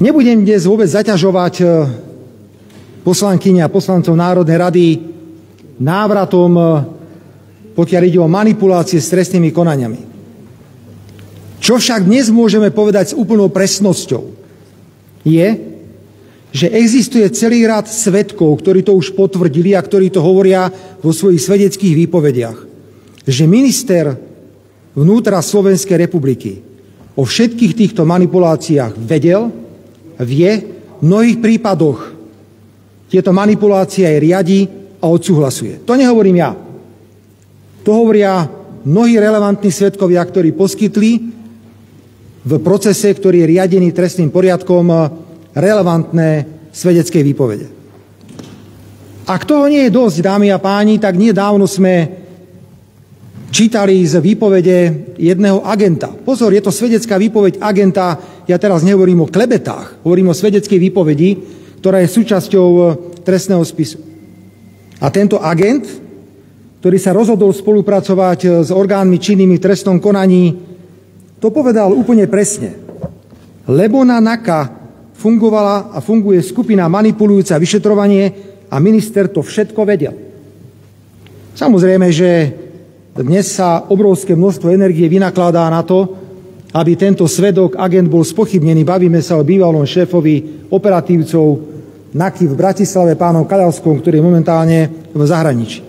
Nebudem dnes vôbec zaťažovať e, poslankyne a poslancov Národnej rady návratom, e, pokiaľ ide o manipulácie s trestnými konaniami. Čo však dnes môžeme povedať s úplnou presnosťou, je, že existuje celý rad svetkov, ktorí to už potvrdili a ktorí to hovoria vo svojich svedeckých výpovediach, že minister vnútra Slovenskej republiky o všetkých týchto manipuláciách vedel, vie, v mnohých prípadoch tieto manipulácie aj riadi a odsúhlasuje. To nehovorím ja. To hovoria mnohí relevantní svetkovia, ktorí poskytli v procese, ktorý je riadený trestným poriadkom, relevantné svedecké výpovede. Ak toho nie je dosť, dámy a páni, tak nedávno sme čítali z výpovede jedného agenta. Pozor, je to svedecká výpoveď agenta, ja teraz nehovorím o klebetách, hovorím o svedeckej výpovedi, ktorá je súčasťou e, trestného spisu. A tento agent, ktorý sa rozhodol spolupracovať e, s orgánmi činnými v trestnom konaní, to povedal úplne presne. Lebo na NAKA fungovala a funguje skupina manipulujúca vyšetrovanie a minister to všetko vedel. Samozrejme, že dnes sa obrovské množstvo energie vynakladá na to, aby tento svedok, agent bol spochybnený. Bavíme sa o bývalom šéfovi operatívcov NAKY v Bratislave, pánom Kadalskom, ktorý je momentálne v zahraničí.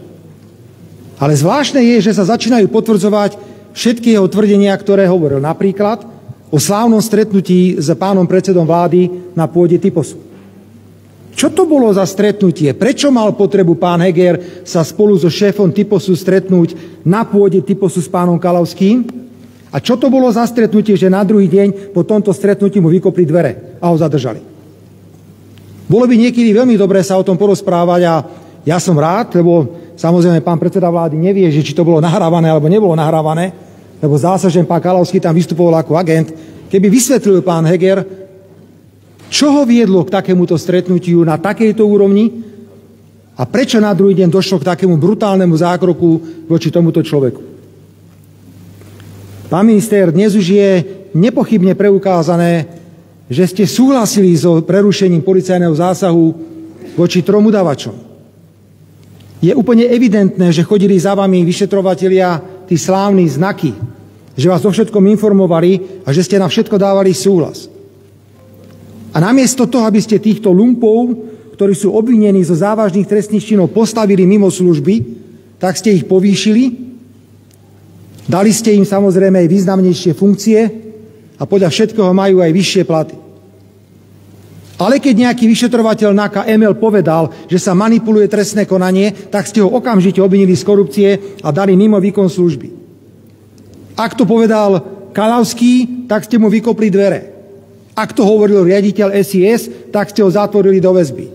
Ale zvláštne je, že sa začínajú potvrdzovať všetky jeho tvrdenia, ktoré hovoril. Napríklad o slávnom stretnutí s pánom predsedom vlády na pôde Typosu. Čo to bolo za stretnutie? Prečo mal potrebu pán Heger sa spolu so šéfom Typosu stretnúť na pôde Typosu s pánom Kalavským? A čo to bolo za stretnutie, že na druhý deň po tomto stretnutí mu vykopli dvere a ho zadržali? Bolo by niekedy veľmi dobré sa o tom porozprávať a ja som rád, lebo samozrejme pán predseda vlády nevie, že či to bolo nahrávané alebo nebolo nahrávané, lebo zdá sa, že pán Kalavský tam vystupoval ako agent. Keby vysvetlil pán Heger, čo ho viedlo k takémuto stretnutiu na takejto úrovni a prečo na druhý deň došlo k takému brutálnemu zákroku voči tomuto človeku? Pán minister, dnes už je nepochybne preukázané, že ste súhlasili so prerušením policajného zásahu voči trom udavačom. Je úplne evidentné, že chodili za vami vyšetrovatelia tí slávni znaky, že vás o všetkom informovali a že ste na všetko dávali súhlas. A namiesto toho, aby ste týchto lumpov, ktorí sú obvinení zo závažných trestných činov, postavili mimo služby, tak ste ich povýšili, dali ste im samozrejme aj významnejšie funkcie a podľa všetkého majú aj vyššie platy. Ale keď nejaký vyšetrovateľ NAKA ML povedal, že sa manipuluje trestné konanie, tak ste ho okamžite obvinili z korupcie a dali mimo výkon služby. Ak to povedal Kalavský, tak ste mu vykopli dvere. Ak to hovoril riaditeľ SIS, tak ste ho zatvorili do väzby.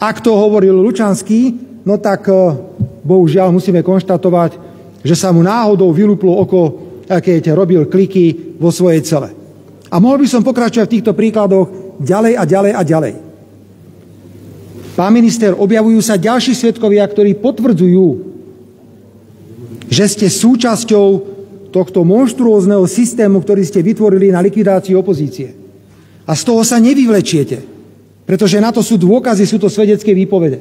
Ak to hovoril Lučanský, no tak eh, bohužiaľ musíme konštatovať, že sa mu náhodou vylúplo oko, keď robil kliky vo svojej cele. A mohol by som pokračovať v týchto príkladoch ďalej a ďalej a ďalej. Pán minister, objavujú sa ďalší svetkovia, ktorí potvrdzujú, že ste súčasťou tohto monštruózneho systému, ktorý ste vytvorili na likvidáciu opozície. A z toho sa nevyvlečiete, pretože na to sú dôkazy, sú to svedecké výpovede.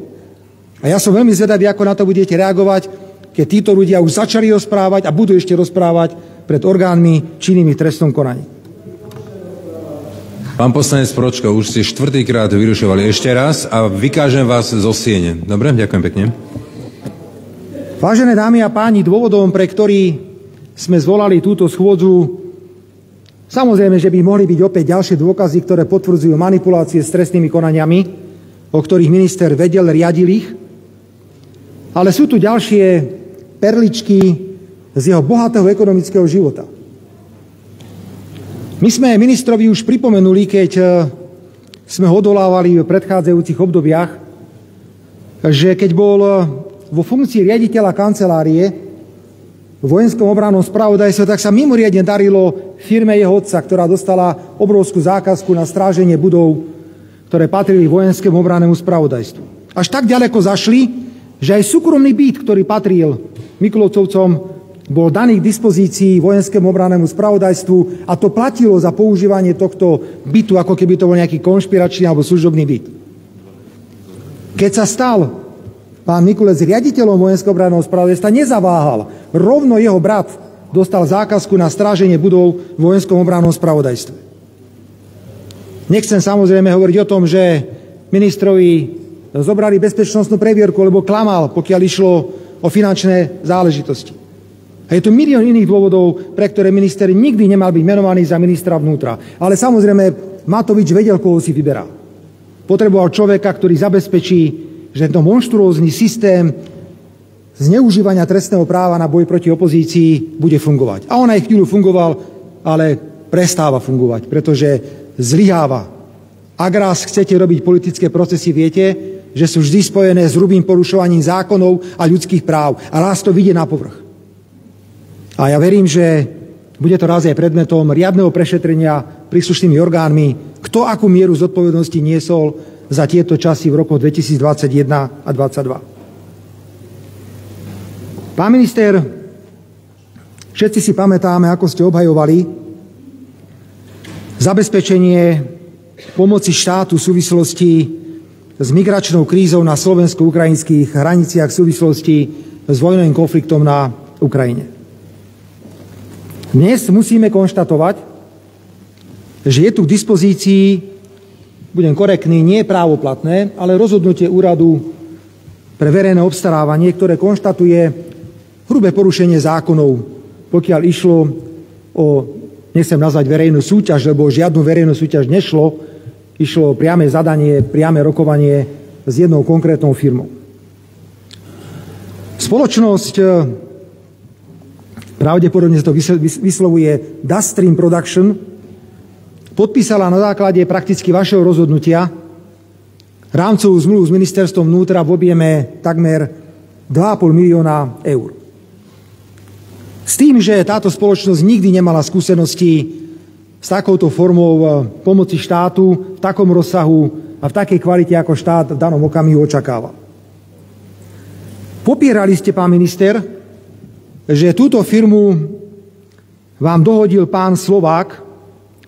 A ja som veľmi zvedavý, ako na to budete reagovať, keď títo ľudia už začali rozprávať a budú ešte rozprávať pred orgánmi činnými v trestnom konaní. Pán poslanec Pročko, už ste štvrtýkrát vyrušovali ešte raz a vykážem vás zo siene. Dobre, ďakujem pekne. Vážené dámy a páni, dôvodom, pre ktorý sme zvolali túto schôdzu, Samozrejme, že by mohli byť opäť ďalšie dôkazy, ktoré potvrdzujú manipulácie s trestnými konaniami, o ktorých minister vedel, riadil ich. Ale sú tu ďalšie perličky z jeho bohatého ekonomického života. My sme ministrovi už pripomenuli, keď e, sme ho odolávali v predchádzajúcich obdobiach, že keď bol e, vo funkcii riaditeľa kancelárie, vojenskom obrannom spravodajstve, tak sa mimoriadne darilo firme jeho otca, ktorá dostala obrovskú zákazku na stráženie budov, ktoré patrili vojenskému obranému spravodajstvu. Až tak ďaleko zašli, že aj súkromný byt, ktorý patril Mikulovcovcom, bol daný k dispozícii vojenskému obranému spravodajstvu a to platilo za používanie tohto bytu, ako keby to bol nejaký konšpiračný alebo služobný byt. Keď sa stal pán Mikulec riaditeľom vojenského obraného spravodajstva, nezaváhal. Rovno jeho brat dostal zákazku na stráženie budov v vojenskom obrannom spravodajstve. Nechcem samozrejme hovoriť o tom, že ministrovi zobrali bezpečnostnú previerku, lebo klamal, pokiaľ išlo o finančné záležitosti. A je tu milión iných dôvodov, pre ktoré minister nikdy nemal byť menovaný za ministra vnútra. Ale samozrejme, Matovič vedel, koho si vyberá. Potreboval človeka, ktorý zabezpečí, že tento monštruózny systém zneužívania trestného práva na boj proti opozícii bude fungovať. A on aj chvíľu fungoval, ale prestáva fungovať, pretože zlyháva. Ak raz chcete robiť politické procesy, viete, že sú vždy spojené s hrubým porušovaním zákonov a ľudských práv. A raz to vidie na povrch. A ja verím, že bude to raz aj predmetom riadneho prešetrenia príslušnými orgánmi, kto akú mieru zodpovednosti niesol za tieto časy v roku 2021 a 2022. Pán minister, všetci si pamätáme, ako ste obhajovali zabezpečenie pomoci štátu v súvislosti s migračnou krízou na slovensko-ukrajinských hraniciach v súvislosti s vojnovým konfliktom na Ukrajine. Dnes musíme konštatovať, že je tu k dispozícii, budem korektný, nie právoplatné, ale rozhodnutie úradu pre verejné obstarávanie, ktoré konštatuje hrubé porušenie zákonov, pokiaľ išlo o, nechcem nazvať verejnú súťaž, lebo žiadnu verejnú súťaž nešlo, išlo o priame zadanie, priame rokovanie s jednou konkrétnou firmou. Spoločnosť pravdepodobne sa to vyslovuje Dustream Production, podpísala na základe prakticky vašeho rozhodnutia rámcovú zmluvu s ministerstvom vnútra v objeme takmer 2,5 milióna eur. S tým, že táto spoločnosť nikdy nemala skúsenosti s takouto formou eh, pomoci štátu v takom rozsahu a v takej kvalite, ako štát v danom okamihu očakáva. Popierali ste, pán minister, že túto firmu vám dohodil pán Slovák,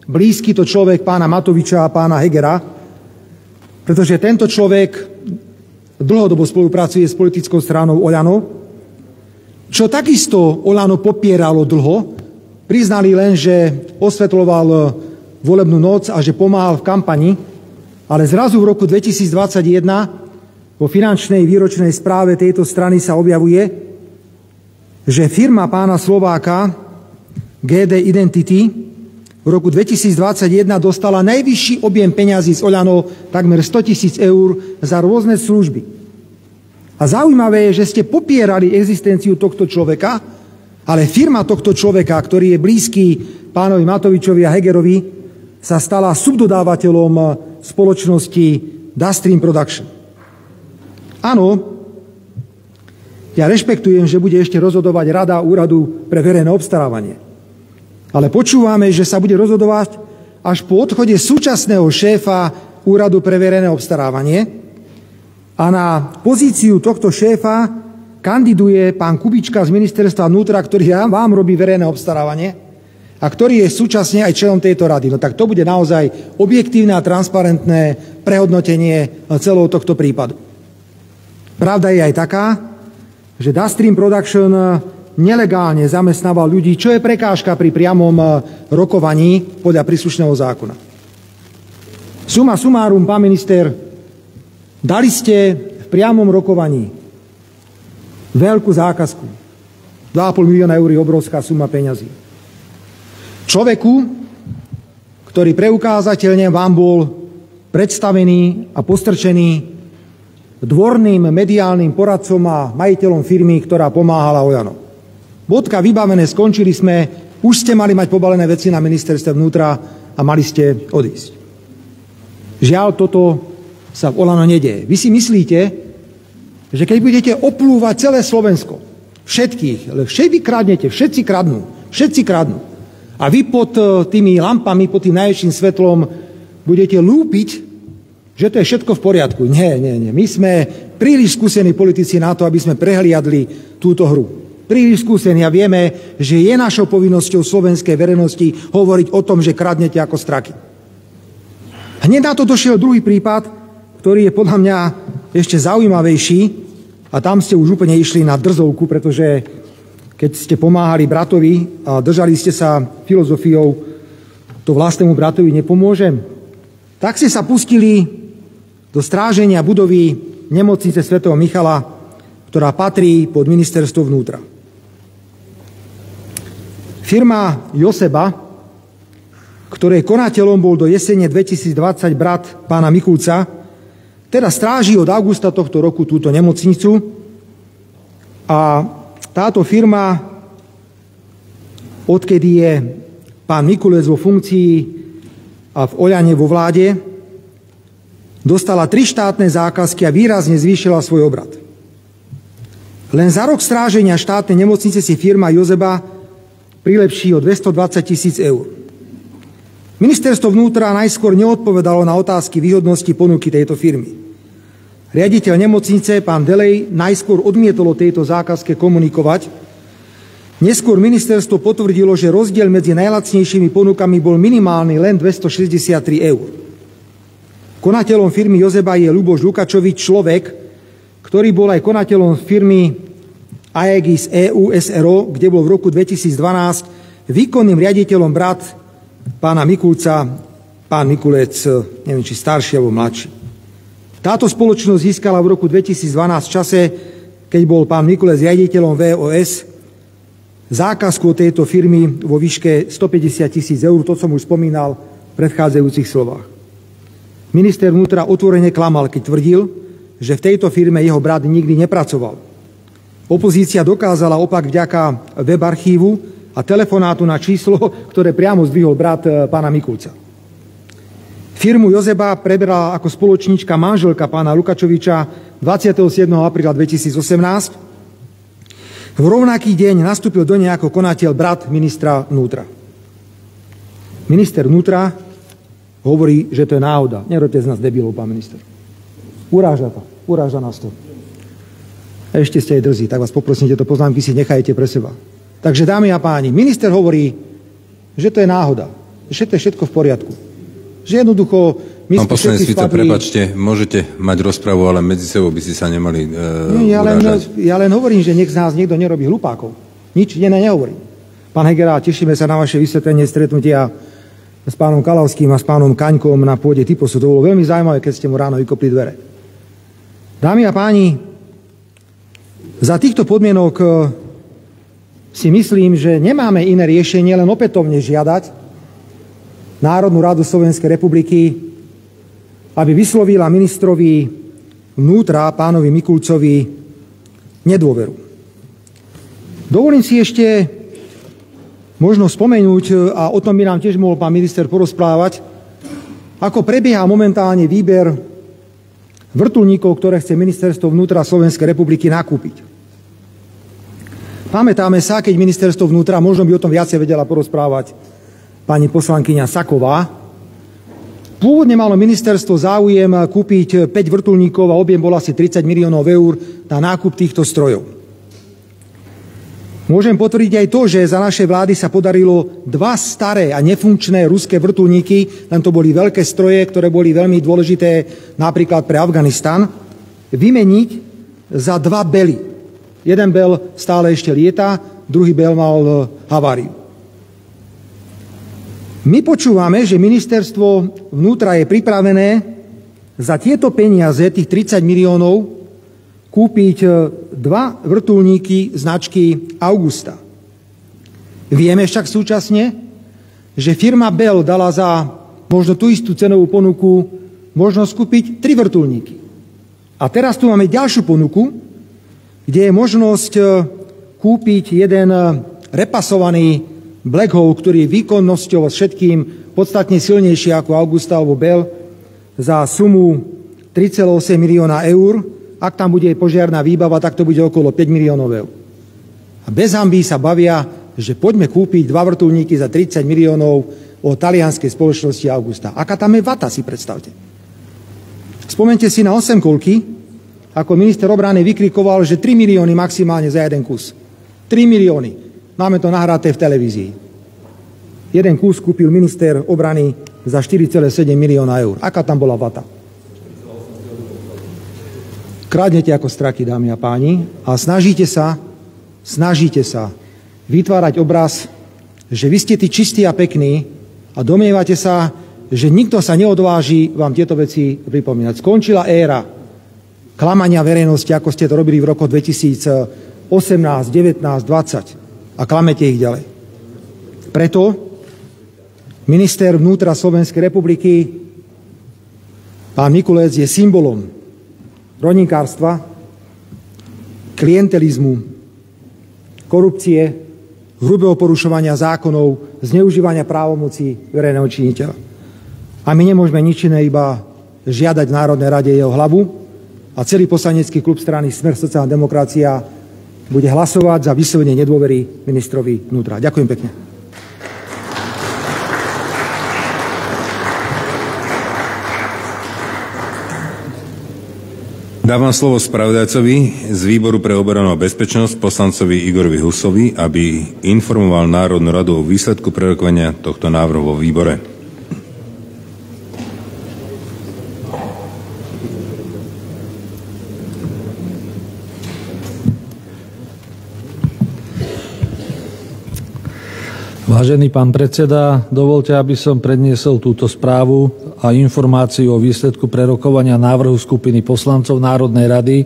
blízky to človek pána Matoviča a pána Hegera, pretože tento človek dlhodobo spolupracuje s politickou stranou Oľano, čo takisto Olano popieralo dlho, priznali len, že osvetloval volebnú noc a že pomáhal v kampani, ale zrazu v roku 2021 vo finančnej výročnej správe tejto strany sa objavuje, že firma pána Slováka GD Identity v roku 2021 dostala najvyšší objem peňazí z Oľano, takmer 100 tisíc eur za rôzne služby. A zaujímavé je, že ste popierali existenciu tohto človeka, ale firma tohto človeka, ktorý je blízky pánovi Matovičovi a Hegerovi, sa stala subdodávateľom spoločnosti Dustream Production. Áno, ja rešpektujem, že bude ešte rozhodovať Rada úradu pre verejné obstarávanie. Ale počúvame, že sa bude rozhodovať až po odchode súčasného šéfa úradu pre verejné obstarávanie a na pozíciu tohto šéfa kandiduje pán Kubička z ministerstva vnútra, ktorý vám robí verejné obstarávanie a ktorý je súčasne aj členom tejto rady. No tak to bude naozaj objektívne a transparentné prehodnotenie celého tohto prípadu. Pravda je aj taká, že Dustream Production eh, nelegálne zamestnával ľudí, čo je prekážka pri priamom eh, rokovaní podľa príslušného zákona. Suma sumárum, pán minister, dali ste v priamom rokovaní veľkú zákazku. 2,5 milióna eur je obrovská suma peňazí. Človeku, ktorý preukázateľne vám bol predstavený a postrčený dvorným mediálnym poradcom a majiteľom firmy, ktorá pomáhala Ojano. Bodka vybavené, skončili sme, už ste mali mať pobalené veci na ministerstve vnútra a mali ste odísť. Žiaľ, toto sa v Olano nedieje. Vy si myslíte, že keď budete oplúvať celé Slovensko, všetkých, všetci kradnete, všetci kradnú, všetci kradnú. A vy pod eh, tými lampami, pod tým najväčším svetlom budete lúpiť že to je všetko v poriadku. Nie, nie, nie. My sme príliš skúsení politici na to, aby sme prehliadli túto hru. príliš skúsení a vieme, že je našou povinnosťou slovenskej verejnosti hovoriť o tom, že kradnete ako straky. Hneď na to došiel druhý prípad, ktorý je podľa mňa ešte zaujímavejší a tam ste už úplne išli na drzovku, pretože keď ste pomáhali bratovi a držali ste sa filozofiou to vlastnému bratovi nepomôžem, tak ste sa pustili do stráženia budovy nemocnice svätého Michala, ktorá patrí pod ministerstvo vnútra. Firma Joseba, ktorej konateľom bol do jesene 2020 brat pána Mikulca, teda stráži od augusta tohto roku túto nemocnicu a táto firma, odkedy je pán Mikulec vo funkcii a v Oľane vo vláde, dostala tri štátne zákazky a výrazne zvýšila svoj obrad. Len za rok stráženia štátnej nemocnice si firma Jozeba prilepší o 220 tisíc eur. Ministerstvo vnútra najskôr neodpovedalo na otázky výhodnosti ponuky tejto firmy. Riaditeľ nemocnice, pán Delej, najskôr odmietol o tejto zákazke komunikovať, Neskôr ministerstvo potvrdilo, že rozdiel medzi najlacnejšími ponukami bol minimálny len 263 eur. Konateľom firmy Jozeba je Luboš Lukačovič, človek, ktorý bol aj konateľom firmy Aegis EU SRO, kde bol v roku 2012 výkonným riaditeľom brat pána Mikulca, pán Mikulec, neviem či starší alebo mladší. Táto spoločnosť získala v roku 2012 čase, keď bol pán Mikulec riaditeľom VOS, zákazku od tejto firmy vo výške 150 tisíc eur, to som už spomínal v predchádzajúcich slovách. Minister vnútra otvorene klamal, keď tvrdil, že v tejto firme jeho brat nikdy nepracoval. Opozícia dokázala opak vďaka web archívu a telefonátu na číslo, ktoré priamo zdvihol brat eh, pána Mikulca. Firmu Jozeba prebrala ako spoločníčka manželka pána Lukačoviča 27. apríla 2018 v rovnaký deň nastúpil do nej ako konateľ brat ministra vnútra. Minister vnútra hovorí, že to je náhoda. Nerobte z nás debilov, pán minister. Uráža to. Uráža nás to. Ešte ste aj drzí, tak vás poprosím, tieto poznámky si nechajte pre seba. Takže dámy a páni, minister hovorí, že to je náhoda. Že to je všetko v poriadku. Že jednoducho my Pán poslanec Fico, spadli... prepačte, môžete mať rozpravu, ale medzi sebou by si sa nemali uh, Nie, ja, len, ja len hovorím, že nech z nás niekto nerobí hlupákov. Nič iné nehovorím. Pán Hegera, tešíme sa na vaše vysvetlenie stretnutia s pánom Kalavským a s pánom Kaňkom na pôde typosu. To bolo veľmi zaujímavé, keď ste mu ráno vykopli dvere. Dámy a páni, za týchto podmienok eh, si myslím, že nemáme iné riešenie, len opätovne žiadať Národnú radu Slovenskej republiky aby vyslovila ministrovi vnútra, pánovi Mikulcovi, nedôveru. Dovolím si ešte možno spomenúť, a o tom by nám tiež mohol pán minister porozprávať, ako prebieha momentálne výber vrtulníkov, ktoré chce ministerstvo vnútra Slovenskej republiky nakúpiť. Pamätáme sa, keď ministerstvo vnútra, možno by o tom viacej vedela porozprávať pani poslankyňa Saková, Pôvodne malo ministerstvo záujem kúpiť 5 vrtulníkov a objem bol asi 30 miliónov eur na nákup týchto strojov. Môžem potvrdiť aj to, že za našej vlády sa podarilo dva staré a nefunkčné ruské vrtulníky, len to boli veľké stroje, ktoré boli veľmi dôležité napríklad pre Afganistan, vymeniť za dva bely. Jeden bel stále ešte lieta, druhý bel mal haváriu. My počúvame, že ministerstvo vnútra je pripravené za tieto peniaze, tých 30 miliónov, kúpiť e, dva vrtulníky značky Augusta. Vieme však súčasne, že firma Bell dala za možno tú istú cenovú ponuku možnosť kúpiť tri vrtulníky. A teraz tu máme ďalšiu ponuku, kde je možnosť e, kúpiť jeden e, repasovaný Black Hole, ktorý je výkonnosťou všetkým podstatne silnejší ako Augusta alebo Bell, za sumu 3,8 milióna eur. Ak tam bude požiarná výbava, tak to bude okolo 5 miliónov eur. A bez hambí sa bavia, že poďme kúpiť dva vrtulníky za 30 miliónov od talianskej spoločnosti Augusta. Aká tam je vata, si predstavte. Spomente si na 8 kolky, ako minister obrany vykrikoval, že 3 milióny maximálne za jeden kus. 3 3 milióny. Máme to nahraté v televízii. Jeden kus kúpil minister obrany za 4,7 milióna eur. Aká tam bola vata? Kradnete ako straky, dámy a páni, a snažíte sa, snažíte sa vytvárať obraz, že vy ste tí čistí a pekní a domievate sa, že nikto sa neodváži vám tieto veci pripomínať. Skončila éra klamania verejnosti, ako ste to robili v roku 2018, 19, 20 a klamete ich ďalej. Preto minister vnútra Slovenskej republiky pán Mikulec je symbolom rodinkárstva, klientelizmu, korupcie, hrubého porušovania zákonov, zneužívania právomocí verejného činiteľa. A my nemôžeme nič iné iba žiadať v Národnej rade jeho hlavu a celý poslanecký klub strany Smer sociálna demokracia bude hlasovať za vyslovenie nedôvery ministrovi vnútra. Ďakujem pekne. Dávam slovo spravodajcovi z Výboru pre obranu a bezpečnosť poslancovi Igorovi Husovi, aby informoval Národnú radu o výsledku prerokovania tohto návrhu vo výbore. Vážený pán predseda, dovolte, aby som predniesol túto správu a informáciu o výsledku prerokovania návrhu skupiny poslancov Národnej rady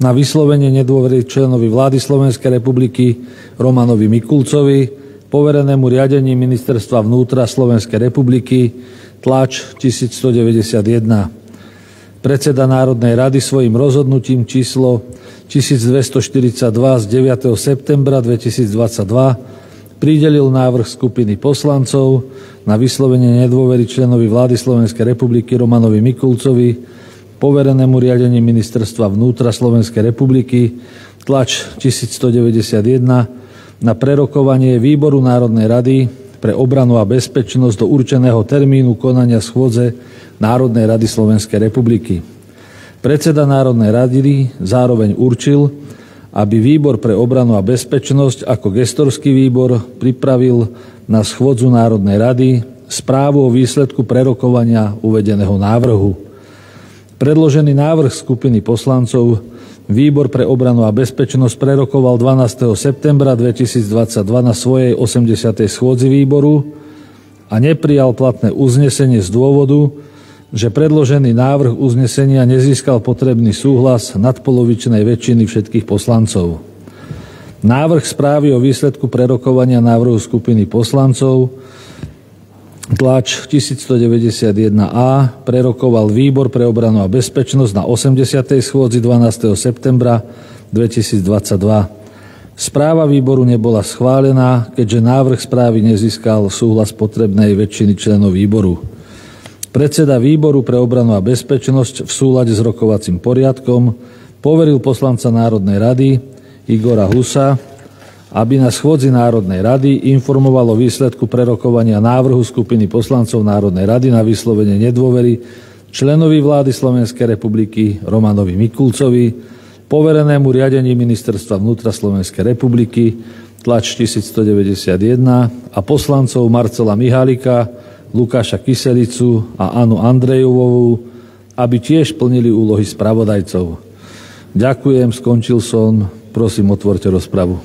na vyslovenie nedôvery členovi vlády Slovenskej republiky Romanovi Mikulcovi, poverenému riadením Ministerstva vnútra Slovenskej republiky, tlač 1191. Predseda Národnej rady svojim rozhodnutím číslo 1242 z 9. septembra 2022 pridelil návrh skupiny poslancov na vyslovenie nedôvery členovi vlády Slovenskej republiky Romanovi Mikulcovi, poverenému riadením Ministerstva vnútra Slovenskej republiky, tlač 1191, na prerokovanie Výboru Národnej rady pre obranu a bezpečnosť do určeného termínu konania schôdze Národnej rady Slovenskej republiky. Predseda Národnej rady zároveň určil, aby výbor pre obranu a bezpečnosť ako gestorský výbor pripravil na schôdzu Národnej rady správu o výsledku prerokovania uvedeného návrhu. Predložený návrh skupiny poslancov Výbor pre obranu a bezpečnosť prerokoval 12. septembra 2022 na svojej 80. schôdzi výboru a neprijal platné uznesenie z dôvodu, že predložený návrh uznesenia nezískal potrebný súhlas nadpolovičnej väčšiny všetkých poslancov. Návrh správy o výsledku prerokovania návrhu skupiny poslancov tlač 1191a prerokoval Výbor pre obranu a bezpečnosť na 80. schôdzi 12. septembra 2022. Správa výboru nebola schválená, keďže návrh správy nezískal súhlas potrebnej väčšiny členov výboru. Predseda výboru pre obranu a bezpečnosť v súlade s rokovacím poriadkom poveril poslanca Národnej rady Igora Husa, aby na schôdzi Národnej rady informoval o výsledku prerokovania návrhu skupiny poslancov Národnej rady na vyslovenie nedôvery členovi vlády Slovenskej republiky Romanovi Mikulcovi, poverenému riadení Ministerstva vnútra Slovenskej republiky, tlač 1191 a poslancov Marcela Mihálika, Lukáša Kyselicu a Anu Andrejovovú, aby tiež plnili úlohy spravodajcov. Ďakujem, skončil som. Prosím, otvorte rozpravu.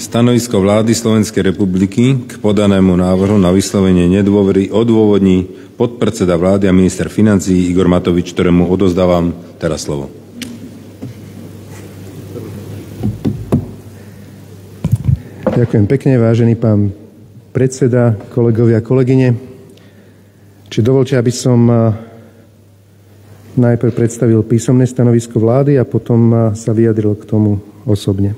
Stanovisko vlády Slovenskej republiky k podanému návrhu na vyslovenie nedôvery odôvodní podpredseda vlády a minister financí Igor Matovič, ktorému odozdávam teraz slovo. Ďakujem pekne, vážený pán predseda, kolegovia, kolegyne. Či dovolte, aby som najprv predstavil písomné stanovisko vlády a potom sa vyjadril k tomu osobne.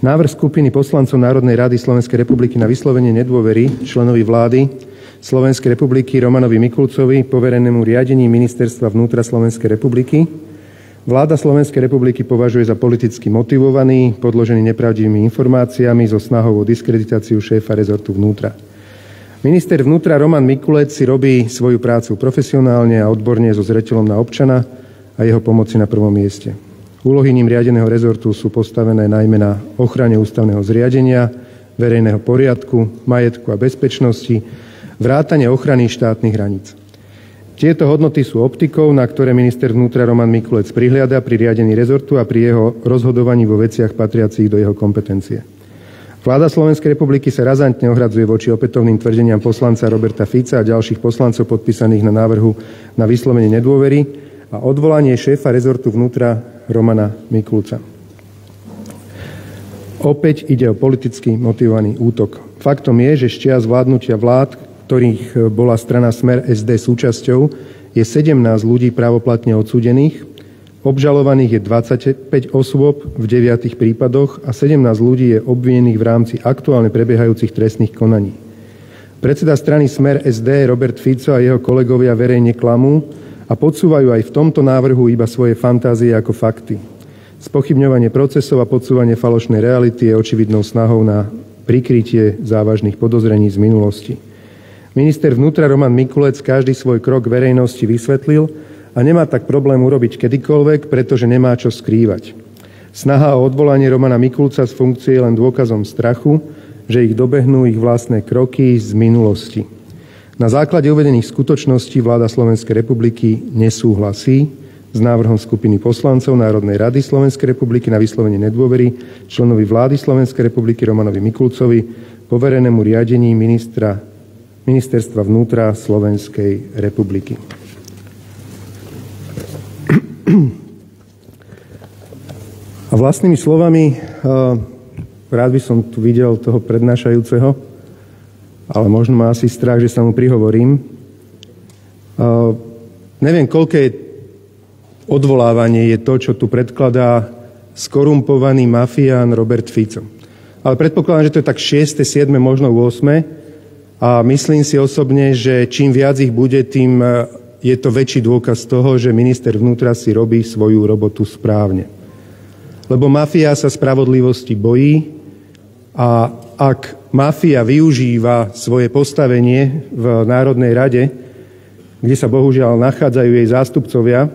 Návrh skupiny poslancov Národnej rady Slovenskej republiky na vyslovenie nedôvery členovi vlády Slovenskej republiky Romanovi Mikulcovi, poverenému riadením Ministerstva vnútra Slovenskej republiky, Vláda Slovenskej republiky považuje za politicky motivovaný, podložený nepravdivými informáciami so snahou o diskreditáciu šéfa rezortu vnútra. Minister vnútra Roman Mikulec si robí svoju prácu profesionálne a odborne so zreteľom na občana a jeho pomoci na prvom mieste. Úlohy ním riadeného rezortu sú postavené najmä na ochrane ústavného zriadenia, verejného poriadku, majetku a bezpečnosti, vrátane ochrany štátnych hraníc. Tieto hodnoty sú optikou, na ktoré minister vnútra Roman Mikulec prihliada pri riadení rezortu a pri jeho rozhodovaní vo veciach patriacich do jeho kompetencie. Vláda Slovenskej republiky sa razantne ohradzuje voči opätovným tvrdeniam poslanca Roberta Fica a ďalších poslancov podpísaných na návrhu na vyslovenie nedôvery a odvolanie šéfa rezortu vnútra Romana Mikulca. Opäť ide o politicky motivovaný útok. Faktom je, že štia zvládnutia vlád, ktorých bola strana Smer SD súčasťou, je 17 ľudí právoplatne odsúdených, obžalovaných je 25 osôb v 9 prípadoch a 17 ľudí je obvinených v rámci aktuálne prebiehajúcich trestných konaní. Predseda strany Smer SD Robert Fico a jeho kolegovia verejne klamú a podsúvajú aj v tomto návrhu iba svoje fantázie ako fakty. Spochybňovanie procesov a podsúvanie falošnej reality je očividnou snahou na prikrytie závažných podozrení z minulosti. Minister vnútra Roman Mikulec každý svoj krok verejnosti vysvetlil a nemá tak problém urobiť kedykoľvek, pretože nemá čo skrývať. Snaha o odvolanie Romana Mikulca z funkcie je len dôkazom strachu, že ich dobehnú ich vlastné kroky z minulosti. Na základe uvedených skutočností vláda Slovenskej republiky nesúhlasí s návrhom skupiny poslancov Národnej rady Slovenskej republiky na vyslovenie nedôvery členovi vlády Slovenskej republiky Romanovi Mikulcovi, poverenému riadení ministra, ministerstva vnútra Slovenskej republiky. A vlastnými slovami, rád by som tu videl toho prednášajúceho, ale možno má asi strach, že sa mu prihovorím. Neviem, koľké odvolávanie je to, čo tu predkladá skorumpovaný mafián Robert Fico. Ale predpokladám, že to je tak 6., 7., možno 8. A myslím si osobne, že čím viac ich bude, tým e, je to väčší dôkaz toho, že minister vnútra si robí svoju robotu správne. Lebo mafia sa spravodlivosti bojí a ak mafia využíva svoje postavenie v Národnej rade, kde sa bohužiaľ nachádzajú jej zástupcovia,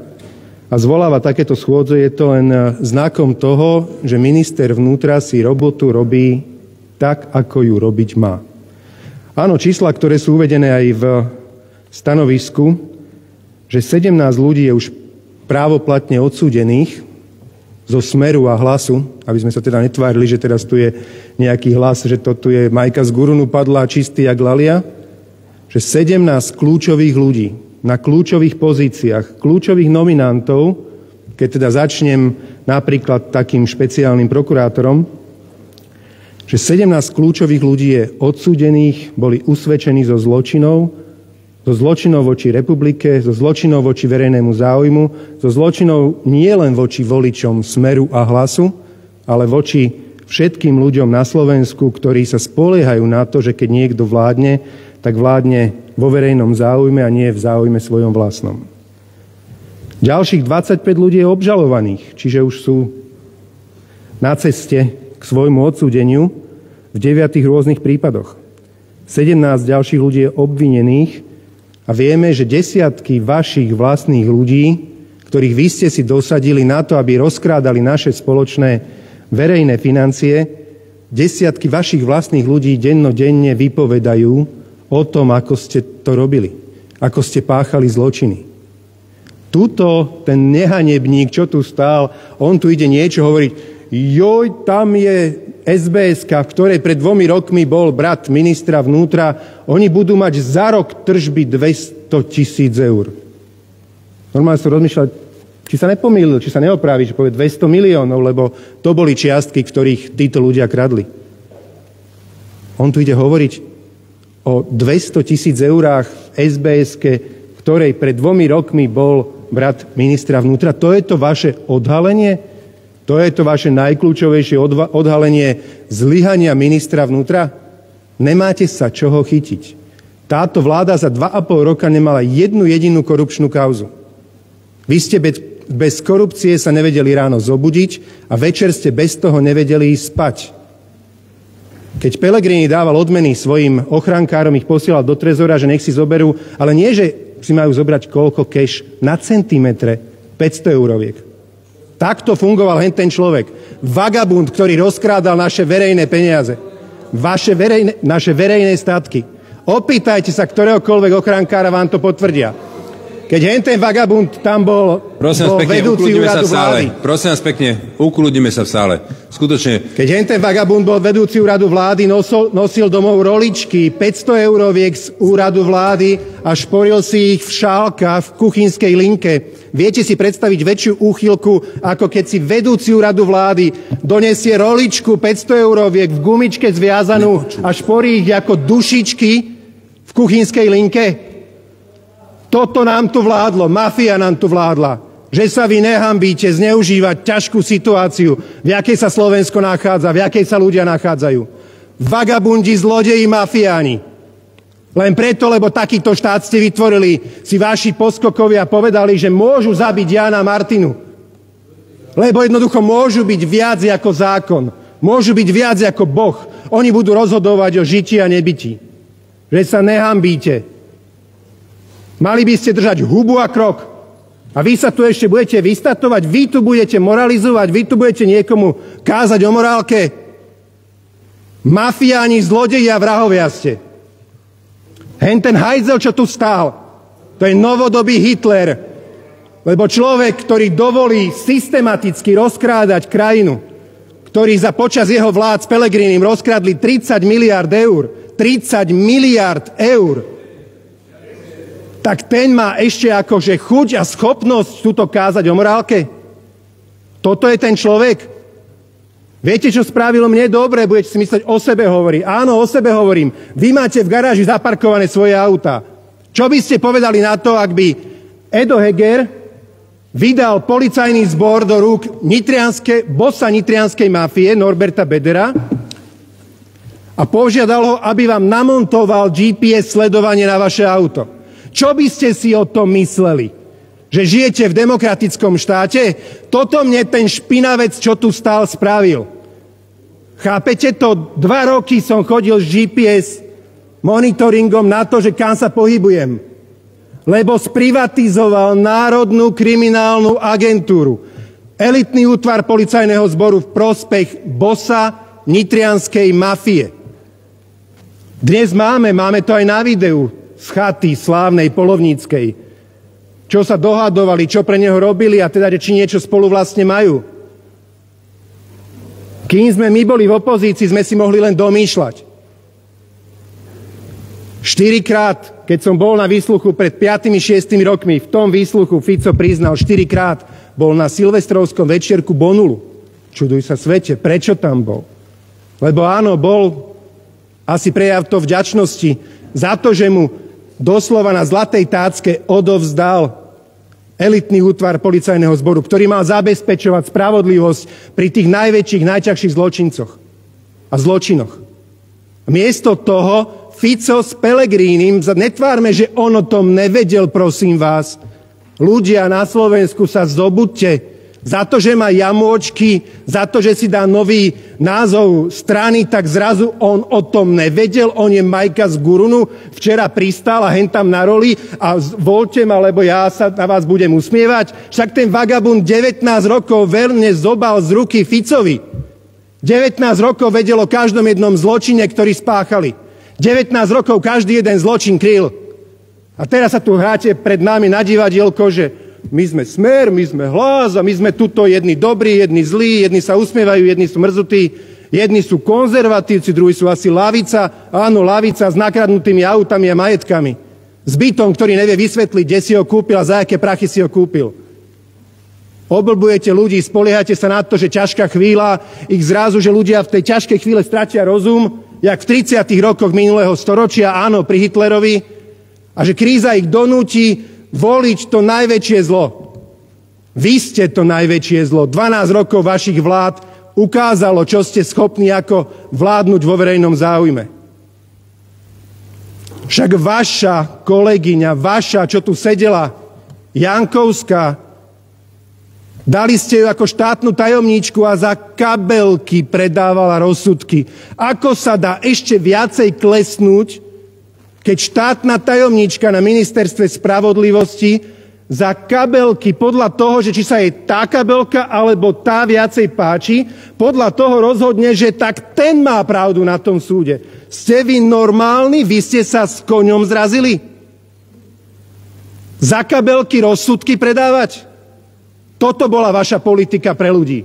a zvoláva takéto schôdze, je to len eh, znakom toho, že minister vnútra si robotu robí tak, ako ju robiť má. Áno, čísla, ktoré sú uvedené aj v stanovisku, že 17 ľudí je už právoplatne odsúdených zo smeru a hlasu, aby sme sa teda netvárili, že teraz tu je nejaký hlas, že to tu je Majka z Gurunu padla čistý jak lalia, že 17 kľúčových ľudí na kľúčových pozíciách, kľúčových nominantov, keď teda začnem napríklad takým špeciálnym prokurátorom, že 17 kľúčových ľudí je odsúdených, boli usvedčení zo zločinov, zo zločinov voči republike, zo zločinov voči verejnému záujmu, zo zločinov nie len voči voličom Smeru a Hlasu, ale voči všetkým ľuďom na Slovensku, ktorí sa spoliehajú na to, že keď niekto vládne, tak vládne vo verejnom záujme a nie v záujme svojom vlastnom. Ďalších 25 ľudí je obžalovaných, čiže už sú na ceste k svojmu odsúdeniu v deviatých rôznych prípadoch. 17 ďalších ľudí je obvinených a vieme, že desiatky vašich vlastných ľudí, ktorých vy ste si dosadili na to, aby rozkrádali naše spoločné verejné financie, desiatky vašich vlastných ľudí dennodenne vypovedajú, o tom, ako ste to robili, ako ste páchali zločiny. Tuto ten nehanebník, čo tu stál, on tu ide niečo hovoriť, joj, tam je SBS, v ktorej pred dvomi rokmi bol brat ministra vnútra, oni budú mať za rok tržby 200 tisíc eur. Normálne som rozmýšľal, či sa nepomýlil, či sa neopraví, že povie 200 miliónov, lebo to boli čiastky, ktorých títo ľudia kradli. On tu ide hovoriť o 200 tisíc eurách v sbs ktorej pred dvomi rokmi bol brat ministra vnútra. To je to vaše odhalenie? To je to vaše najkľúčovejšie odhalenie zlyhania ministra vnútra? Nemáte sa čoho chytiť. Táto vláda za 2,5 roka nemala jednu jedinú korupčnú kauzu. Vy ste bez, bez korupcie sa nevedeli ráno zobudiť a večer ste bez toho nevedeli ísť spať. Keď Pelegrini dával odmeny svojim ochrankárom, ich posielal do trezora, že nech si zoberú, ale nie, že si majú zobrať koľko keš na centimetre, 500 euroviek. Takto fungoval hen ten človek. Vagabund, ktorý rozkrádal naše verejné peniaze. Vaše verejné, naše verejné statky. Opýtajte sa ktoréhokoľvek ochrankára, vám to potvrdia. Keď hen ten vagabund tam bol, Prosím bol pekne, vedúci ukludnime sa úradu v sále. vlády. Prosím vás pekne, ukludnime sa v sále. Skutočne, Keď hen ten vagabund bol vedúci úradu vlády, nosil, nosil domov roličky, 500 euroviek z úradu vlády a šporil si ich v šálkach v kuchynskej linke. Viete si predstaviť väčšiu úchylku, ako keď si vedúci úradu vlády donesie roličku 500 euroviek v gumičke zviazanú a šporí ich ako dušičky v kuchynskej linke? Toto nám tu vládlo, mafia nám tu vládla. Že sa vy nehambíte zneužívať ťažkú situáciu, v jakej sa Slovensko nachádza, v jakej sa ľudia nachádzajú. Vagabundi, zlodeji, mafiáni. Len preto, lebo takýto štát ste vytvorili, si vaši poskokovia povedali, že môžu zabiť Jana Martinu. Lebo jednoducho môžu byť viac ako zákon. Môžu byť viac ako Boh. Oni budú rozhodovať o žití a nebití. Že sa nehambíte. Mali by ste držať hubu a krok. A vy sa tu ešte budete vystatovať, vy tu budete moralizovať, vy tu budete niekomu kázať o morálke. Mafiáni, zlodeji a vrahovia ste. Hen ten hajzel, čo tu stál, to je novodobý Hitler. Lebo človek, ktorý dovolí systematicky rozkrádať krajinu, ktorý za počas jeho vlád s Pelegrinim rozkradli 30 miliard eur, 30 miliard eur, tak ten má ešte akože chuť a schopnosť túto kázať o morálke? Toto je ten človek? Viete, čo spravilo mne dobre? Budete si mysleť, o sebe hovorí. Áno, o sebe hovorím. Vy máte v garáži zaparkované svoje auta. Čo by ste povedali na to, ak by Edo Heger vydal policajný zbor do rúk nitrianske, bossa nitrianskej mafie Norberta Bedera a požiadal ho, aby vám namontoval GPS sledovanie na vaše auto. Čo by ste si o tom mysleli? Že žijete v demokratickom štáte? Toto mne ten špinavec, čo tu stál, spravil. Chápete to? Dva roky som chodil s GPS monitoringom na to, že kam sa pohybujem. Lebo sprivatizoval Národnú kriminálnu agentúru. Elitný útvar policajného zboru v prospech bosa nitrianskej mafie. Dnes máme, máme to aj na videu, z chaty slávnej polovníckej, čo sa dohadovali, čo pre neho robili a teda, či niečo spolu vlastne majú. Kým sme my boli v opozícii, sme si mohli len domýšľať. Štyrikrát, keď som bol na výsluchu pred 5-6 rokmi, v tom výsluchu Fico priznal, štyrikrát bol na silvestrovskom večierku Bonulu. Čuduj sa svete, prečo tam bol? Lebo áno, bol asi prejav to vďačnosti za to, že mu doslova na zlatej tácke odovzdal elitný útvar policajného zboru, ktorý mal zabezpečovať spravodlivosť pri tých najväčších, najťažších zločincoch a zločinoch. Miesto toho Fico s Pelegrínim, netvárme, že on o tom nevedel, prosím vás. Ľudia na Slovensku sa zobudte, za to, že má jamôčky, za to, že si dá nový názov strany, tak zrazu on o tom nevedel, on je Majka z Gurunu, včera pristal a hen tam na roli a voľte ma, lebo ja sa na vás budem usmievať. Však ten vagabund 19 rokov verne zobal z ruky Ficovi. 19 rokov vedelo o každom jednom zločine, ktorý spáchali. 19 rokov každý jeden zločin kryl. A teraz sa tu hráte pred nami na divadielko, že my sme smer, my sme hlas a my sme tuto jedni dobrí, jedni zlí, jedni sa usmievajú, jedni sú mrzutí, jedni sú konzervatívci, druhí sú asi lavica, áno, lavica s nakradnutými autami a majetkami. S bytom, ktorý nevie vysvetliť, kde si ho kúpil a za aké prachy si ho kúpil. Oblbujete ľudí, spoliehate sa na to, že ťažká chvíľa, ich zrazu, že ľudia v tej ťažkej chvíle stratia rozum, jak v 30. rokoch minulého storočia, áno, pri Hitlerovi, a že kríza ich donúti voliť to najväčšie zlo. Vy ste to najväčšie zlo. 12 rokov vašich vlád ukázalo, čo ste schopní ako vládnuť vo verejnom záujme. Však vaša kolegyňa, vaša, čo tu sedela, Jankovská, dali ste ju ako štátnu tajomníčku a za kabelky predávala rozsudky. Ako sa dá ešte viacej klesnúť, keď štátna tajomníčka na ministerstve spravodlivosti za kabelky podľa toho, že či sa jej tá kabelka alebo tá viacej páči, podľa toho rozhodne, že tak ten má pravdu na tom súde. Ste vy normálni? Vy ste sa s koňom zrazili? Za kabelky rozsudky predávať? Toto bola vaša politika pre ľudí.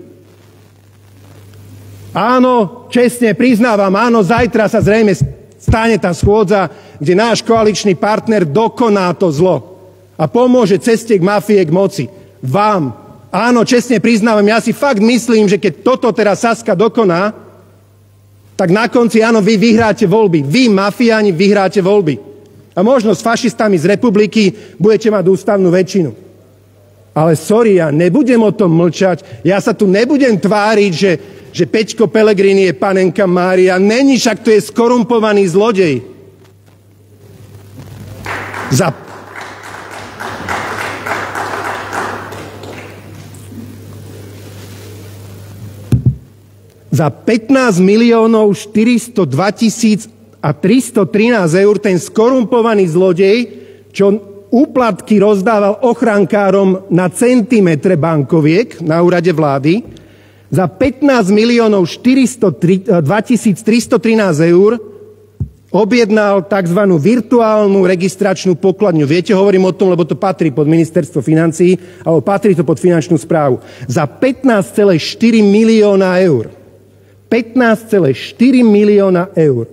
Áno, čestne priznávam, áno, zajtra sa zrejme stane tá schôdza, kde náš koaličný partner dokoná to zlo a pomôže ceste k mafie, k moci. Vám. Áno, čestne priznávam, ja si fakt myslím, že keď toto teraz Saska dokoná, tak na konci, áno, vy vyhráte voľby. Vy, mafiáni, vyhráte voľby. A možno s fašistami z republiky budete mať ústavnú väčšinu. Ale sorry, ja nebudem o tom mlčať. Ja sa tu nebudem tváriť, že, že Peťko Pelegrini je panenka Mária. Není, však to je skorumpovaný zlodej. Za za 15 miliónov 402 tisíc a 313 eur ten skorumpovaný zlodej, čo úplatky rozdával ochrankárom na centimetre bankoviek na úrade vlády, za 15 miliónov 403, 2313 eur objednal tzv. virtuálnu registračnú pokladňu. Viete, hovorím o tom, lebo to patrí pod ministerstvo financií, alebo patrí to pod finančnú správu. Za 15,4 milióna eur 15,4 milióna eur.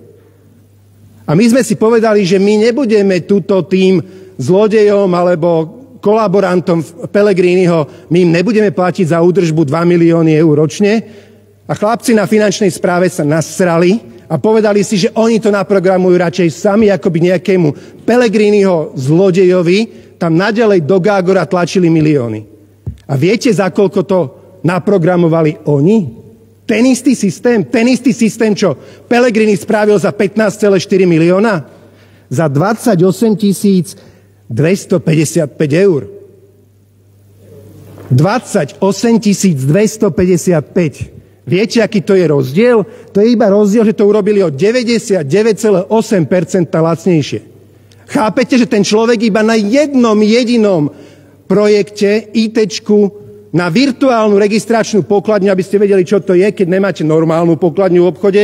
A my sme si povedali, že my nebudeme túto tým zlodejom alebo kolaborantom Pelegriniho, my im nebudeme platiť za údržbu 2 milióny eur ročne. A chlapci na finančnej správe sa nasrali a povedali si, že oni to naprogramujú radšej sami, ako by nejakému Pelegriniho zlodejovi tam nadalej do Gágora tlačili milióny. A viete, za koľko to naprogramovali oni? Ten istý systém, ten istý systém, čo Pelegrini spravil za 15,4 milióna, za 28 255 eur. 28 255. Viete, aký to je rozdiel? To je iba rozdiel, že to urobili o 99,8% lacnejšie. Chápete, že ten človek iba na jednom jedinom projekte ITčku na virtuálnu registračnú pokladňu, aby ste vedeli, čo to je, keď nemáte normálnu pokladňu v obchode,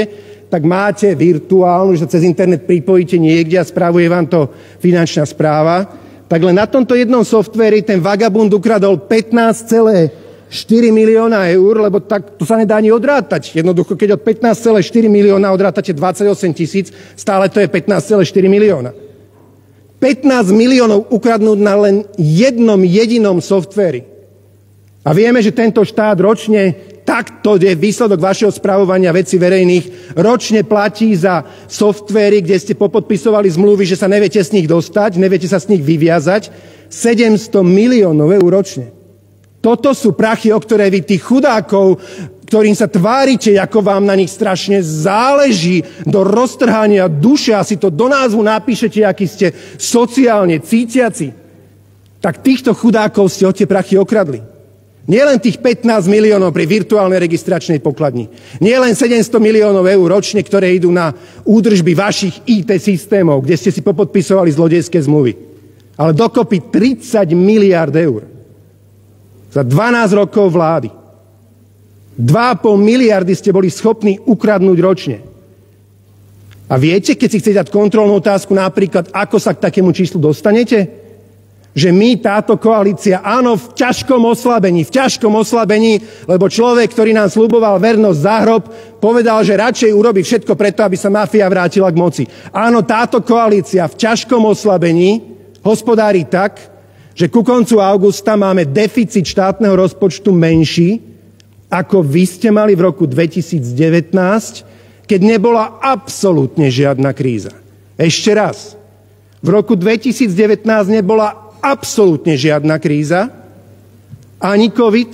tak máte virtuálnu, že cez internet pripojíte niekde a správuje vám to finančná správa. Tak len na tomto jednom softveri ten vagabund ukradol 15,4 milióna eur, lebo tak to sa nedá ani odrátať. Jednoducho, keď od 15,4 milióna odrátate 28 tisíc, stále to je 15,4 milióna. 15 miliónov ukradnúť na len jednom jedinom softveri. A vieme, že tento štát ročne, takto je výsledok vašeho spravovania veci verejných, ročne platí za softvery, kde ste popodpisovali zmluvy, že sa neviete z nich dostať, neviete sa z nich vyviazať, 700 miliónov eur ročne. Toto sú prachy, o ktoré vy tých chudákov, ktorým sa tvárite, ako vám na nich strašne záleží, do roztrhania duše, asi to do názvu napíšete, aký ste sociálne cítiaci, tak týchto chudákov ste od tie prachy okradli. Nielen tých 15 miliónov pri virtuálnej registračnej pokladni. Nielen 700 miliónov eur ročne, ktoré idú na údržby vašich IT systémov, kde ste si popodpisovali zlodejské zmluvy. Ale dokopy 30 miliard eur. Za 12 rokov vlády. 2,5 miliardy ste boli schopní ukradnúť ročne. A viete, keď si chcete dať kontrolnú otázku napríklad, ako sa k takému číslu dostanete? Že my, táto koalícia, áno, v ťažkom oslabení, v ťažkom oslabení, lebo človek, ktorý nám sluboval vernosť za hrob, povedal, že radšej urobí všetko preto, aby sa mafia vrátila k moci. Áno, táto koalícia v ťažkom oslabení hospodári tak, že ku koncu augusta máme deficit štátneho rozpočtu menší, ako vy ste mali v roku 2019, keď nebola absolútne žiadna kríza. Ešte raz. V roku 2019 nebola absolútne žiadna kríza, ani COVID,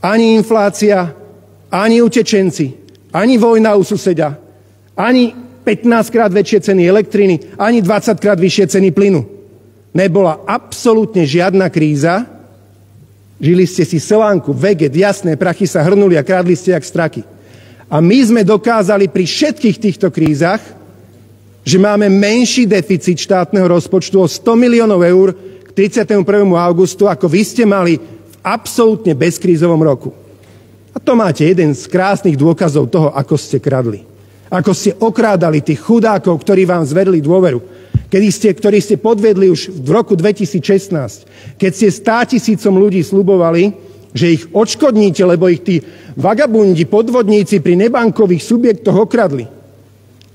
ani inflácia, ani utečenci, ani vojna u suseda, ani 15 krát väčšie ceny elektriny, ani 20 krát vyššie ceny plynu. Nebola absolútne žiadna kríza, žili ste si selánku, veget, jasné prachy sa hrnuli a krádli ste jak straky. A my sme dokázali pri všetkých týchto krízach že máme menší deficit štátneho rozpočtu o 100 miliónov eur, 31. augustu, ako vy ste mali v absolútne bezkrízovom roku. A to máte jeden z krásnych dôkazov toho, ako ste kradli. Ako ste okrádali tých chudákov, ktorí vám zvedli dôveru. Kedy ste, ktorí ste podvedli už v roku 2016, keď ste stá tisícom ľudí slubovali, že ich odškodníte, lebo ich tí vagabundi, podvodníci pri nebankových subjektoch okradli.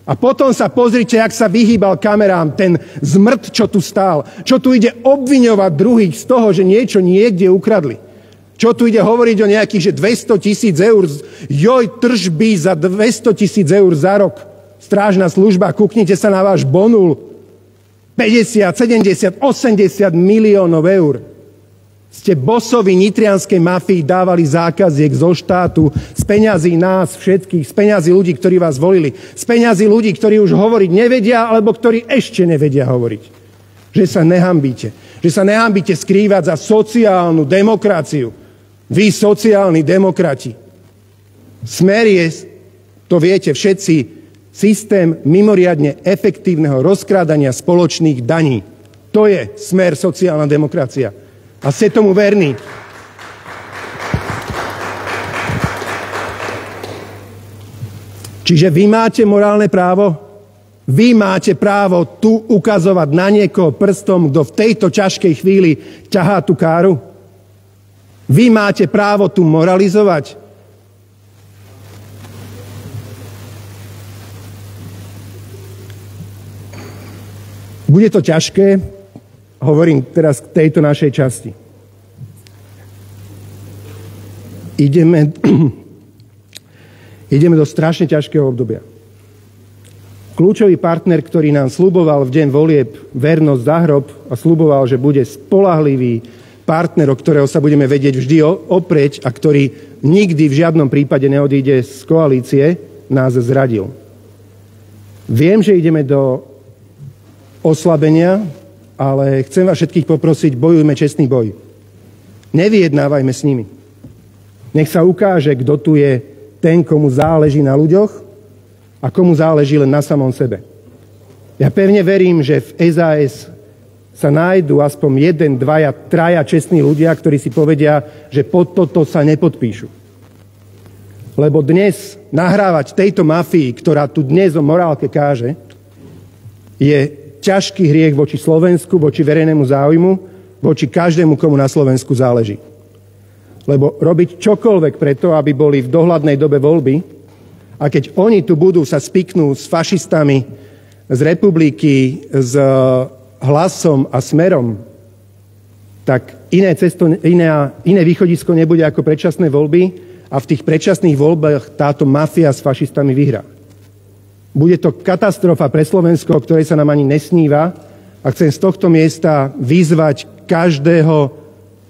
A potom sa pozrite, jak sa vyhýbal kamerám ten zmrt, čo tu stál. Čo tu ide obviňovať druhých z toho, že niečo niekde ukradli. Čo tu ide hovoriť o nejakých, že 200 tisíc eur, joj, tržby za 200 tisíc eur za rok. Strážna služba, kúknite sa na váš bonul. 50, 70, 80 miliónov eur. Ste bosovi nitrianskej mafii dávali zákaziek zo štátu, z peňazí nás všetkých, z peňazí ľudí, ktorí vás volili, z peňazí ľudí, ktorí už hovoriť nevedia, alebo ktorí ešte nevedia hovoriť. Že sa nehambíte. Že sa nehambíte skrývať za sociálnu demokraciu vy, sociálni demokrati. Smer je, to viete všetci, systém mimoriadne efektívneho rozkrádania spoločných daní. To je smer sociálna demokracia. A ste tomu verní. Čiže vy máte morálne právo? Vy máte právo tu ukazovať na niekoho prstom, kto v tejto ťažkej chvíli ťahá tú káru? Vy máte právo tu moralizovať? Bude to ťažké, hovorím teraz k tejto našej časti. Ideme, ideme do strašne ťažkého obdobia. Kľúčový partner, ktorý nám sluboval v deň volieb vernosť za hrob a sluboval, že bude spolahlivý, partner, o ktorého sa budeme vedieť vždy oprieť a ktorý nikdy v žiadnom prípade neodíde z koalície, nás zradil. Viem, že ideme do oslabenia, ale chcem vás všetkých poprosiť, bojujme čestný boj. Nevyjednávajme s nimi. Nech sa ukáže, kto tu je ten, komu záleží na ľuďoch a komu záleží len na samom sebe. Ja pevne verím, že v SAS sa nájdú aspoň jeden, dvaja, traja čestní ľudia, ktorí si povedia, že pod toto sa nepodpíšu. Lebo dnes nahrávať tejto mafii, ktorá tu dnes o morálke káže, je ťažký hriech voči Slovensku, voči verejnému záujmu, voči každému, komu na Slovensku záleží. Lebo robiť čokoľvek preto, aby boli v dohľadnej dobe voľby, a keď oni tu budú sa spiknúť s fašistami z republiky, z hlasom a smerom, tak iné, cesto, iné, iné východisko nebude ako predčasné voľby a v tých predčasných voľbách táto mafia s fašistami vyhrá. Bude to katastrofa pre Slovensko, o ktorej sa nám ani nesníva a chcem z tohto miesta vyzvať každého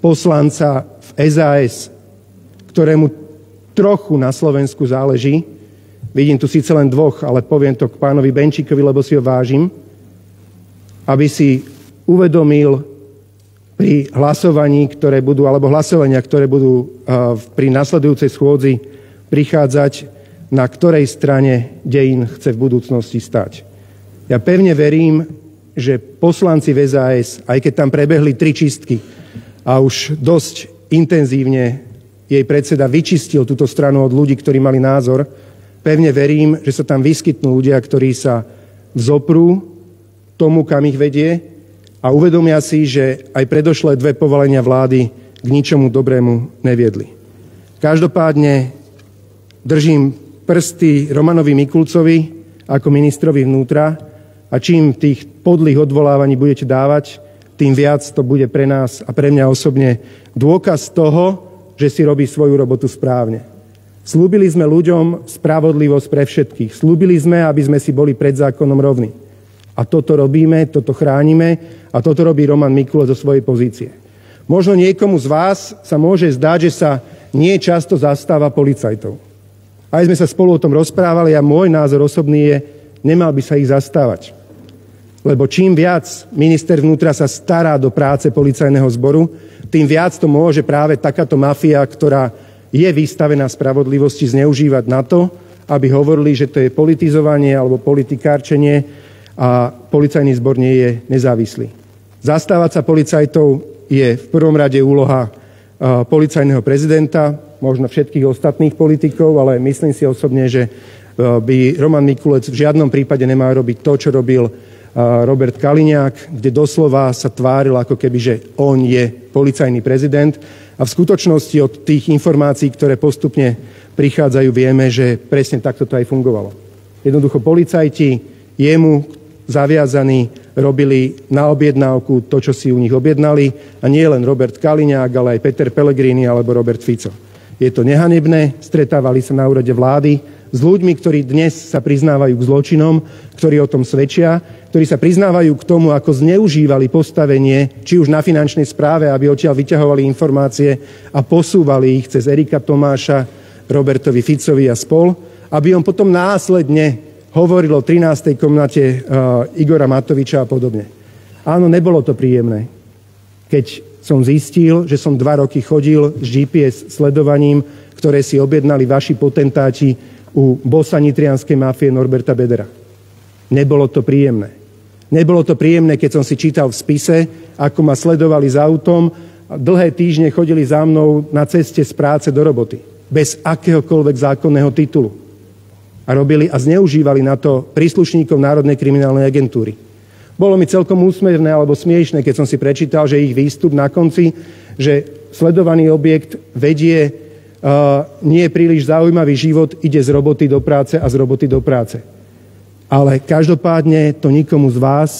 poslanca v SAS, ktorému trochu na Slovensku záleží. Vidím tu síce len dvoch, ale poviem to k pánovi Benčíkovi, lebo si ho vážim aby si uvedomil pri hlasovaní, ktoré budú, alebo hlasovania, ktoré budú pri nasledujúcej schôdzi prichádzať, na ktorej strane dejín chce v budúcnosti stať. Ja pevne verím, že poslanci v aj keď tam prebehli tri čistky a už dosť intenzívne jej predseda vyčistil túto stranu od ľudí, ktorí mali názor, pevne verím, že sa tam vyskytnú ľudia, ktorí sa vzoprú tomu, kam ich vedie a uvedomia si, že aj predošlé dve povolenia vlády k ničomu dobrému neviedli. Každopádne držím prsty Romanovi Mikulcovi ako ministrovi vnútra a čím tých podlých odvolávaní budete dávať, tým viac to bude pre nás a pre mňa osobne dôkaz toho, že si robí svoju robotu správne. Slúbili sme ľuďom spravodlivosť pre všetkých. Slúbili sme, aby sme si boli pred zákonom rovní. A toto robíme, toto chránime a toto robí Roman Mikulo zo svojej pozície. Možno niekomu z vás sa môže zdať, že sa nie často zastáva policajtov. Aj sme sa spolu o tom rozprávali a môj názor osobný je, nemal by sa ich zastávať. Lebo čím viac minister vnútra sa stará do práce policajného zboru, tým viac to môže práve takáto mafia, ktorá je vystavená spravodlivosti, zneužívať na to, aby hovorili, že to je politizovanie alebo politikárčenie a policajný zbor nie je nezávislý. Zastávať sa policajtov je v prvom rade úloha policajného prezidenta, možno všetkých ostatných politikov, ale myslím si osobne, že by Roman Mikulec v žiadnom prípade nemal robiť to, čo robil Robert Kaliňák, kde doslova sa tváril ako keby, že on je policajný prezident. A v skutočnosti od tých informácií, ktoré postupne prichádzajú, vieme, že presne takto to aj fungovalo. Jednoducho policajti jemu zaviazaní robili na objednávku to, čo si u nich objednali. A nie len Robert Kaliňák, ale aj Peter Pellegrini alebo Robert Fico. Je to nehanebné, stretávali sa na úrade vlády s ľuďmi, ktorí dnes sa priznávajú k zločinom, ktorí o tom svedčia, ktorí sa priznávajú k tomu, ako zneužívali postavenie, či už na finančnej správe, aby odtiaľ vyťahovali informácie a posúvali ich cez Erika Tomáša, Robertovi Ficovi a spol, aby on potom následne hovoril o 13. komnate uh, Igora Matoviča a podobne. Áno, nebolo to príjemné. Keď som zistil, že som dva roky chodil s GPS sledovaním, ktoré si objednali vaši potentáti u bosa nitrianskej mafie Norberta Bedera. Nebolo to príjemné. Nebolo to príjemné, keď som si čítal v spise, ako ma sledovali s autom a dlhé týždne chodili za mnou na ceste z práce do roboty. Bez akéhokoľvek zákonného titulu a robili a zneužívali na to príslušníkov Národnej kriminálnej agentúry. Bolo mi celkom úsmevné alebo smiešné, keď som si prečítal, že ich výstup na konci, že sledovaný objekt vedie uh, nie príliš zaujímavý život, ide z roboty do práce a z roboty do práce. Ale každopádne to nikomu z vás,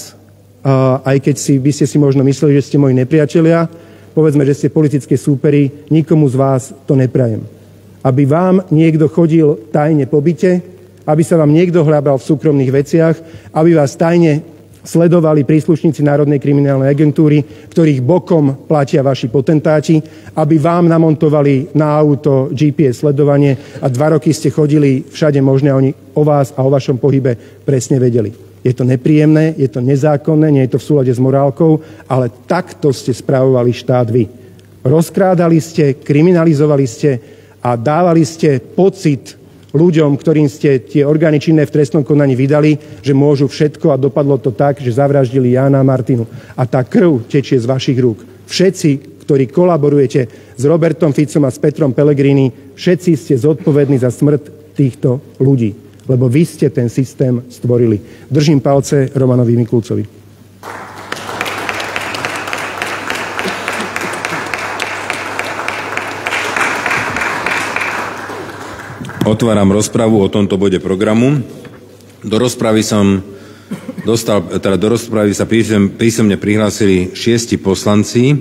uh, aj keď si, by ste si možno mysleli, že ste moji nepriatelia, povedzme, že ste politické súperi, nikomu z vás to neprajem. Aby vám niekto chodil tajne po byte, aby sa vám niekto hľabal v súkromných veciach, aby vás tajne sledovali príslušníci Národnej kriminálnej agentúry, ktorých bokom platia vaši potentáti, aby vám namontovali na auto GPS sledovanie a dva roky ste chodili všade možné a oni o vás a o vašom pohybe presne vedeli. Je to nepríjemné, je to nezákonné, nie je to v súlade s morálkou, ale takto ste spravovali štát vy. Rozkrádali ste, kriminalizovali ste a dávali ste pocit ľuďom, ktorým ste tie orgány činné v trestnom konaní vydali, že môžu všetko a dopadlo to tak, že zavraždili Jána a Martinu. A tá krv tečie z vašich rúk. Všetci, ktorí kolaborujete s Robertom Ficom a s Petrom Pellegrini, všetci ste zodpovední za smrť týchto ľudí. Lebo vy ste ten systém stvorili. Držím palce Romanovi Mikulcovi. Otváram rozpravu o tomto bode programu. Do rozpravy som dostal, teda do rozpravy sa písomne prihlásili šiesti poslanci,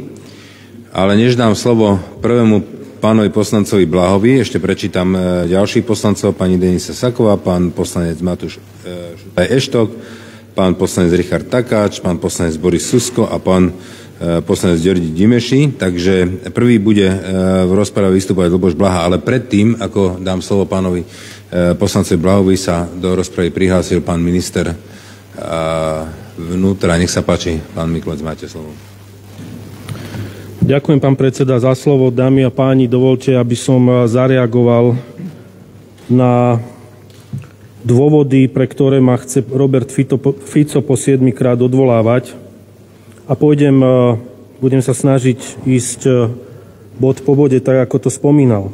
ale než dám slovo prvému pánovi poslancovi Blahovi, ešte prečítam e, ďalších poslancov, pani Denisa Saková, pán poslanec Matúš e, Eštok, pán poslanec Richard Takáč, pán poslanec Boris Susko a pán poslanec Ďordi Dimeši, takže prvý bude e, v rozprave vystupovať Luboš Blaha, ale predtým, ako dám slovo pánovi e, poslancovi Blahovi, sa do rozpravy prihlásil pán minister vnútra. Nech sa páči, pán Miklec, máte slovo. Ďakujem, pán predseda, za slovo. Dámy a páni, dovolte, aby som zareagoval na dôvody, pre ktoré ma chce Robert Fico po 7 krát odvolávať a pôjdem, e, budem sa snažiť ísť e, bod po bode, tak ako to spomínal.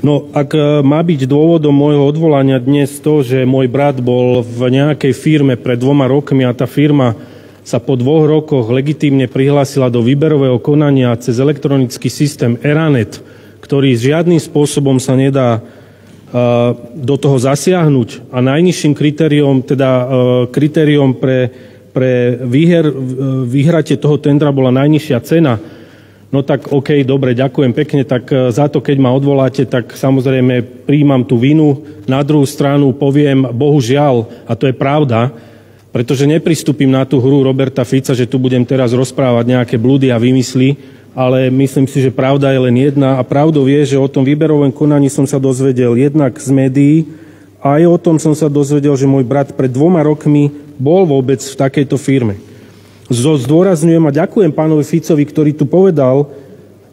No, ak e, má byť dôvodom môjho odvolania dnes to, že môj brat bol v nejakej firme pred dvoma rokmi a tá firma sa po dvoch rokoch legitímne prihlásila do výberového konania cez elektronický systém Eranet, ktorý žiadnym spôsobom sa nedá do toho zasiahnuť a najnižším kritériom, teda kritériom pre pre výher, vyhratie toho tendra bola najnižšia cena, no tak OK, dobre, ďakujem pekne, tak e, za to, keď ma odvoláte, tak samozrejme príjmam tú vinu. Na druhú stranu poviem, bohužiaľ, a to je pravda, pretože nepristúpim na tú hru Roberta Fica, že tu budem teraz rozprávať nejaké blúdy a vymysly, ale myslím si, že pravda je len jedna a pravdou je, že o tom výberovom konaní som sa dozvedel jednak z médií, a aj o tom som sa dozvedel, že môj brat pred dvoma rokmi bol vôbec v takejto firme. Zdôrazňujem a ďakujem pánovi Ficovi, ktorý tu povedal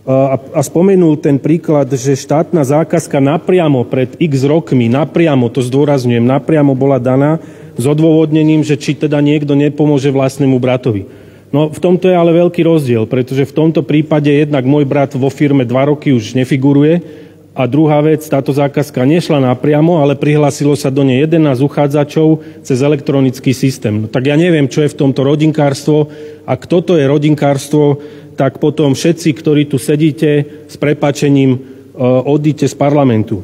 a, a spomenul ten príklad, že štátna zákazka napriamo pred x rokmi, napriamo, to zdôrazňujem, napriamo bola daná s odôvodnením, že či teda niekto nepomôže vlastnému bratovi. No v tomto je ale veľký rozdiel, pretože v tomto prípade jednak môj brat vo firme dva roky už nefiguruje a druhá vec, táto zákazka nešla napriamo, ale prihlásilo sa do nej 11 uchádzačov cez elektronický systém. No, tak ja neviem, čo je v tomto rodinkárstvo a kto to je rodinkárstvo, tak potom všetci, ktorí tu sedíte, s prepačením e, odíte z parlamentu.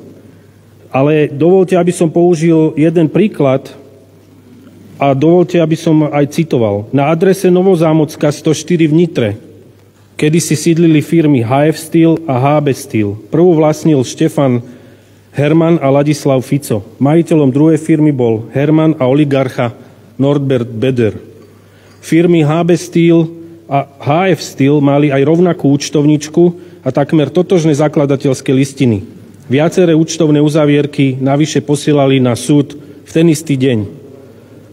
Ale dovolte, aby som použil jeden príklad, a dovolte, aby som aj citoval. Na adrese Novozámocka 104 v Nitre, kedy si sídlili firmy HF Steel a HB Steel. Prvú vlastnil Štefan Herman a Ladislav Fico. Majiteľom druhej firmy bol Herman a oligarcha Nordbert Beder. Firmy HB Steel a HF Steel mali aj rovnakú účtovničku a takmer totožné zakladateľské listiny. Viaceré účtovné uzavierky navyše posielali na súd v ten istý deň.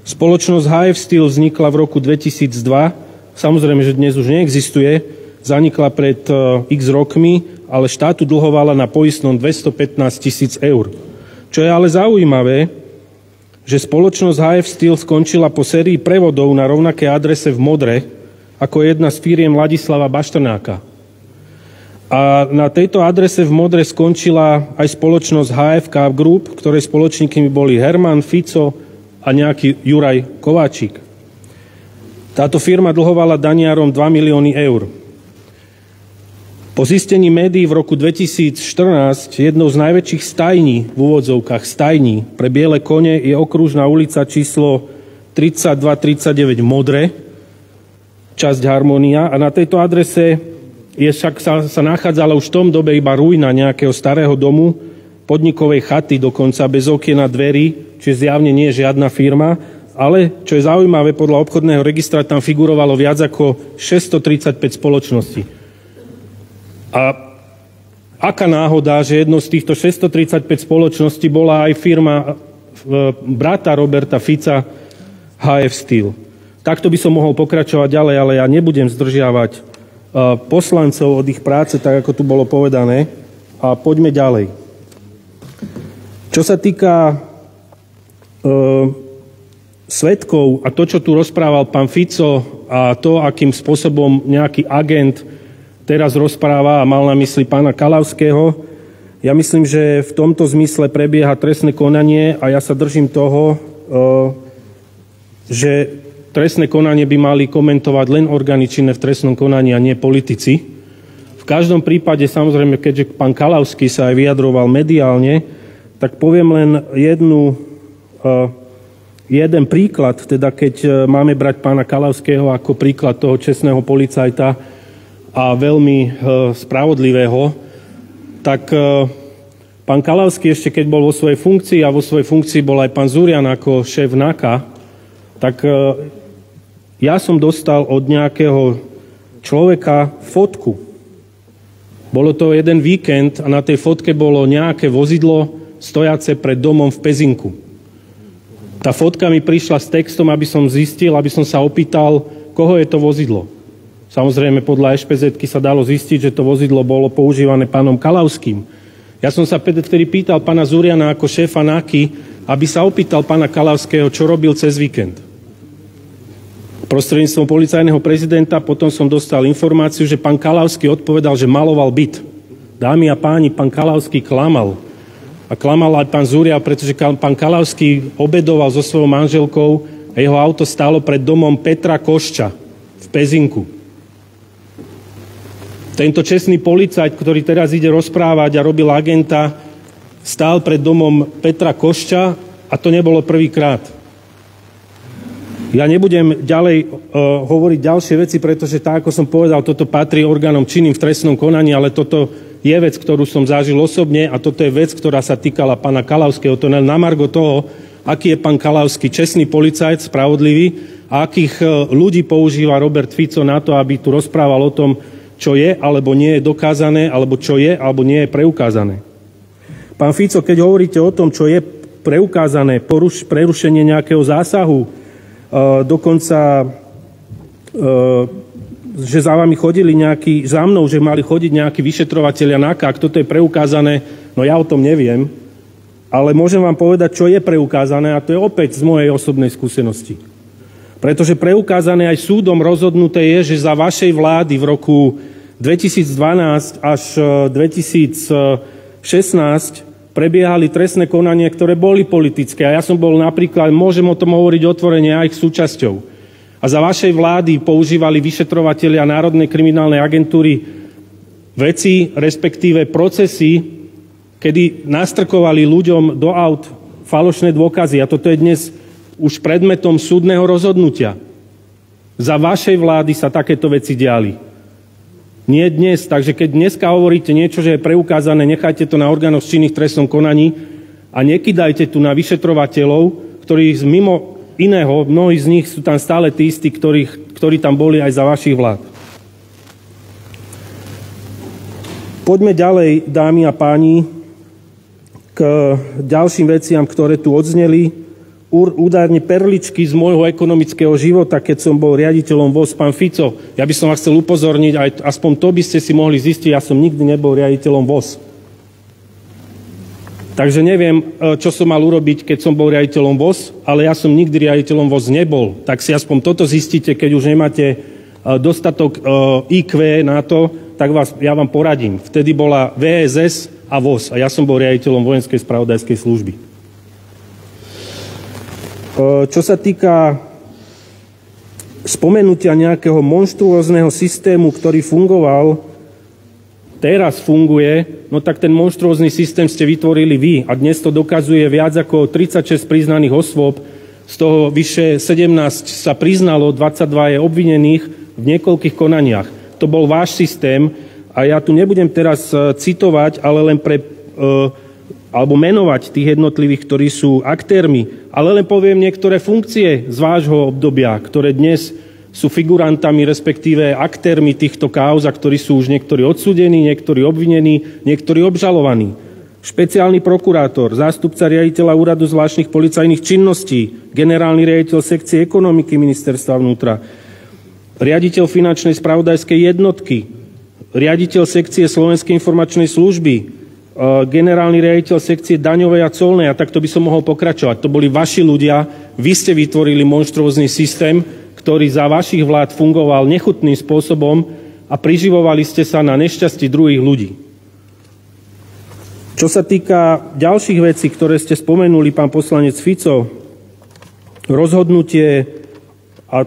Spoločnosť HF Steel vznikla v roku 2002, samozrejme, že dnes už neexistuje, zanikla pred uh, x rokmi, ale štátu dlhovala na poistnom 215 tisíc eur. Čo je ale zaujímavé, že spoločnosť HF Steel skončila po sérii prevodov na rovnaké adrese v Modre, ako jedna z firiem Ladislava Baštrnáka. A na tejto adrese v Modre skončila aj spoločnosť HFK Group, ktorej spoločníkmi boli Herman, Fico, a nejaký Juraj Kováčik. Táto firma dlhovala daniarom 2 milióny eur. Po zistení médií v roku 2014 jednou z najväčších stajní, v úvodzovkách stajní pre biele kone je okružná ulica číslo 3239 Modre, časť Harmonia a na tejto adrese je však sa, sa nachádzala už v tom dobe iba ruina nejakého starého domu, podnikovej chaty dokonca bez okien a dverí, čiže zjavne nie je žiadna firma, ale čo je zaujímavé, podľa obchodného registra tam figurovalo viac ako 635 spoločností. A aká náhoda, že jednou z týchto 635 spoločností bola aj firma e, brata Roberta Fica HF Steel. Takto by som mohol pokračovať ďalej, ale ja nebudem zdržiavať e, poslancov od ich práce, tak ako tu bolo povedané. A poďme ďalej. Čo sa týka e, svetkov a to, čo tu rozprával pán Fico a to, akým spôsobom nejaký agent teraz rozpráva a mal na mysli pána Kalavského, ja myslím, že v tomto zmysle prebieha trestné konanie a ja sa držím toho, e, že trestné konanie by mali komentovať len orgány činné v trestnom konaní a nie politici. V každom prípade, samozrejme, keďže pán Kalavský sa aj vyjadroval mediálne, tak poviem len jednu, eh, jeden príklad, teda keď eh, máme brať pána Kalavského ako príklad toho čestného policajta a veľmi eh, spravodlivého, tak pán Kalavský ešte keď bol vo svojej funkcii a vo svojej funkcii bol aj pán Zurian ako šéf NAKA, tak ja som dostal od nejakého človeka fotku. Bolo to jeden víkend a na tej fotke bolo nejaké vozidlo, stojace pred domom v Pezinku. Tá fotka mi prišla s textom, aby som zistil, aby som sa opýtal, koho je to vozidlo. Samozrejme, podľa ešpz sa dalo zistiť, že to vozidlo bolo používané pánom Kalavským. Ja som sa vtedy pýtal pána Zuriana ako šéfa NAKY, aby sa opýtal pána Kalavského, čo robil cez víkend. Prostredníctvom policajného prezidenta potom som dostal informáciu, že pán Kalavský odpovedal, že maloval byt. Dámy a páni, pán Kalavský klamal. A klamal aj pán Zúria, pretože pán Kalavský obedoval so svojou manželkou a jeho auto stálo pred domom Petra Košča v Pezinku. Tento čestný policajt, ktorý teraz ide rozprávať a robil agenta, stál pred domom Petra Košča a to nebolo prvýkrát. Ja nebudem ďalej uh, hovoriť ďalšie veci, pretože tak, ako som povedal, toto patrí orgánom činným v trestnom konaní, ale toto je vec, ktorú som zažil osobne a toto je vec, ktorá sa týkala pána Kalavského. To na margo toho, aký je pán Kalavský čestný policajt, spravodlivý a akých e, ľudí používa Robert Fico na to, aby tu rozprával o tom, čo je alebo nie je dokázané, alebo čo je alebo nie je preukázané. Pán Fico, keď hovoríte o tom, čo je preukázané, poruš, prerušenie nejakého zásahu, e, dokonca e, že za vami chodili nejakí, za mnou, že mali chodiť nejakí vyšetrovateľia NAKA, ak toto je preukázané, no ja o tom neviem, ale môžem vám povedať, čo je preukázané a to je opäť z mojej osobnej skúsenosti. Pretože preukázané aj súdom rozhodnuté je, že za vašej vlády v roku 2012 až 2016 e, prebiehali trestné konania, ktoré boli politické. A ja som bol napríklad, môžem o tom hovoriť otvorene, aj ich súčasťou. A za vašej vlády používali vyšetrovateľia Národnej kriminálnej agentúry veci, respektíve procesy, kedy nastrkovali ľuďom do aut falošné dôkazy. A toto je dnes už predmetom súdneho rozhodnutia. Za vašej vlády sa takéto veci diali. Nie dnes, takže keď dneska hovoríte niečo, že je preukázané, nechajte to na orgánoch činných trestnom konaní a nekydajte tu na vyšetrovateľov, ktorí mimo iného, mnohí z nich sú tam stále tí istí, ktorí, ktorí tam boli aj za vašich vlád. Poďme ďalej, dámy a páni, k ďalším veciam, ktoré tu odzneli údajne perličky z môjho ekonomického života, keď som bol riaditeľom VOS, pán Fico. Ja by som vás chcel upozorniť, aj aspoň to by ste si mohli zistiť, ja som nikdy nebol riaditeľom VOS. Takže neviem, e, čo som mal urobiť, keď som bol riaditeľom VOS, ale ja som nikdy riaditeľom VOS nebol. Tak si aspoň toto zistíte, keď už nemáte e, dostatok e, IQ na to, tak vás, ja vám poradím. Vtedy bola VSS a VOS a ja som bol riaditeľom vojenskej spravodajskej služby. E, čo sa týka spomenutia nejakého monštruózneho systému, ktorý fungoval, teraz funguje, no tak ten monštruózny systém ste vytvorili vy a dnes to dokazuje viac ako 36 priznaných osôb, z toho vyše 17 sa priznalo, 22 je obvinených v niekoľkých konaniach. To bol váš systém a ja tu nebudem teraz e, citovať, ale len pre uh, alebo menovať tých jednotlivých, ktorí sú aktérmi, ale len poviem niektoré funkcie z vášho obdobia, ktoré dnes sú figurantami, respektíve aktérmi týchto kauz, a ktorí sú už niektorí odsudení, niektorí obvinení, niektorí obžalovaní. Špeciálny prokurátor, zástupca riaditeľa úradu zvláštnych policajných činností, generálny riaditeľ sekcie ekonomiky ministerstva vnútra, riaditeľ finančnej spravodajskej jednotky, riaditeľ sekcie Slovenskej informačnej služby, generálny riaditeľ sekcie daňovej a colnej a takto by som mohol pokračovať. To boli vaši ľudia, vy ste vytvorili monštrózny systém, ktorý za vašich vlád fungoval nechutným spôsobom a priživovali ste sa na nešťastí druhých ľudí. Čo sa týka ďalších vecí, ktoré ste spomenuli, pán poslanec Fico, rozhodnutie, a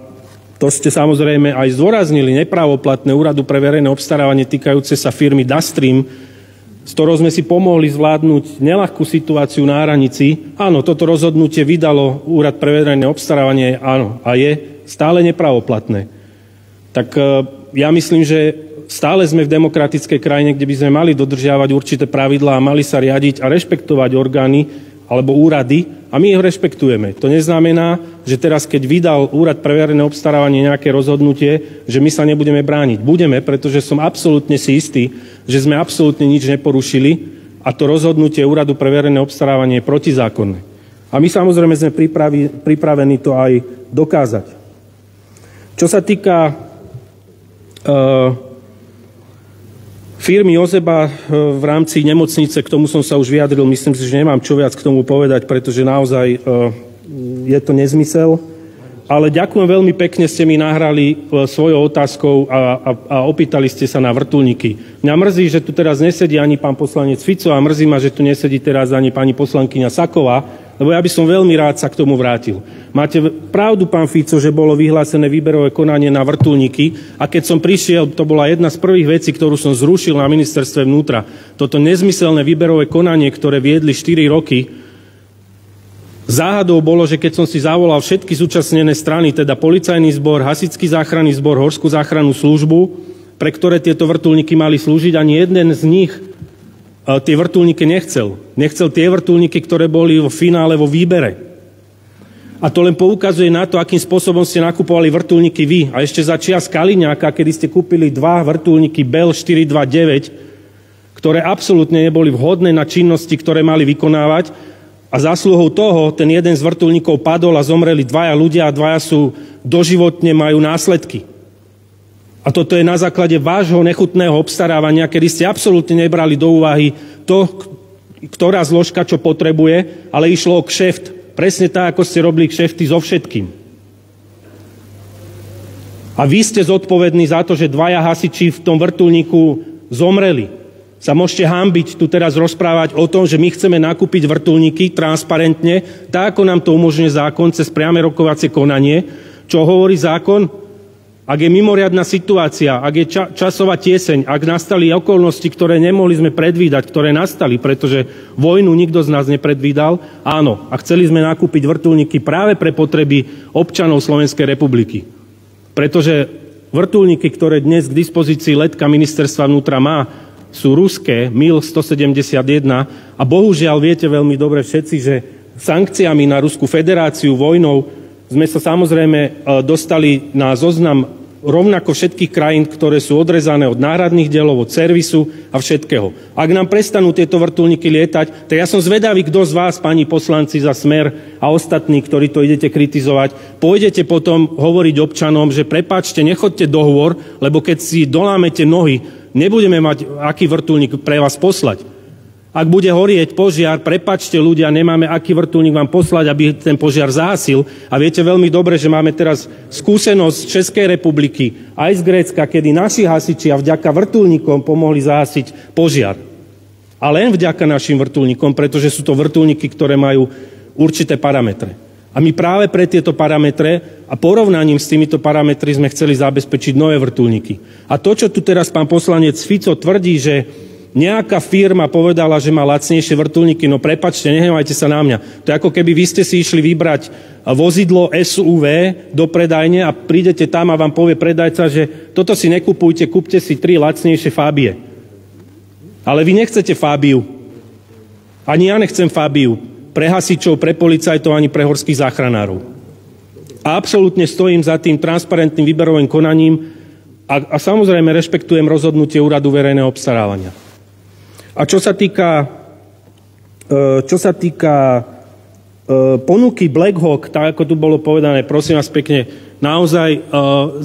to ste samozrejme aj zdôraznili, nepravoplatné úradu pre verejné obstarávanie týkajúce sa firmy Dastream, s ktorou sme si pomohli zvládnuť nelahkú situáciu na hranici. Áno, toto rozhodnutie vydalo Úrad pre verejné obstarávanie, áno, a je stále nepravoplatné. Tak e, ja myslím, že stále sme v demokratickej krajine, kde by sme mali dodržiavať určité pravidlá a mali sa riadiť a rešpektovať orgány alebo úrady a my ich rešpektujeme. To neznamená, že teraz, keď vydal Úrad pre verejné obstarávanie nejaké rozhodnutie, že my sa nebudeme brániť. Budeme, pretože som absolútne si istý, že sme absolútne nič neporušili a to rozhodnutie Úradu pre verejné obstarávanie je protizákonné. A my samozrejme sme pripravi, pripravení to aj dokázať. Čo sa týka uh, firmy Jozeba e, v rámci nemocnice, k tomu som sa už vyjadril, myslím si, že nemám čo viac k tomu povedať, pretože naozaj e, je to nezmysel. Ale ďakujem veľmi pekne, ste mi nahrali e, svojou otázkou a, a, a opýtali ste sa na vrtulníky. Mňa mrzí, že tu teraz nesedí ani pán poslanec Fico a mrzí ma, že tu nesedí teraz ani pani poslankyňa Saková, lebo ja by som veľmi rád sa k tomu vrátil. Máte pravdu, pán Fico, že bolo vyhlásené výberové konanie na vrtulníky a keď som prišiel, to bola jedna z prvých vecí, ktorú som zrušil na ministerstve vnútra. Toto nezmyselné výberové konanie, ktoré viedli 4 roky, Záhadou bolo, že keď som si zavolal všetky zúčastnené strany, teda policajný zbor, hasický záchranný zbor, horskú záchrannú službu, pre ktoré tieto vrtulníky mali slúžiť, ani jeden z nich tie vrtulníky nechcel. Nechcel tie vrtulníky, ktoré boli vo finále vo výbere. A to len poukazuje na to, akým spôsobom ste nakupovali vrtulníky vy. A ešte za čia Kaliňáka, kedy ste kúpili dva vrtulníky Bell 429, ktoré absolútne neboli vhodné na činnosti, ktoré mali vykonávať. A zásluhou toho ten jeden z vrtulníkov padol a zomreli dvaja ľudia a dvaja sú doživotne majú následky. A toto je na základe vášho nechutného obstarávania, kedy ste absolútne nebrali do úvahy to, ktorá zložka čo potrebuje, ale išlo o kšeft. Presne tak, ako ste robili kšefty so všetkým. A vy ste zodpovední za to, že dvaja hasiči v tom vrtulníku zomreli. Sa môžete hambiť tu teraz rozprávať o tom, že my chceme nakúpiť vrtulníky transparentne, tak ako nám to umožňuje zákon cez priame rokovacie konanie. Čo hovorí zákon? Ak je mimoriadná situácia, ak je ča- časová tieseň, ak nastali okolnosti, ktoré nemohli sme predvídať, ktoré nastali, pretože vojnu nikto z nás nepredvídal, áno, a chceli sme nakúpiť vrtulníky práve pre potreby občanov Slovenskej republiky. Pretože vrtulníky, ktoré dnes k dispozícii letka ministerstva vnútra má, sú ruské, MIL 171 a bohužiaľ viete veľmi dobre všetci, že sankciami na Ruskú federáciu, vojnou sme sa samozrejme e, dostali na zoznam rovnako všetkých krajín, ktoré sú odrezané od náhradných dielov, od servisu a všetkého. Ak nám prestanú tieto vrtulníky lietať, tak ja som zvedavý, kto z vás, pani poslanci za Smer a ostatní, ktorí to idete kritizovať, pôjdete potom hovoriť občanom, že prepáčte, nechodte dohovor, lebo keď si dolámete nohy, nebudeme mať aký vrtulník pre vás poslať. Ak bude horieť požiar, prepačte ľudia, nemáme aký vrtulník vám poslať, aby ten požiar zásil. A viete veľmi dobre, že máme teraz skúsenosť Českej republiky, aj z Grécka, kedy naši hasiči a vďaka vrtulníkom pomohli zásiť požiar. A len vďaka našim vrtulníkom, pretože sú to vrtulníky, ktoré majú určité parametre. A my práve pre tieto parametre a porovnaním s týmito parametry sme chceli zabezpečiť nové vrtulníky. A to, čo tu teraz pán poslanec Fico tvrdí, že nejaká firma povedala, že má lacnejšie vrtulníky, no prepačte, nehnevajte sa na mňa. To je ako keby vy ste si išli vybrať vozidlo SUV do predajne a prídete tam a vám povie predajca, že toto si nekupujte, kúpte si tri lacnejšie Fábie. Ale vy nechcete Fábiu. Ani ja nechcem Fábiu. Pre hasičov, pre policajtov, ani pre horských záchranárov. A absolútne stojím za tým transparentným výberovým konaním a, a samozrejme rešpektujem rozhodnutie Úradu verejného obstarávania. A čo sa týka, e, čo sa týka e, ponuky Black Hawk, tak ako tu bolo povedané, prosím vás pekne, naozaj e,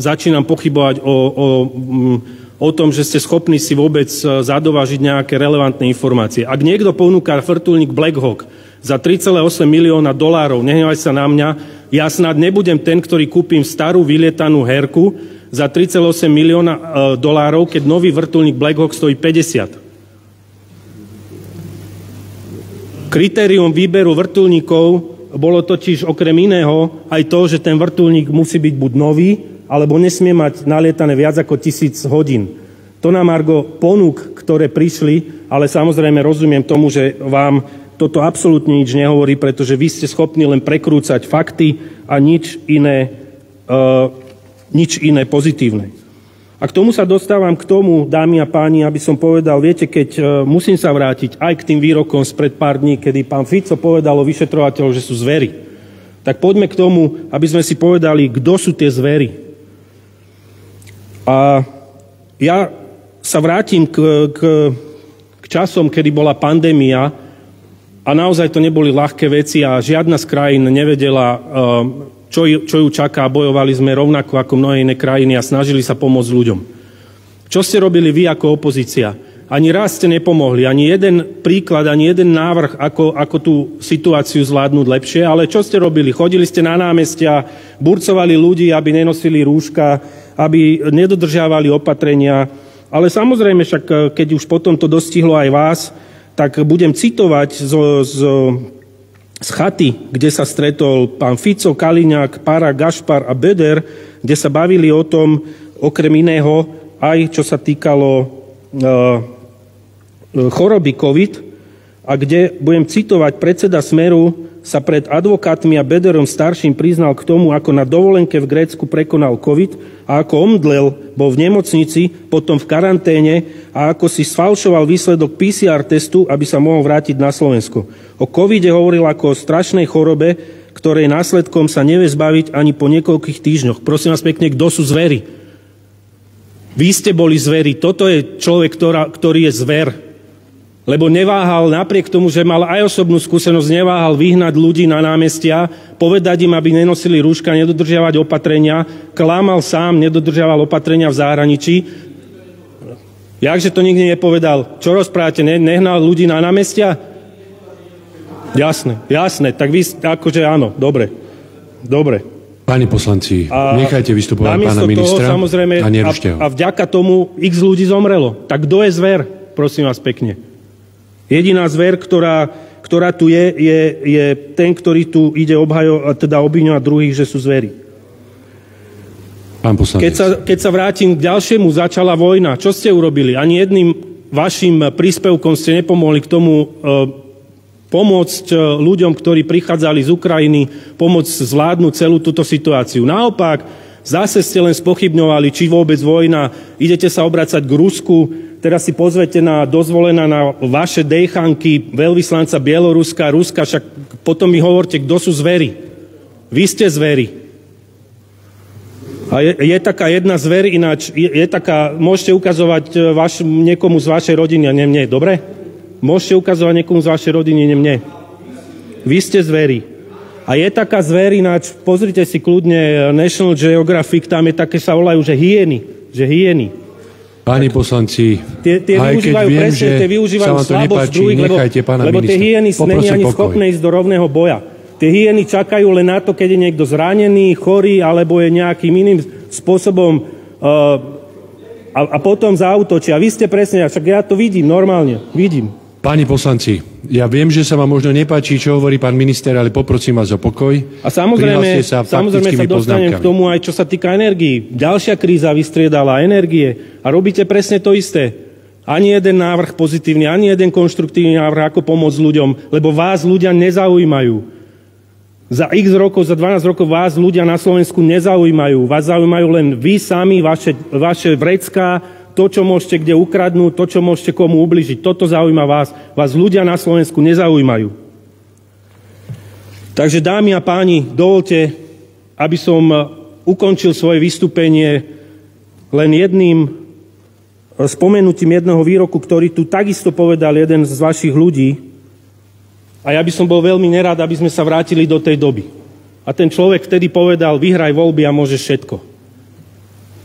začínam pochybovať o, o, mm, o tom, že ste schopní si vôbec zadovážiť nejaké relevantné informácie. Ak niekto ponúka vrtulník Black Hawk za 3,8 milióna dolárov, nehnevaj sa na mňa, ja snad nebudem ten, ktorý kúpim starú vylietanú herku za 3,8 milióna dolárov, keď nový vrtulník Black Hawk stojí 50. Kritérium výberu vrtulníkov bolo totiž okrem iného aj to, že ten vrtulník musí byť buď nový, alebo nesmie mať nalietané viac ako tisíc hodín. To na Margo ponúk, ktoré prišli, ale samozrejme rozumiem tomu, že vám toto absolútne nič nehovorí, pretože vy ste schopní len prekrúcať fakty a nič iné, uh, nič iné pozitívne. A k tomu sa dostávam k tomu, dámy a páni, aby som povedal, viete, keď uh, musím sa vrátiť aj k tým výrokom spred pár dní, kedy pán Fico povedal o vyšetrovateľov, že sú zvery. Tak poďme k tomu, aby sme si povedali, kto sú tie zvery. A ja sa vrátim k, k, k časom, kedy bola pandémia a naozaj to neboli ľahké veci a žiadna z krajín nevedela uh, čo, čo ju čaká. Bojovali sme rovnako ako mnohé iné krajiny a snažili sa pomôcť ľuďom. Čo ste robili vy ako opozícia? Ani raz ste nepomohli, ani jeden príklad, ani jeden návrh, ako, ako tú situáciu zvládnuť lepšie, ale čo ste robili? Chodili ste na námestia, burcovali ľudí, aby nenosili rúška, aby nedodržiavali opatrenia, ale samozrejme však, keď už potom to dostihlo aj vás, tak budem citovať zo, zo z chaty, kde sa stretol pán Fico, Kaliňák, Para, Gašpar a Beder, kde sa bavili o tom, okrem iného, aj čo sa týkalo e, choroby COVID, a kde, budem citovať, predseda Smeru sa pred advokátmi a Bederom starším priznal k tomu, ako na dovolenke v Grécku prekonal COVID a ako omdlel, bol v nemocnici, potom v karanténe a ako si sfalšoval výsledok PCR testu, aby sa mohol vrátiť na Slovensko. O covide hovoril ako o strašnej chorobe, ktorej následkom sa nevie zbaviť ani po niekoľkých týždňoch. Prosím vás pekne, kto sú zvery? Vy ste boli zvery. Toto je človek, ktorá, ktorý je zver. Lebo neváhal, napriek tomu, že mal aj osobnú skúsenosť, neváhal vyhnať ľudí na námestia, povedať im, aby nenosili rúška, nedodržiavať opatrenia, klamal sám, nedodržiaval opatrenia v zahraničí. Jakže to nikdy nepovedal? Čo rozprávate? Ne, nehnal ľudí na námestia? Jasné, jasné. Tak vy, akože áno, dobre. Dobre. Páni poslanci, A nechajte vystupovať pána ministra toho, samozrejme, a nerušte ho. a, a vďaka tomu x ľudí zomrelo. Tak kto je zver, prosím vás pekne? Jediná zver, ktorá, ktorá tu je, je, je ten, ktorý tu ide obhajo, teda obviňovať druhých, že sú zvery. Pán poslanec. Keď sa, keď sa vrátim k ďalšiemu, začala vojna. Čo ste urobili? Ani jedným vašim príspevkom ste nepomohli k tomu e, pomôcť e, ľuďom, ktorí prichádzali z Ukrajiny, pomôcť zvládnuť celú túto situáciu. Naopak, zase ste len spochybňovali, či vôbec vojna, idete sa obracať k Rusku, teraz si pozvete na dozvolená na vaše dejchanky veľvyslanca Bieloruska, Ruska, však potom mi hovorte, kto sú zvery. Vy ste zvery. A je, je taká jedna zver ináč, je, je taká, môžete ukazovať e, vaš, niekomu z vašej rodiny, a nie mne, dobre? Môžete ukazovať niekomu z vašej rodiny, nie mne. Vy ste zvery. A je taká zver ináč, pozrite si kľudne e, National Geographic, tam je také, sa volajú, že hyeny. Že hyeny. Páni poslanci, Tie, tie aj keď viem, presne, že tie využívajú sa vám to nepáči, druhých, lebo, pána lebo tie hyeny není ani pokoj. schopné ísť do rovného boja. Tie hyeny čakajú len na to, keď je niekto zranený, chorý, alebo je nejakým iným spôsobom uh, a, a potom zautočia. Vy ste presne, však ja to vidím normálne, vidím. Páni poslanci, ja viem, že sa vám možno nepáči, čo hovorí pán minister, ale poprosím vás o pokoj. A samozrejme, Prihláste sa samozrejme sa dostanem k tomu aj čo sa týka energii. Ďalšia kríza vystriedala energie a robíte presne to isté. Ani jeden návrh pozitívny, ani jeden konštruktívny návrh, ako pomôcť ľuďom, lebo vás ľudia nezaujímajú. Za x rokov, za 12 rokov vás ľudia na Slovensku nezaujímajú. Vás zaujímajú len vy sami, vaše, vaše vrecká, to, čo môžete kde ukradnúť, to, čo môžete komu ubližiť. Toto zaujíma vás. Vás ľudia na Slovensku nezaujímajú. Takže dámy a páni, dovolte, aby som e, ukončil svoje vystúpenie len jedným e, spomenutím jedného výroku, ktorý tu takisto povedal jeden z vašich ľudí. A ja by som bol veľmi nerád, aby sme sa vrátili do tej doby. A ten človek vtedy povedal, vyhraj voľby a môžeš všetko.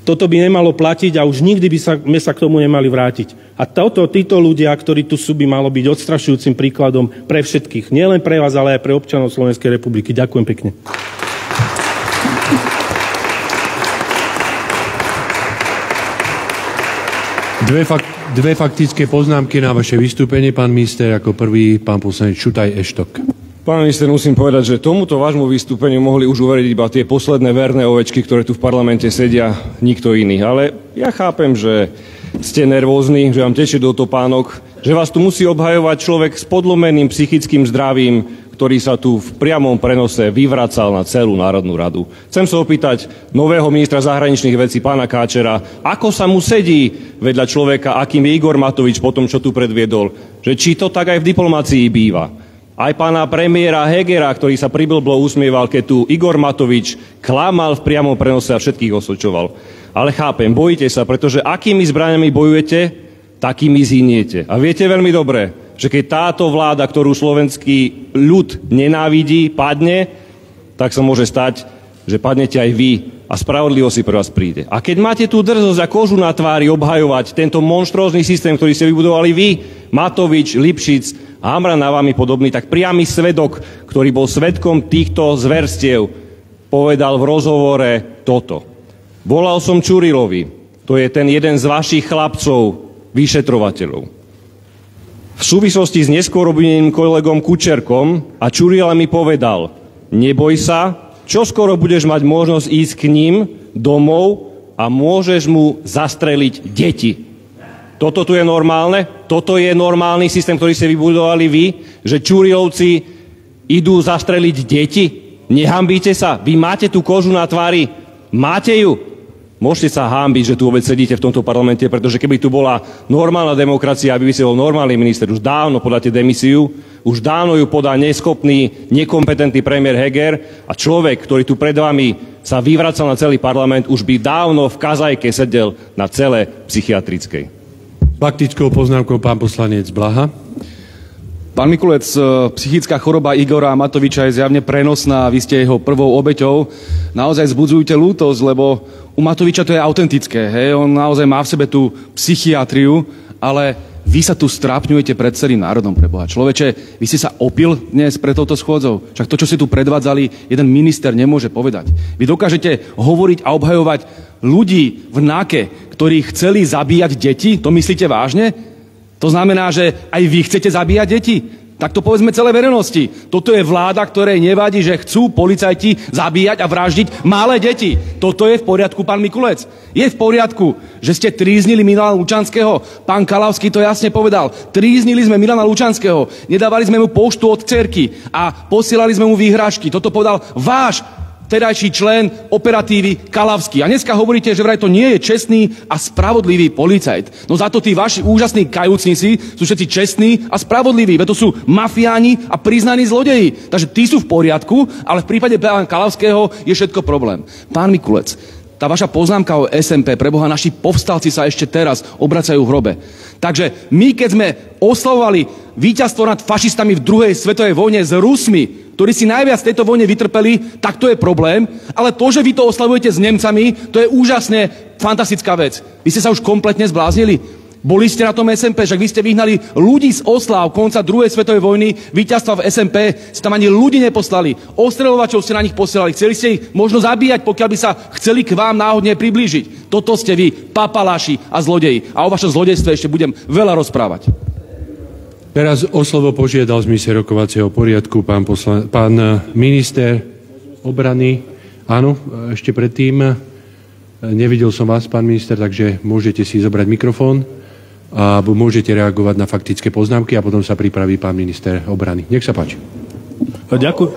Toto by nemalo platiť a už nikdy by sme sa k tomu nemali vrátiť. A toto, títo ľudia, ktorí tu sú, by malo byť odstrašujúcim príkladom pre všetkých. Nielen pre vás, ale aj pre občanov Slovenskej republiky. Ďakujem pekne. Dve, fak- dve faktické poznámky na vaše vystúpenie, pán minister. Ako prvý, pán poslanec Šutaj Eštok. Pán minister, musím povedať, že tomuto vášmu vystúpeniu mohli už uveriť iba tie posledné verné ovečky, ktoré tu v parlamente sedia, nikto iný. Ale ja chápem, že ste nervózni, že vám tečie do topánok, že vás tu musí obhajovať človek s podlomeným psychickým zdravím, ktorý sa tu v priamom prenose vyvracal na celú Národnú radu. Chcem sa opýtať nového ministra zahraničných vecí, pána Káčera, ako sa mu sedí vedľa človeka, akým je Igor Matovič po tom, čo tu predviedol, že či to tak aj v diplomácii býva. Aj pána premiéra Hegera, ktorý sa priblblo usmieval, keď tu Igor Matovič klamal v priamom prenose a všetkých osočoval. Ale chápem, bojíte sa, pretože akými zbraniami bojujete, takými zhyniete. A viete veľmi dobre, že keď táto vláda, ktorú slovenský ľud nenávidí, padne, tak sa môže stať, že padnete aj vy a spravodlivo si pre vás príde. A keď máte tú drzosť a kožu na tvári obhajovať tento monštrózny systém, ktorý ste vybudovali vy, Matovič, Lipšic, Hamran a vami podobný, tak priamy svedok, ktorý bol svedkom týchto zverstiev, povedal v rozhovore toto. Volal som Čurilovi, to je ten jeden z vašich chlapcov, vyšetrovateľov. V súvislosti s neskôr obvineným kolegom Kučerkom a Čurila mi povedal, neboj sa, čo skoro budeš mať možnosť ísť k ním domov a môžeš mu zastreliť deti. Toto tu je normálne? Toto je normálny systém, ktorý ste vybudovali vy? Že Čurilovci idú zastreliť deti? Nehambíte sa? Vy máte tú kožu na tvári? Máte ju? Môžete sa hámbiť, že tu vôbec sedíte v tomto parlamente, pretože keby tu bola normálna demokracia, aby by si bol normálny minister, už dávno podáte demisiu, už dávno ju podá neschopný, nekompetentný premiér Heger a človek, ktorý tu pred vami sa vyvracal na celý parlament, už by dávno v kazajke sedel na celé psychiatrickej. Faktickou poznámkou pán poslanec Blaha. Pán Mikulec, e, psychická choroba Igora Matoviča je zjavne prenosná, vy ste jeho prvou obeťou. Naozaj zbudzujte lútosť, lebo u Matoviča to je autentické. Hej? On naozaj má v sebe tú psychiatriu, ale vy sa tu strápňujete pred celým národom pre Boha. Človeče, vy ste sa opil dnes pred touto schôdzou. Však to, čo ste tu predvádzali, jeden minister nemôže povedať. Vy dokážete hovoriť a obhajovať ľudí v náke, ktorí chceli zabíjať deti? To myslíte vážne? To znamená, že aj vy chcete zabíjať deti? Tak to povedzme celé verejnosti. Toto je vláda, ktorej nevadí, že chcú policajti zabíjať a vraždiť malé deti. Toto je v poriadku, pán Mikulec. Je v poriadku, že ste tríznili Milana Lučanského. Pán Kalavský to jasne povedal. Tríznili sme Milana Lučanského. Nedávali sme mu poštu od cerky a posielali sme mu výhražky. Toto povedal váš terajší člen operatívy Kalavský. A dneska hovoríte, že vraj to nie je čestný a spravodlivý policajt. No za to tí vaši úžasní kajúcnici sú všetci čestní a spravodliví, veď to sú mafiáni a priznaní zlodeji. Takže tí sú v poriadku, ale v prípade pána Kalavského je všetko problém. Pán Mikulec, tá vaša poznámka o SMP, preboha, naši povstalci sa ešte teraz obracajú v hrobe. Takže my, keď sme oslavovali víťazstvo nad fašistami v druhej svetovej vojne s Rusmi, ktorí si najviac tejto vojne vytrpeli, tak to je problém. Ale to, že vy to oslavujete s Nemcami, to je úžasne fantastická vec. Vy ste sa už kompletne zbláznili. Boli ste na tom SMP, že vy ste vyhnali ľudí z oslav konca druhej svetovej vojny, víťazstva v SMP, ste tam ani ľudí neposlali. Ostreľovačov ste na nich posielali. Chceli ste ich možno zabíjať, pokiaľ by sa chceli k vám náhodne priblížiť. Toto ste vy, papaláši a zlodeji. A o vašom zlodejstve ešte budem veľa rozprávať. Teraz o slovo požiadal zmysel rokovacieho poriadku pán, poslan- pán eh, minister obrany. Áno, eh, ešte predtým eh, nevidel som vás, pán minister, takže môžete si zobrať mikrofón a môžete reagovať na faktické poznámky a potom sa pripraví pán minister obrany. Nech sa páči. Ďakujem.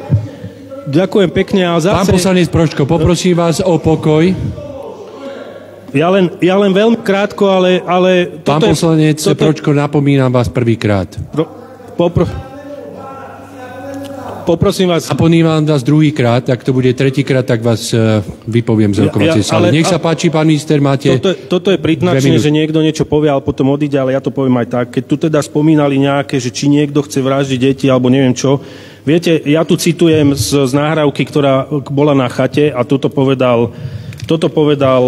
Ďakujem pekne. A zase... Pán poslanec Pročko, poprosím vás o pokoj. Ja len, ja len veľmi krátko, ale... ale Pán poslanec toto... Pročko, napomínam vás prvýkrát. Pro, popro, poprosím vás... A ponímam vás druhýkrát, ak to bude tretíkrát, tak vás uh, vypoviem z rokovacej ja, ja. Nech sa páči, pán minister, máte... Toto, toto je pritnačne, že niekto niečo povie, ale potom odíde, ale ja to poviem aj tak. Keď tu teda spomínali nejaké, že či niekto chce vraždiť deti, alebo neviem čo, Viete, ja tu citujem z, z náhrávky, ktorá bola na chate a toto povedal, toto povedal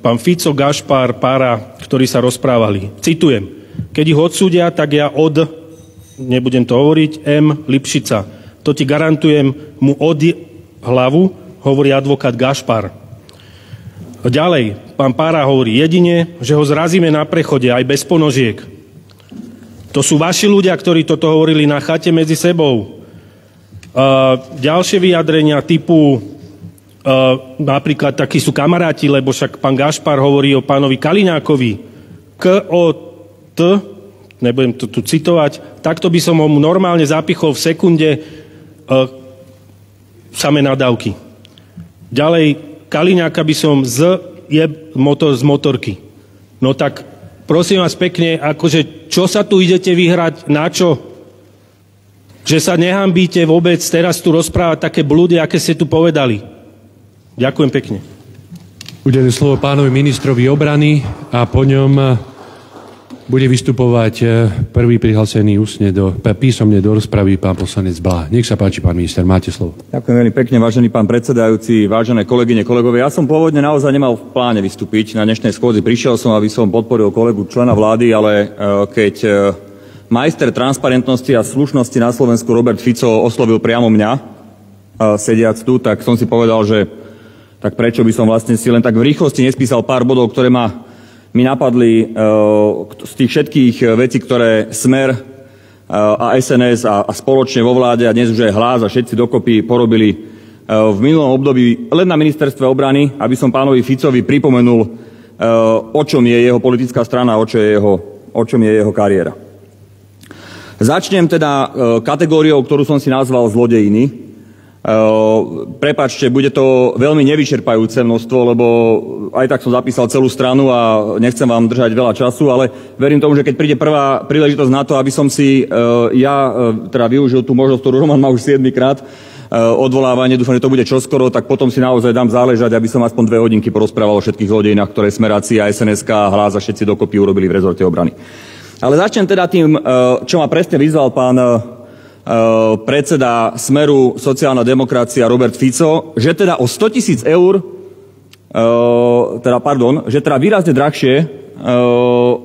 pán Fico, Gašpar, Pára, ktorí sa rozprávali. Citujem. Keď ich odsúdia, tak ja od, nebudem to hovoriť, M. Lipšica. To ti garantujem, mu od hlavu, hovorí advokát Gašpar. Ďalej, pán Pára hovorí jedine, že ho zrazíme na prechode aj bez ponožiek. To sú vaši ľudia, ktorí toto hovorili na chate medzi sebou. Ďalšie vyjadrenia typu Uh, napríklad takí sú kamaráti, lebo však pán Gašpar hovorí o pánovi Kaliňákovi. K o T, nebudem to tu citovať, takto by som ho normálne zapichol v sekunde uh, samé nadávky. Ďalej, Kaliňáka by som z je motor z motorky. No tak prosím vás pekne, akože čo sa tu idete vyhrať, na čo? Že sa nehambíte vôbec teraz tu rozprávať také blúdy, aké ste tu povedali. Ďakujem pekne. Udelujem slovo pánovi ministrovi obrany a po ňom eh, bude vystupovať eh, prvý prihlásený úsne do, písomne do rozpravy pán poslanec Blá. Nech sa páči, pán minister, máte slovo. Ďakujem veľmi pekne, vážený pán predsedajúci, vážené kolegyne, kolegovia. Ja som pôvodne naozaj nemal v pláne vystúpiť na dnešnej schôdzi. Prišiel som, aby som podporil kolegu člena vlády, ale eh, keď majster transparentnosti a slušnosti na Slovensku Robert Fico oslovil priamo mňa, sediac tu, tak som si povedal, že tak prečo by som vlastne si len tak v rýchlosti nespísal pár bodov, ktoré ma, mi napadli uh, z tých všetkých e, vecí, ktoré Smer uh, a SNS a, a spoločne vo vláde a dnes už aj hlas a všetci dokopy porobili v minulom období len na ministerstve obrany, aby som pánovi Ficovi pripomenul, o čom je jeho politická strana, o, čo je jeho, o čom je jeho kariéra. Začnem teda kategóriou, ktorú som si nazval zlodejiny. Ehm, prepačte, bude to veľmi nevyčerpajúce množstvo, lebo aj tak som zapísal celú stranu a nechcem vám držať veľa času, ale verím tomu, že keď príde prvá príležitosť na to, aby som si ehm, ja ehm, teda využil tú možnosť, ktorú Roman má už 7 krát, odvolávanie, dúfam, že to bude čoskoro, tak potom si naozaj dám záležať, aby som aspoň dve hodinky porozprával o všetkých zlodejinách, ktoré Smeráci a SNSK a Hlas a všetci dokopy urobili v rezorte obrany. Ale začnem teda tým, čo ma presne vyzval pán predseda Smeru sociálna demokracia Robert Fico, že teda o 100 tisíc eur, eh, teda pardon, že teda výrazne drahšie eh,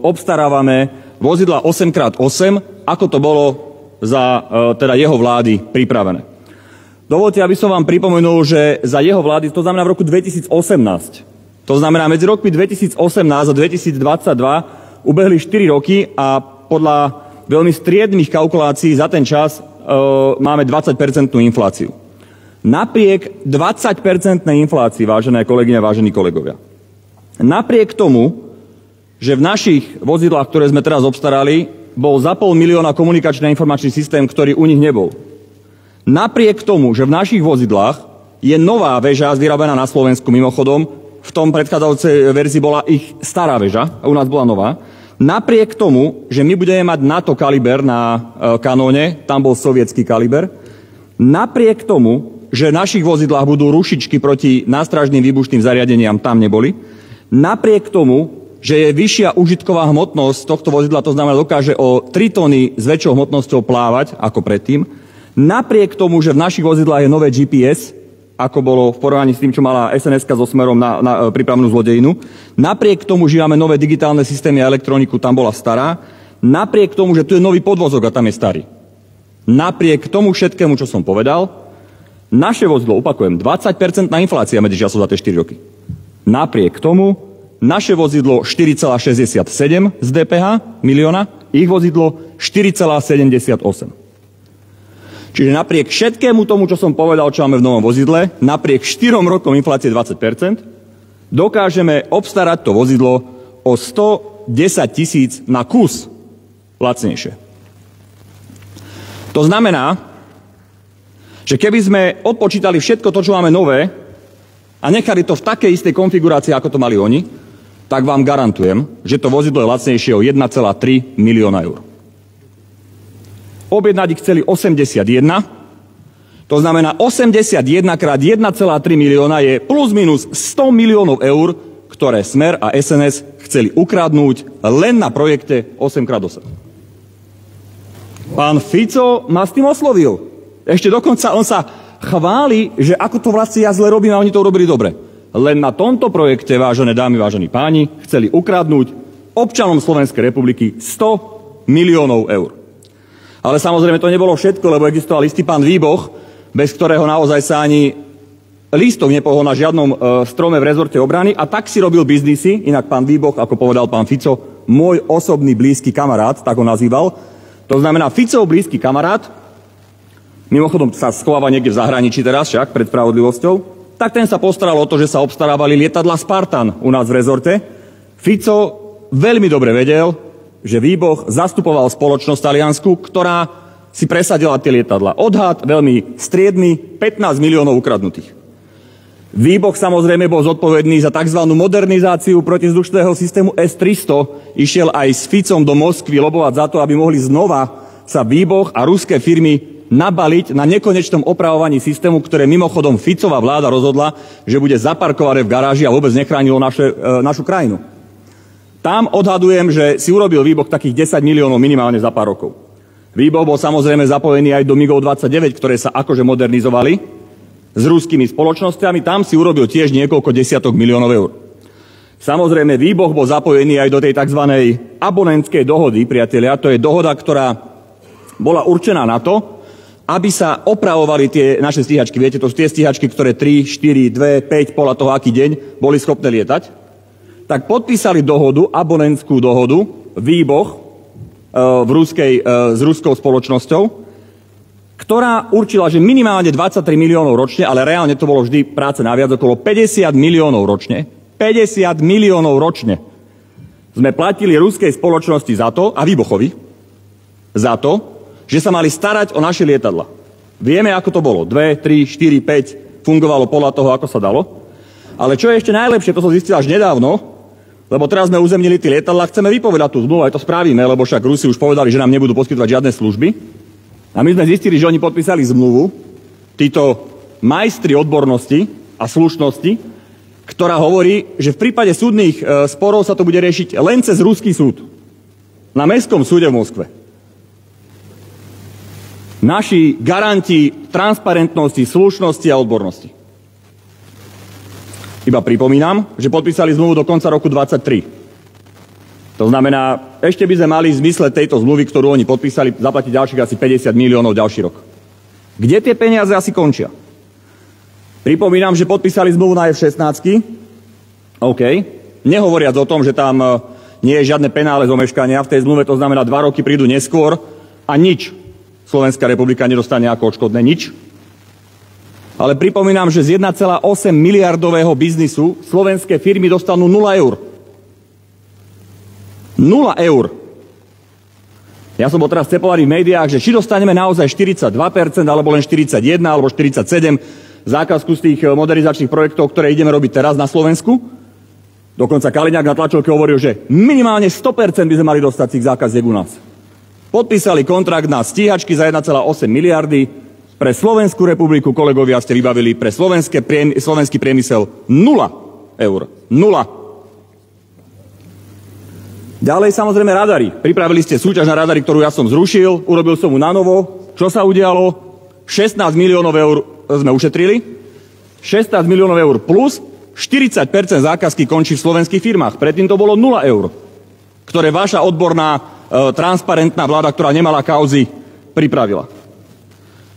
obstarávame vozidla 8x8, ako to bolo za teda jeho vlády pripravené. Dovolte, aby som vám pripomenul, že za jeho vlády, to znamená v roku 2018, to znamená medzi rokmi 2018 a 2022 ubehli 4 roky a podľa veľmi striedných kalkulácií za ten čas máme 20-percentnú infláciu. Napriek 20-percentnej inflácii, vážené kolegyne, vážení kolegovia, napriek tomu, že v našich vozidlách, ktoré sme teraz obstarali, bol za pol milióna komunikačný informačný systém, ktorý u nich nebol. Napriek tomu, že v našich vozidlách je nová väža vyrobená na Slovensku mimochodom, v tom predchádzajúcej verzii bola ich stará väža, a u nás bola nová, Napriek tomu, že my budeme mať NATO kaliber na e, kanóne, tam bol sovietský kaliber, napriek tomu, že v našich vozidlách budú rušičky proti nástražným výbušným zariadeniam, tam neboli, napriek tomu, že je vyššia užitková hmotnosť tohto vozidla, to znamená, dokáže o 3 tóny s väčšou hmotnosťou plávať ako predtým, napriek tomu, že v našich vozidlách je nové GPS, ako bolo v porovnaní s tým, čo mala sns so smerom na, na e, pripravenú zlodejinu. Napriek tomu, že máme nové digitálne systémy a elektroniku, tam bola stará. Napriek tomu, že tu je nový podvozok a tam je starý. Napriek tomu všetkému, čo som povedal, naše vozidlo, opakujem, 20% na inflácia medzi časom za tie 4 roky. Napriek tomu, naše vozidlo 4,67 z DPH milióna, ich vozidlo 4,78. Čiže napriek všetkému tomu, čo som povedal, čo máme v novom vozidle, napriek 4 rokom inflácie 20% dokážeme obstarať to vozidlo o 110 tisíc na kus lacnejšie. To znamená, že keby sme odpočítali všetko to, čo máme nové a nechali to v takej istej konfigurácii, ako to mali oni, tak vám garantujem, že to vozidlo je lacnejšie o 1,3 milióna eur objednať ich chceli 81, to znamená 81 krát 1,3 milióna je plus minus 100 miliónov eur, ktoré Smer a SNS chceli ukradnúť len na projekte 8x8. Pán Fico ma s tým oslovil. Ešte dokonca on sa chváli, že ako to vlastne ja zle robím a oni to urobili dobre. Len na tomto projekte, vážené dámy, vážení páni, chceli ukradnúť občanom Slovenskej republiky 100 miliónov eur. Ale samozrejme to nebolo všetko, lebo existoval istý pán Výboch, bez ktorého naozaj sa ani lístok nepohol na žiadnom e, strome v rezorte obrany a tak si robil biznisy, inak pán Výboch, ako povedal pán Fico, môj osobný blízky kamarát, tak ho nazýval. To znamená Ficov blízky kamarát, mimochodom sa schováva niekde v zahraničí teraz však, pred spravodlivosťou, tak ten sa postaral o to, že sa obstarávali lietadla Spartan u nás v rezorte. Fico veľmi dobre vedel, že Výboh zastupoval spoločnosť taliansku, ktorá si presadila tie lietadla. Odhad veľmi striedny, 15 miliónov ukradnutých. Výboh samozrejme bol zodpovedný za tzv. modernizáciu protizdušného systému S-300. Išiel aj s Ficom do Moskvy lobovať za to, aby mohli znova sa Výboh a ruské firmy nabaliť na nekonečnom opravovaní systému, ktoré mimochodom Ficová vláda rozhodla, že bude zaparkované v garáži a vôbec nechránilo naše, e, našu krajinu. Tam odhadujem, že si urobil výboh takých 10 miliónov minimálne za pár rokov. Výboh bol samozrejme zapojený aj do MIGov 29, ktoré sa akože modernizovali s ruskými spoločnosťami. Tam si urobil tiež niekoľko desiatok miliónov eur. Samozrejme, výboh bol zapojený aj do tej tzv. abonentskej dohody, priatelia. To je dohoda, ktorá bola určená na to, aby sa opravovali tie naše stíhačky. Viete, to sú tie stíhačky, ktoré 3, 4, 2, 5, podľa toho, aký deň, boli schopné lietať tak podpísali dohodu, abonentskú dohodu, výboh e, v ruskej, e, s ruskou spoločnosťou, ktorá určila, že minimálne 23 miliónov ročne, ale reálne to bolo vždy práce naviac, okolo 50 miliónov ročne, 50 miliónov ročne sme platili ruskej spoločnosti za to, a Výbochovi, za to, že sa mali starať o naše lietadla. Vieme, ako to bolo. 2, 3, 4, 5 fungovalo podľa toho, ako sa dalo. Ale čo je ešte najlepšie, to som zistil až nedávno, lebo teraz sme uzemnili tie lietadla, chceme vypovedať tú zmluvu, aj to spravíme, lebo však Rusi už povedali, že nám nebudú poskytovať žiadne služby. A my sme zistili, že oni podpísali zmluvu, títo majstri odbornosti a slušnosti, ktorá hovorí, že v prípade súdnych e, sporov sa to bude riešiť len cez ruský súd. Na Mestskom súde v Moskve. Naši garanti transparentnosti, slušnosti a odbornosti. Iba pripomínam, že podpísali zmluvu do konca roku 2023. To znamená, ešte by sme mali v zmysle tejto zmluvy, ktorú oni podpísali, zaplatiť ďalších asi 50 miliónov ďalší rok. Kde tie peniaze asi končia? Pripomínam, že podpísali zmluvu na F-16. OK. Nehovoriac o tom, že tam e, nie je žiadne penále z omeškania. V tej zmluve to znamená, dva roky prídu neskôr a nič. Slovenská republika nedostane ako odškodné nič. Ale pripomínam, že z 1,8 miliardového biznisu slovenské firmy dostanú 0 eur. 0 eur. Ja som bol teraz cepovaný v médiách, že či dostaneme naozaj 42%, alebo len 41, alebo 47 zákazku z tých eh, modernizačných projektov, ktoré ideme robiť teraz na Slovensku. Dokonca Kaliňák na tlačovke hovoril, že minimálne 100% by sme mali dostať tých zákaziek u nás. Podpísali kontrakt na stíhačky za 1,8 miliardy. Pre Slovenskú republiku, kolegovia, ste vybavili pre slovenský priemysel 0 eur. 0. Ďalej samozrejme radary. Pripravili ste súťaž na radary, ktorú ja som zrušil, urobil som mu na novo. Čo sa udialo? 16 miliónov eur sme ušetrili. 16 miliónov eur plus 40% zákazky končí v slovenských firmách. Predtým to bolo 0 eur, ktoré vaša odborná, e, transparentná vláda, ktorá nemala kauzy, pripravila.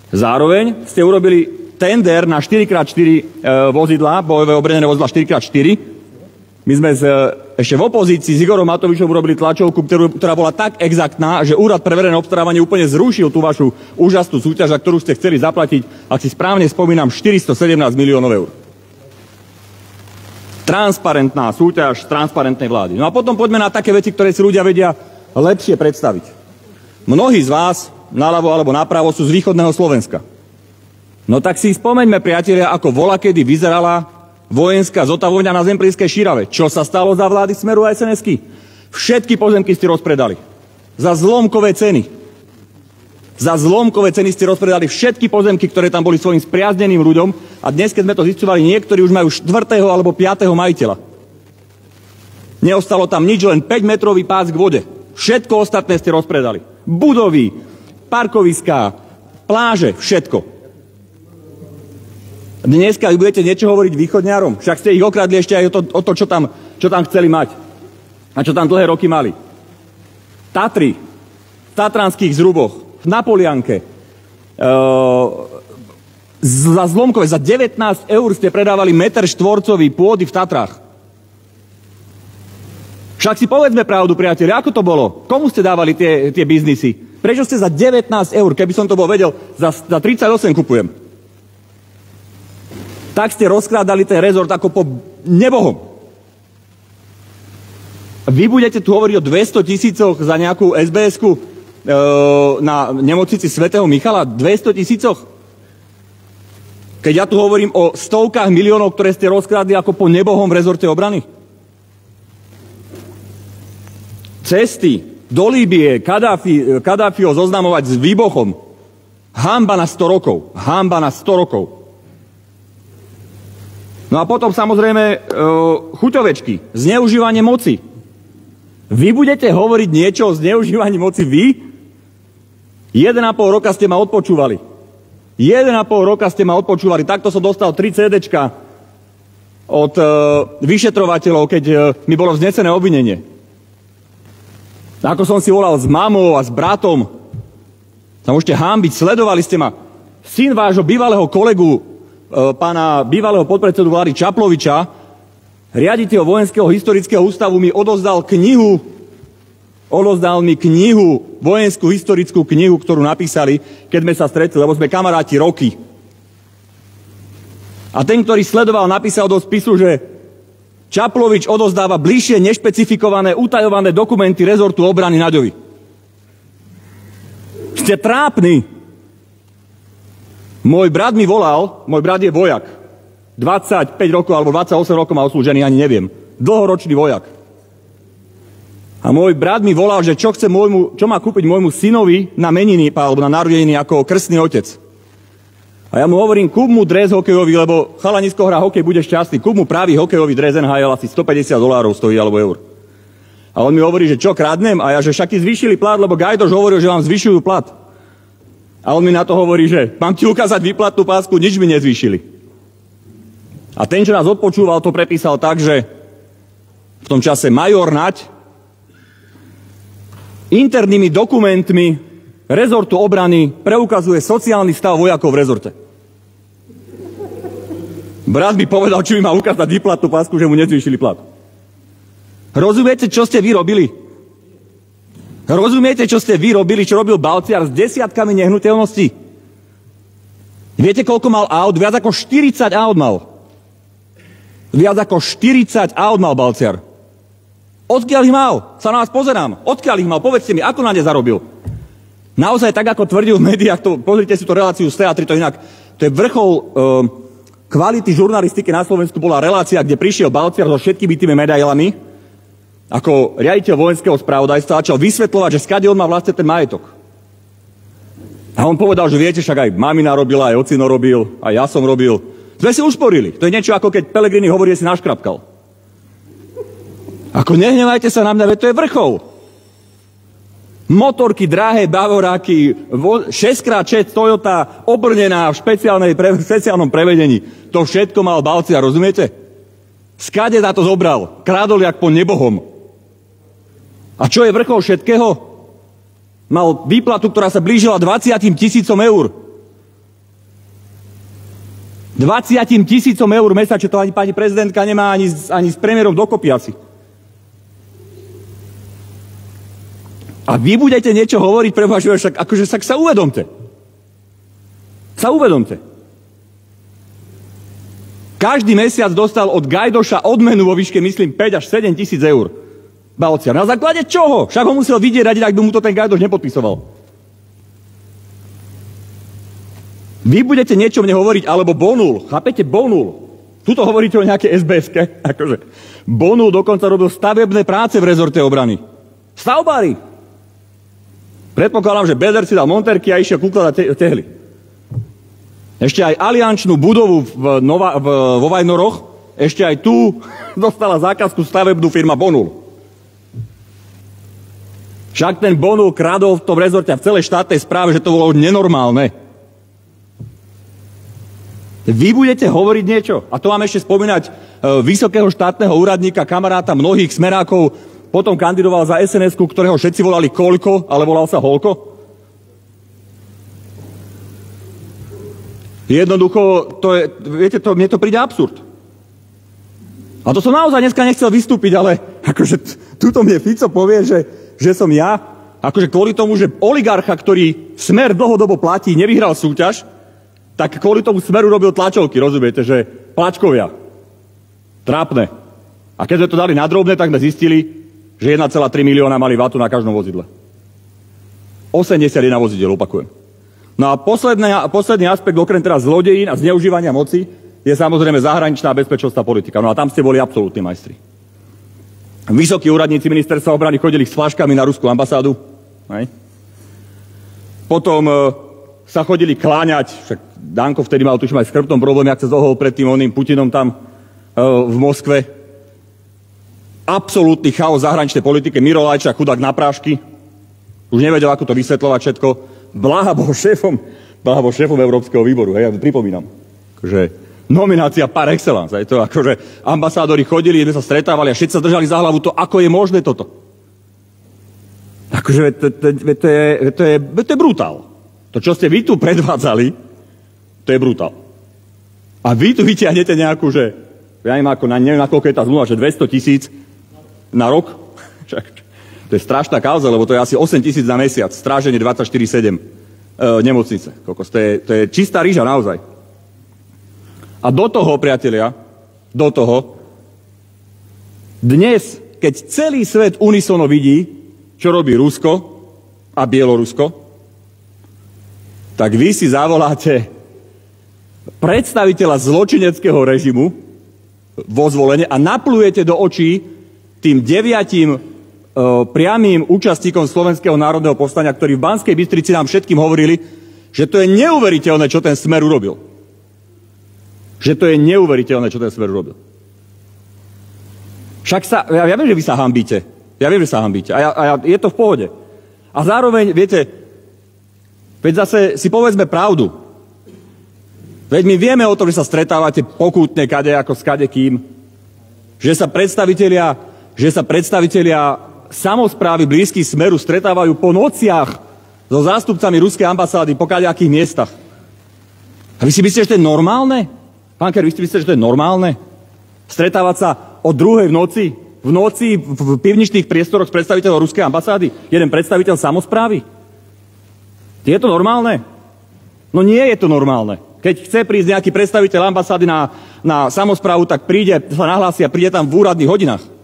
Zároveň ste urobili tender na 4x4 e, vozidla, bojové obrnené vozidla 4x4, my sme z, ešte v opozícii s Igorom Matovičom urobili tlačovku, ktorú, ktorá bola tak exaktná, že Úrad pre verejné obstarávanie úplne zrušil tú vašu úžasnú súťaž, ktorú ste chceli zaplatiť, ak si správne spomínam, 417 miliónov eur. Transparentná súťaž transparentnej vlády. No a potom poďme na také veci, ktoré si ľudia vedia lepšie predstaviť. Mnohí z vás, naľavo alebo napravo, sú z východného Slovenska. No tak si spomeňme, priatelia, ako vola kedy vyzerala vojenská zotavovňa na Zemplínskej Šírave. Čo sa stalo za vlády Smeru a SNSky? Všetky pozemky ste rozpredali. Za zlomkové ceny. Za zlomkové ceny ste rozpredali všetky pozemky, ktoré tam boli svojim spriazneným ľuďom a dnes, keď sme to zistovali, niektorí už majú štvrtého alebo piatého majiteľa. Neostalo tam nič, len 5-metrový pás k vode. Všetko ostatné ste rozpredali. Budovy, parkoviská, pláže, všetko. Dneska budete niečo hovoriť východňarom, však ste ich okradli ešte aj o to, o to čo, tam, čo tam chceli mať. A čo tam dlhé roky mali. Tatry, v Tatranských zruboch, v Napolianke, e, za zlomkové, za 19 eur ste predávali meter štvorcový pôdy v Tatrách. Však si povedzme pravdu, priatelia, ako to bolo? Komu ste dávali tie, tie biznisy? Prečo ste za 19 eur, keby som to bol vedel, za, za 38 kupujem? tak ste rozkrádali ten rezort ako po nebohom. Vy budete tu hovoriť o 200 tisícoch za nejakú SBS-ku e, na nemocnici svätého Michala? 200 tisícoch? Keď ja tu hovorím o stovkách miliónov, ktoré ste rozkrádli ako po nebohom v rezorte obrany? Cesty do Líbie, Kadáfi, Kadáfiho zoznamovať s výbochom. Hamba na 100 rokov. Hamba na 100 rokov. No a potom samozrejme e, chuťovečky, zneužívanie moci. Vy budete hovoriť niečo o zneužívaní moci vy? 1,5 roka ste ma odpočúvali. 1,5 roka ste ma odpočúvali. Takto som dostal 3 CDčka od e, vyšetrovateľov, keď e, mi bolo vznesené obvinenie. Ako som si volal s mamou a s bratom, sa môžete hámbiť, sledovali ste ma. Syn vášho bývalého kolegu E, pána bývalého podpredsedu vlády Čaploviča, riaditeľ Vojenského historického ústavu mi odozdal knihu, odozdal mi knihu, vojenskú historickú knihu, ktorú napísali, keď sme sa stretli, lebo sme kamaráti roky. A ten, ktorý sledoval, napísal do spisu, že Čaplovič odozdáva bližšie nešpecifikované, utajované dokumenty rezortu obrany Naďovi. Ste trápni. Môj brat mi volal, môj brat je vojak. 25 rokov alebo 28 rokov má oslúžený, ani neviem. Dlhoročný vojak. A môj brat mi volal, že čo, chce môjmu, čo má kúpiť môjmu synovi na meniny alebo na narodeniny ako krstný otec. A ja mu hovorím, kúp mu dres hokejový, lebo chalanisko hrá hokej, bude šťastný. Kúp mu pravý hokejový dres NHL asi 150 dolárov stojí alebo eur. A on mi hovorí, že čo kradnem? A ja, že však ti zvýšili plat, lebo Gajdoš hovoril, že vám zvyšujú plat. A on mi na to hovorí, že mám ti ukázať výplatnú pásku, nič mi nezvýšili. A ten, čo nás odpočúval, to prepísal tak, že v tom čase major Nať internými dokumentmi rezortu obrany preukazuje sociálny stav vojakov v rezorte. Brat by povedal, či by mal ukázať výplatnú pásku, že mu nezvýšili plat. Rozumiete, čo ste vy robili? Rozumiete, čo ste vy robili, čo robil Balciar s desiatkami nehnuteľností? Viete, koľko mal aut? Viac ako 40 aut mal. Viac ako 40 aut mal Balciar. Odkiaľ ich mal? Sa na vás pozerám. Odkiaľ ich mal? Povedzte mi, ako na ne zarobil? Naozaj tak, ako tvrdil v médiách, to, pozrite si tú reláciu z teatry, to inak, to je vrchol uh, kvality žurnalistiky na Slovensku bola relácia, kde prišiel Balciar so všetkými tými medailami, ako riaditeľ vojenského spravodajstva začal vysvetľovať, že skade on má vlastne ten majetok. A on povedal, že viete, však aj mamina robila, aj ocino robil, aj ja som robil. Sme si usporili. To je niečo ako keď Pelegrini hovorí, že si naškrapkal. Ako nehnevajte sa na mňa, veď to je vrchol. Motorky, drahé bavoráky, 6x6 Toyota, obrnená v, pre, v špeciálnom prevedení. To všetko mal Balcia, rozumiete? Skade za to zobral? Krádol jak po nebohom. A čo je vrchol všetkého? Mal výplatu, ktorá sa blížila 20 tisícom eur. 20 tisícom eur mesačne, to ani pani prezidentka nemá ani, ani s premiérom dokopy asi. A vy budete niečo hovoriť, preboha, však akože sa, sa uvedomte. Sa uvedomte. Každý mesiac dostal od Gajdoša odmenu vo výške, myslím, 5 až 7 tisíc eur. Balcia. Na základe čoho? Však ho musel vydierať, ak by mu to ten Gajdoš nepodpisoval. Vy budete niečo mne hovoriť, alebo Bonul. Chápete? Bonul. Tuto hovoríte o nejaké sbs Akože. Bonul dokonca robil stavebné práce v rezorte obrany. Stavbári. Predpokladám, že Beder si dal monterky a išiel kúkladať te- tehly. Ešte aj aliančnú budovu v Nova, v, vo Vajnoroch, ešte aj tu dostala zákazku stavebnú firma Bonul. Však ten Bonul kradol v tom rezorte a v celej štátnej správe, že to bolo nenormálne. Vy budete hovoriť niečo. A to mám ešte spomínať e, vysokého štátneho úradníka, kamaráta mnohých smerákov, potom kandidoval za sns ktorého všetci volali Koľko, ale volal sa Holko. Jednoducho, to je, viete, to, mne to príde absurd. A to som naozaj dneska nechcel vystúpiť, ale akože tuto mne Fico povie, že, že som ja, akože kvôli tomu, že oligarcha, ktorý smer dlhodobo platí, nevyhral súťaž, tak kvôli tomu smeru robil tlačovky, rozumiete, že plačkovia. Trápne. A keď sme to dali na drobné, tak sme zistili, že 1,3 milióna mali vatu na každom vozidle. 81 vozidel, opakujem. No a posledný, posledný aspekt, okrem teraz zlodejín a zneužívania moci, je samozrejme zahraničná bezpečnostná politika. No a tam ste boli absolútni majstri. Vysokí úradníci ministerstva obrany chodili s flaškami na ruskú ambasádu. Hej. Potom e, sa chodili kláňať, však Danko vtedy mal tuším aj s chrbtom problém, ak sa zohol pred tým oným Putinom tam e, v Moskve absolútny chaos zahraničnej politike, Miro Lajčák, chudák na prášky, už nevedel, ako to vysvetľovať všetko. Blaha bol šéfom, Blaha bol šéfom Európskeho výboru, hej, ja to pripomínam. Že nominácia par excellence, hej, to akože ambasádori chodili, sme sa stretávali a všetci sa držali za hlavu to, ako je možné toto. Akože to, to, to, je, to, je, to je brutál. To, čo ste vy tu predvádzali, to je brutál. A vy tu vyťahnete nejakú, že ja neviem, ako, neviem, ako je tá zmluva, že 200 tisíc na rok. To je strašná kauza, lebo to je asi 8 tisíc na mesiac. Stráženie 24-7 e, nemocnice. Kokos, to, je, to je čistá ríža naozaj. A do toho, priatelia, do toho, dnes, keď celý svet unisono vidí, čo robí Rusko a Bielorusko, tak vy si zavoláte predstaviteľa zločineckého režimu vo zvolenie a naplujete do očí tým deviatim e, priamým účastníkom Slovenského národného povstania, ktorí v Banskej Bystrici nám všetkým hovorili, že to je neuveriteľné, čo ten smer urobil. Že to je neuveriteľné, čo ten smer urobil. Však sa, ja, ja viem, že vy sa hambíte. Ja viem, že sa hambíte. A, ja, a ja, je to v pohode. A zároveň, viete, veď zase si povedzme pravdu. Veď my vieme o tom, že sa stretávate pokútne kade ako s kade kým. Že sa predstavitelia že sa predstavitelia samozprávy blízky Smeru stretávajú po nociach so zástupcami ruskej ambasády po kaďakých miestach. A vy si myslíte, že to je normálne? Pán Ker, vy si myslíte, že to je normálne? Stretávať sa o druhej v noci, v noci v pivničných priestoroch s predstaviteľom ruskej ambasády? Jeden predstaviteľ samozprávy? Je to normálne? No nie je to normálne. Keď chce prísť nejaký predstaviteľ ambasády na, na samozprávu, tak príde, sa nahlási a príde tam v úradných hodinách.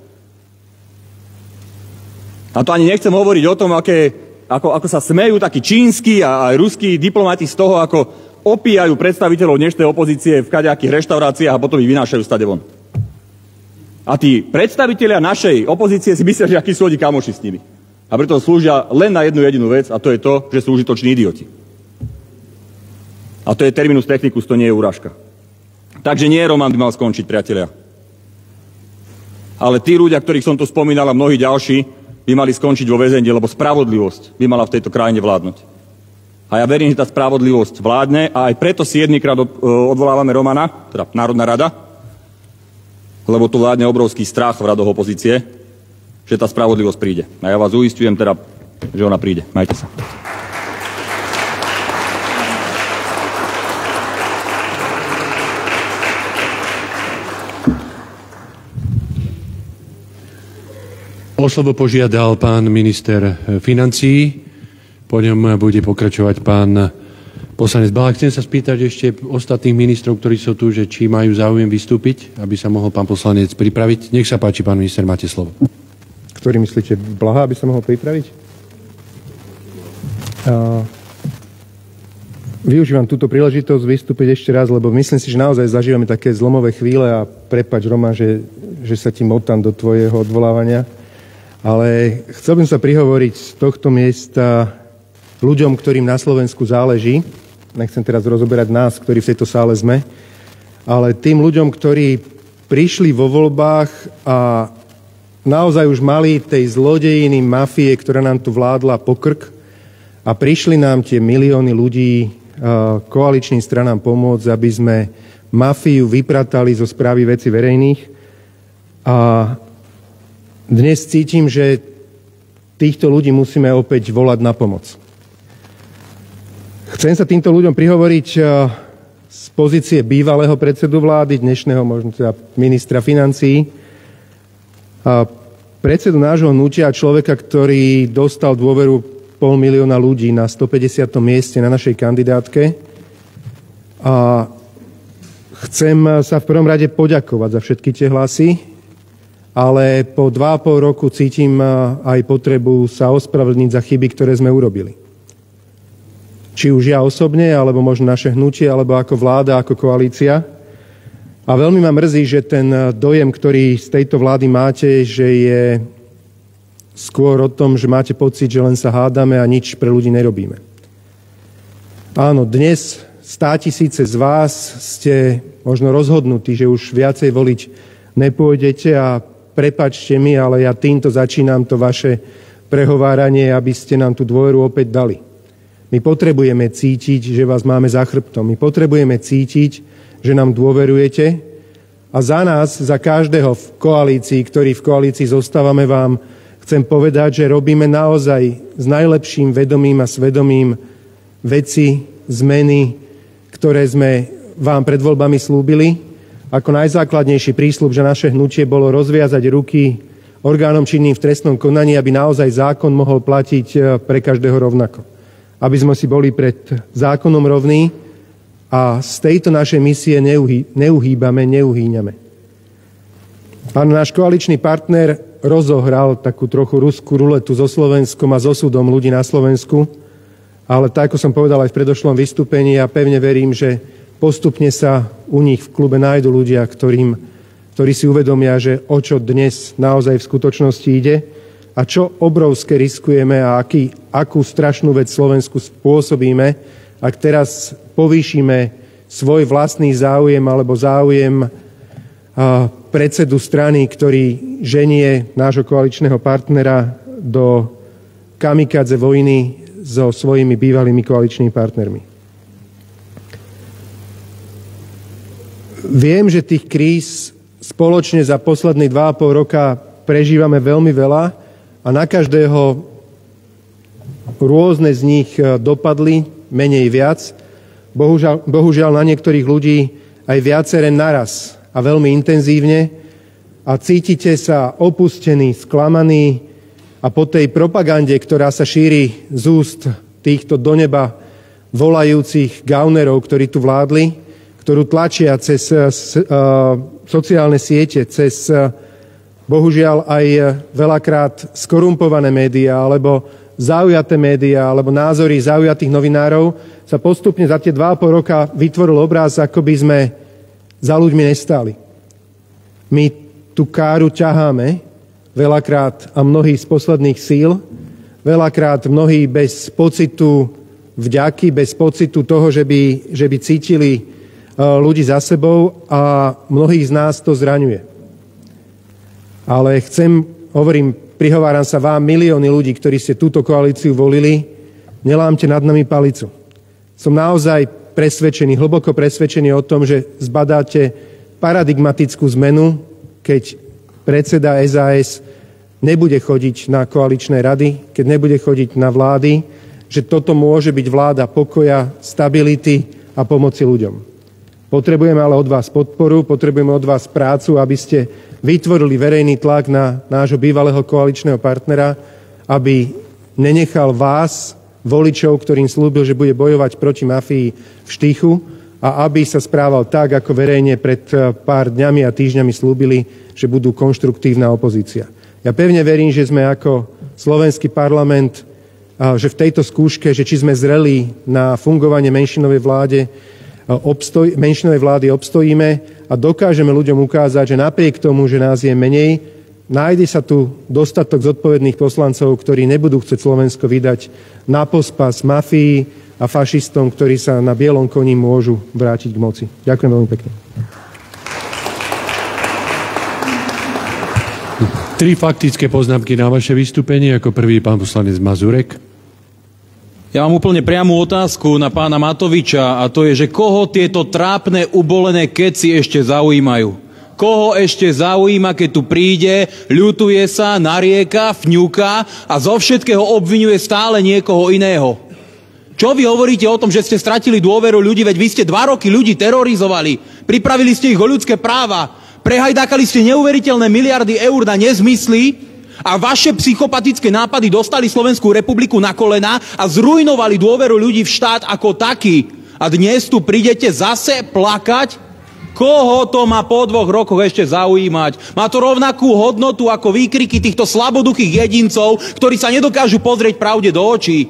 A to ani nechcem hovoriť o tom, aké, ako, ako sa smejú takí čínsky a aj ruskí diplomati z toho, ako opíjajú predstaviteľov dnešnej opozície v kadejakých reštauráciách a potom ich vynášajú stade von. A tí predstavitelia našej opozície si myslia, že akí sú oni kamoši s nimi. A preto slúžia len na jednu jedinú vec a to je to, že sú užitoční idioti. A to je terminus technicus, to nie je úražka. Takže nie Roman by mal skončiť, priatelia. Ale tí ľudia, ktorých som tu spomínal a mnohí ďalší, by mali skončiť vo väzení, lebo spravodlivosť by mala v tejto krajine vládnuť. A ja verím, že tá spravodlivosť vládne a aj preto si jednýkrát e, odvolávame Romana, teda Národná rada, lebo tu vládne obrovský strach v radoch opozície, že tá spravodlivosť príde. A ja vás uistujem teda, že ona príde. Majte sa. O slovo požiadal pán minister financií, po ňom bude pokračovať pán poslanec Bala. Chcem sa spýtať ešte ostatných ministrov, ktorí sú tu, že či majú záujem vystúpiť, aby sa mohol pán poslanec pripraviť. Nech sa páči, pán minister, máte slovo. Ktorý myslíte, Blaha, aby sa mohol pripraviť? Uh, využívam túto príležitosť vystúpiť ešte raz, lebo myslím si, že naozaj zažívame také zlomové chvíle a prepač, Roman, že, že sa ti motám do tvojho odvolávania. Ale chcel by sa prihovoriť z tohto miesta ľuďom, ktorým na Slovensku záleží. Nechcem teraz rozoberať nás, ktorí v tejto sále sme, ale tým ľuďom, ktorí prišli vo voľbách a naozaj už mali tej zlodejiny mafie, ktorá nám tu vládla pokrk a prišli nám tie milióny ľudí koaličným stranám pomôcť, aby sme mafiu vypratali zo správy veci verejných a dnes cítim, že týchto ľudí musíme opäť volať na pomoc. Chcem sa týmto ľuďom prihovoriť eh, z pozície bývalého predsedu vlády, dnešného možno teda ministra financií, predsedu nášho hnutia, človeka, ktorý dostal dôveru pol milióna ľudí na 150. mieste na našej kandidátke. A chcem sa v prvom rade poďakovať za všetky tie hlasy, ale po dva a pol roku cítim aj potrebu sa ospravedlniť za chyby, ktoré sme urobili. Či už ja osobne, alebo možno naše hnutie, alebo ako vláda, ako koalícia. A veľmi ma mrzí, že ten dojem, ktorý z tejto vlády máte, že je skôr o tom, že máte pocit, že len sa hádame a nič pre ľudí nerobíme. Áno, dnes stá tisíce z vás ste možno rozhodnutí, že už viacej voliť nepôjdete a prepačte mi, ale ja týmto začínam to vaše prehováranie, aby ste nám tú dôveru opäť dali. My potrebujeme cítiť, že vás máme za chrbtom. My potrebujeme cítiť, že nám dôverujete a za nás, za každého v koalícii, ktorý v koalícii zostávame vám, chcem povedať, že robíme naozaj s najlepším vedomím a svedomím veci, zmeny, ktoré sme vám pred voľbami slúbili ako najzákladnejší prísľub, že naše hnutie bolo rozviazať ruky orgánom činným v trestnom konaní, aby naozaj zákon mohol platiť e, pre každého rovnako. Aby sme si boli pred zákonom rovní a z tejto našej misie neuhý, neuhýbame, neuhýňame. Pán náš koaličný partner rozohral takú trochu ruskú ruletu so Slovenskom a so súdom ľudí na Slovensku, ale tak, ako som povedal aj v predošlom vystúpení, ja pevne verím, že Postupne sa u nich v klube nájdu ľudia, ktorým, ktorí si uvedomia, že o čo dnes naozaj v skutočnosti ide a čo obrovské riskujeme a aký, akú strašnú vec Slovensku spôsobíme, ak teraz povýšime svoj vlastný záujem alebo záujem predsedu strany, ktorý ženie nášho koaličného partnera do kamikadze vojny so svojimi bývalými koaličnými partnermi. Viem, že tých kríz spoločne za posledných 2,5 roka prežívame veľmi veľa a na každého rôzne z nich e, dopadli, menej viac. Bohužiaľ, bohužiaľ na niektorých ľudí aj viaceré naraz a veľmi intenzívne a cítite sa opustení, sklamaní a po tej propagande, ktorá sa šíri z úst týchto do neba volajúcich gaunerov, ktorí tu vládli, ktorú tlačia cez uh, sociálne siete, cez uh, bohužiaľ aj veľakrát skorumpované médiá alebo zaujaté médiá alebo názory zaujatých novinárov, sa postupne za tie 2,5 roka vytvoril obraz, ako by sme za ľuďmi nestáli. My tú káru ťaháme veľakrát a mnohí z posledných síl, veľakrát mnohí bez pocitu vďaky, bez pocitu toho, že by, že by cítili ľudí za sebou a mnohých z nás to zraňuje. Ale chcem, hovorím, prihováram sa vám, milióny ľudí, ktorí ste túto koalíciu volili, nelámte nad nami palicu. Som naozaj presvedčený, hlboko presvedčený o tom, že zbadáte paradigmatickú zmenu, keď predseda SAS nebude chodiť na koaličné rady, keď nebude chodiť na vlády, že toto môže byť vláda pokoja, stability a pomoci ľuďom. Potrebujeme ale od vás podporu, potrebujeme od vás prácu, aby ste vytvorili verejný tlak na nášho bývalého koaličného partnera, aby nenechal vás, voličov, ktorým slúbil, že bude bojovať proti mafii v Štychu a aby sa správal tak, ako verejne pred eh, pár dňami a týždňami slúbili, že budú konštruktívna opozícia. Ja pevne verím, že sme ako slovenský parlament, že v tejto skúške, že či sme zreli na fungovanie menšinovej vláde, obstoj, menšinovej vlády obstojíme a dokážeme ľuďom ukázať, že napriek tomu, že nás je menej, nájde sa tu dostatok zodpovedných poslancov, ktorí nebudú chcieť Slovensko vydať na pospas mafii a fašistom, ktorí sa na bielom koni môžu vrátiť k moci. Ďakujem veľmi pekne. Tri faktické poznámky na vaše vystúpenie. Ako prvý pán poslanec Mazurek. Ja mám úplne priamú otázku na pána Matoviča a to je, že koho tieto trápne, ubolené keci ešte zaujímajú? Koho ešte zaujíma, keď tu príde, ľutuje sa, narieka, fňuka a zo všetkého obvinuje stále niekoho iného? Čo vy hovoríte o tom, že ste stratili dôveru ľudí, veď vy ste dva roky ľudí terorizovali, pripravili ste ich o ľudské práva, prehajdákali ste neuveriteľné miliardy eur na nezmysly, a vaše psychopatické nápady dostali Slovenskú republiku na kolena a zrujnovali dôveru ľudí v štát ako taký. A dnes tu prídete zase plakať? Koho to má po dvoch rokoch ešte zaujímať? Má to rovnakú hodnotu ako výkriky týchto slaboduchých jedincov, ktorí sa nedokážu pozrieť pravde do očí.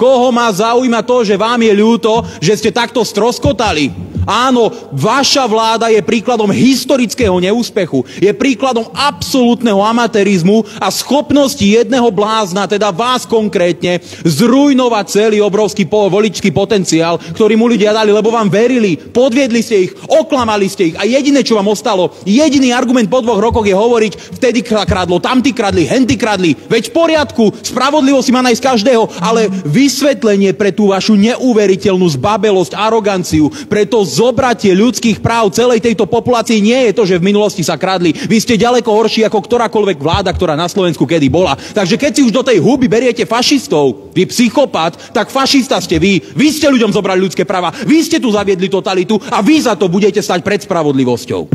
Koho má zaujímať to, že vám je ľúto, že ste takto stroskotali? Áno, vaša vláda je príkladom historického neúspechu. Je príkladom absolútneho amatérizmu a schopnosti jedného blázna, teda vás konkrétne, zrujnovať celý obrovský voličský potenciál, ktorý mu ľudia dali, lebo vám verili, podviedli ste ich, oklamali ste ich a jediné, čo vám ostalo, jediný argument po dvoch rokoch je hovoriť, vtedy kradlo, tamty kradli, henty kradli, veď v poriadku, spravodlivosť má nájsť každého, ale vysvetlenie pre tú vašu neuveriteľnú zbabelosť, aroganciu, pre to zobratie ľudských práv celej tejto populácii nie je to, že v minulosti sa kradli. Vy ste ďaleko horší ako ktorákoľvek vláda, ktorá na Slovensku kedy bola. Takže keď si už do tej huby beriete fašistov, vy psychopat, tak fašista ste vy. Vy ste ľuďom zobrali ľudské práva. Vy ste tu zaviedli totalitu a vy za to budete stať pred spravodlivosťou.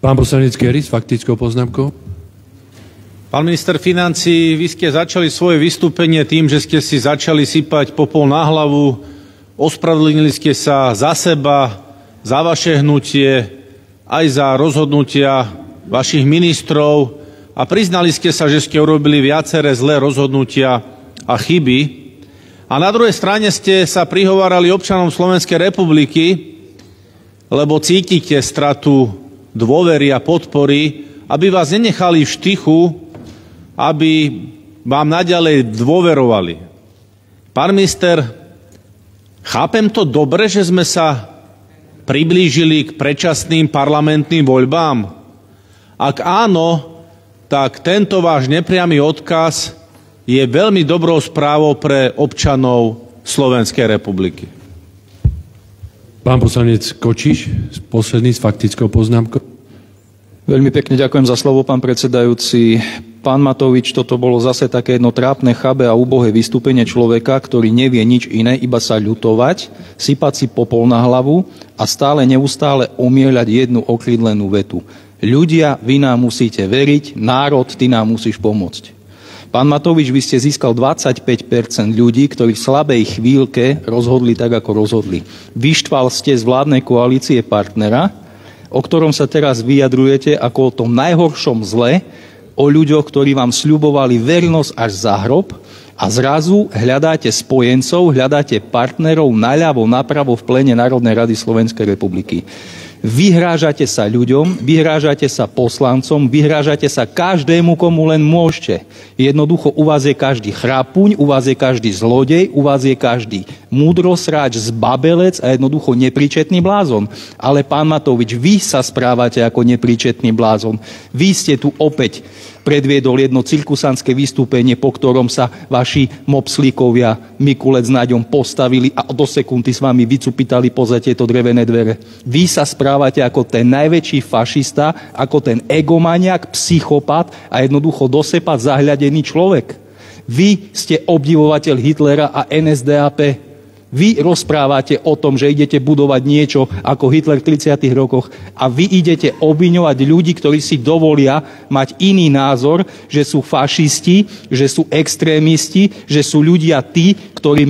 Pán poslanec s faktickou poznámkou. Pán minister financí, vy ste začali svoje vystúpenie tým, že ste si začali sypať popol na hlavu Ospravedlnili ste sa za seba, za vaše hnutie, aj za rozhodnutia vašich ministrov a priznali ste sa, že ste urobili viaceré zlé rozhodnutia a chyby. A na druhej strane ste sa prihovárali občanom Slovenskej republiky, lebo cítite stratu dôvery a podpory, aby vás nenechali v štychu, aby vám naďalej dôverovali. Pán minister, Chápem to dobre, že sme sa priblížili k predčasným parlamentným voľbám? Ak áno, tak tento váš nepriamy odkaz je veľmi dobrou správou pre občanov Slovenskej republiky. Pán poslanec Kočiš, posledný s faktickou poznámkou. Veľmi pekne ďakujem za slovo, pán predsedajúci. Pán Matovič, toto bolo zase také jedno trápne, chabe a úbohé vystúpenie človeka, ktorý nevie nič iné, iba sa ľutovať, sypať si popol na hlavu a stále neustále omieľať jednu okrydlenú vetu. Ľudia, vy nám musíte veriť, národ, ty nám musíš pomôcť. Pán Matovič, vy ste získal 25% ľudí, ktorí v slabej chvíľke rozhodli tak, ako rozhodli. Vyštval ste z vládnej koalície partnera, o ktorom sa teraz vyjadrujete ako o tom najhoršom zle, o ľuďoch, ktorí vám sľubovali vernosť až za hrob a zrazu hľadáte spojencov, hľadáte partnerov naľavo, napravo v plene Národnej rady Slovenskej republiky. Vyhrážate sa ľuďom, vyhrážate sa poslancom, vyhrážate sa každému, komu len môžete. Jednoducho u vás je každý chrapuň, u vás je každý zlodej, u vás je každý múdrosráč, zbabelec a jednoducho nepríčetný blázon. Ale pán Matovič, vy sa správate ako nepríčetný blázon. Vy ste tu opäť predviedol jedno cirkusanské vystúpenie, po ktorom sa vaši mopslíkovia Mikulec s Naďom postavili a do sekundy s vami vycupitali poza tieto drevené dvere. Vy sa správate ako ten najväčší fašista, ako ten egomaniak, psychopat a jednoducho dosepat zahľadený človek. Vy ste obdivovateľ Hitlera a NSDAP. Vy rozprávate o tom, že idete budovať niečo ako Hitler v 30. rokoch a vy idete obviňovať ľudí, ktorí si dovolia mať iný názor, že sú fašisti, že sú extrémisti, že sú ľudia tí, ktorým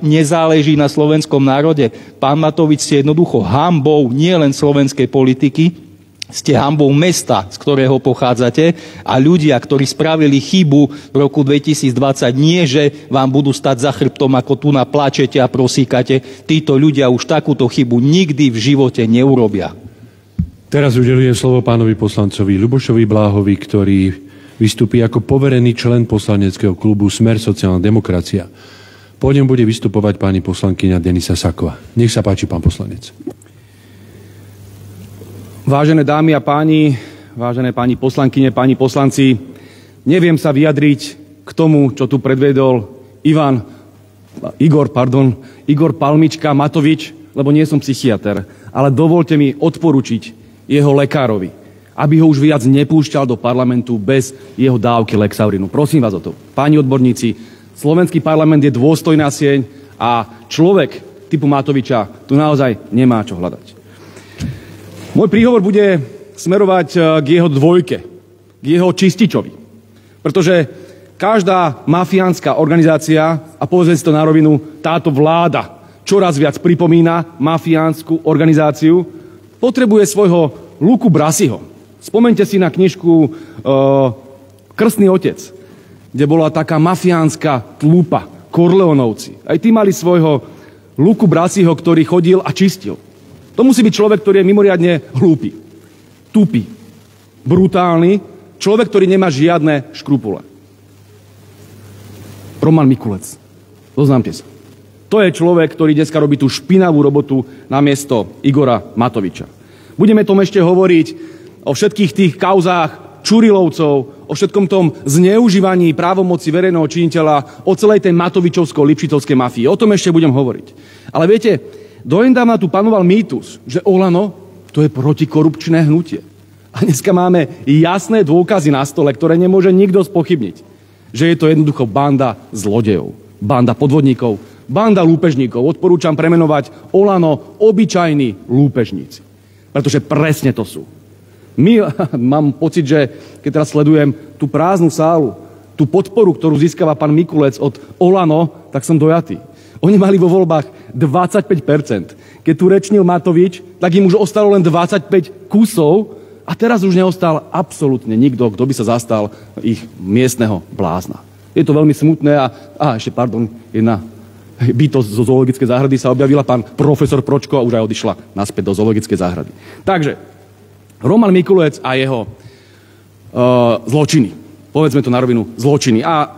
nezáleží na slovenskom národe. Pán Matovič ste jednoducho hambou nielen slovenskej politiky, ste hambou mesta, z ktorého pochádzate a ľudia, ktorí spravili chybu v roku 2020, nie, že vám budú stať za chrbtom, ako tu na plačete a prosíkate, títo ľudia už takúto chybu nikdy v živote neurobia. Teraz udelujem slovo pánovi poslancovi Lubošovi Bláhovi, ktorý vystúpi ako poverený člen poslaneckého klubu Smer sociálna demokracia. Po ňom bude vystupovať pani poslankyňa Denisa Sakova. Nech sa páči, pán poslanec. Vážené dámy a páni, vážené pani poslankyne, páni poslanci, neviem sa vyjadriť k tomu, čo tu predvedol Ivan, Igor, pardon, Igor Palmička Matovič, lebo nie som psychiatr, ale dovolte mi odporučiť jeho lekárovi, aby ho už viac nepúšťal do parlamentu bez jeho dávky Lexaurinu. Prosím vás o to. Páni odborníci, slovenský parlament je dôstojná sieň a človek typu Matoviča tu naozaj nemá čo hľadať. Môj príhovor bude smerovať e, k jeho dvojke, k jeho čističovi. Pretože každá mafiánska organizácia, a povedzme si to na rovinu, táto vláda čoraz viac pripomína mafiánsku organizáciu, potrebuje svojho Luku Brasiho. Spomente si na knižku e, Krstný otec, kde bola taká mafiánska tlupa, Korleonovci. Aj tí mali svojho Luku Brasiho, ktorý chodil a čistil. To musí byť človek, ktorý je mimoriadne hlúpy, tupý, brutálny, človek, ktorý nemá žiadne škrupule. Roman Mikulec. Zoznámte sa. To je človek, ktorý dneska robí tú špinavú robotu na miesto Igora Matoviča. Budeme tom ešte hovoriť o všetkých tých kauzách Čurilovcov, o všetkom tom zneužívaní právomoci verejného činiteľa, o celej tej Matovičovsko-Lipšitovskej mafii. O tom ešte budem hovoriť. Ale viete, Dojendávna tu panoval mýtus, že Olano to je protikorupčné hnutie. A dneska máme jasné dôkazy na stole, ktoré nemôže nikto spochybniť. Že je to jednoducho banda zlodejov, banda podvodníkov, banda lúpežníkov. Odporúčam premenovať Olano obyčajní lúpežníci. Pretože presne to sú. My, mám pocit, že keď teraz sledujem tú prázdnu sálu, tú podporu, ktorú získava pán Mikulec od Olano, tak som dojatý. Oni mali vo voľbách 25%. Keď tu rečnil Matovič, tak im už ostalo len 25 kusov a teraz už neostal absolútne nikto, kto by sa zastal ich miestneho blázna. Je to veľmi smutné a, a ešte, pardon, jedna bytosť zo zoologickej záhrady sa objavila, pán profesor Pročko a už aj odišla naspäť do zoologickej záhrady. Takže, Roman Mikulec a jeho uh, zločiny. Povedzme to na rovinu, zločiny. A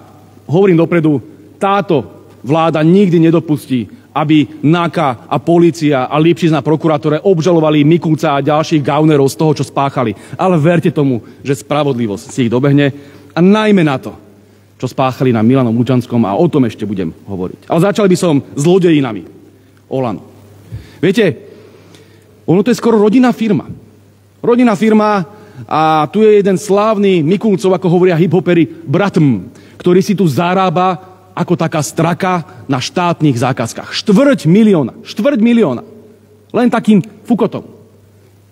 hovorím dopredu, táto vláda nikdy nedopustí, aby NAKA a policia a Lipšic na prokurátore obžalovali Mikulca a ďalších gaunerov z toho, čo spáchali. Ale verte tomu, že spravodlivosť si ich dobehne a najmä na to, čo spáchali na Milanom Lučanskom a o tom ešte budem hovoriť. Ale začal by som s zlodejinami. Olano. Viete, ono to je skoro rodinná firma. Rodinná firma, a tu je jeden slávny Mikulcov, ako hovoria hiphopery, bratm, ktorý si tu zarába ako taká straka na štátnych zákazkách. Štvrť milióna. Štvrť milióna. Len takým fukotom.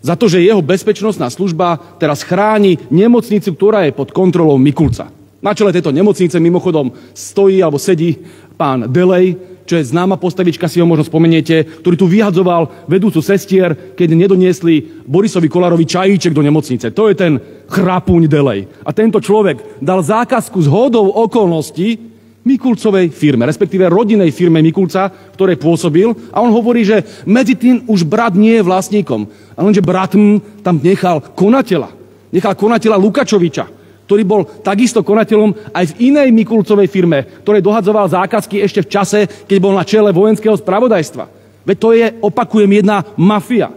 Za to, že jeho bezpečnostná služba teraz chráni nemocnicu, ktorá je pod kontrolou Mikulca. Na čele tejto nemocnice mimochodom stojí alebo sedí pán Delej, čo je známa postavička, si ho možno spomeniete, ktorý tu vyhadzoval vedúcu sestier, keď nedoniesli Borisovi Kolárovi čajíček do nemocnice. To je ten chrapuň Delej. A tento človek dal zákazku z hodou okolností Mikulcovej firme, respektíve rodinej firme Mikulca, ktorej pôsobil. A on hovorí, že medzi tým už brat nie je vlastníkom. A lenže brat tam nechal konateľa. Nechal konateľa Lukačoviča, ktorý bol takisto konateľom aj v inej Mikulcovej firme, ktorej dohadzoval zákazky ešte v čase, keď bol na čele vojenského spravodajstva. Veď to je, opakujem, jedna mafia.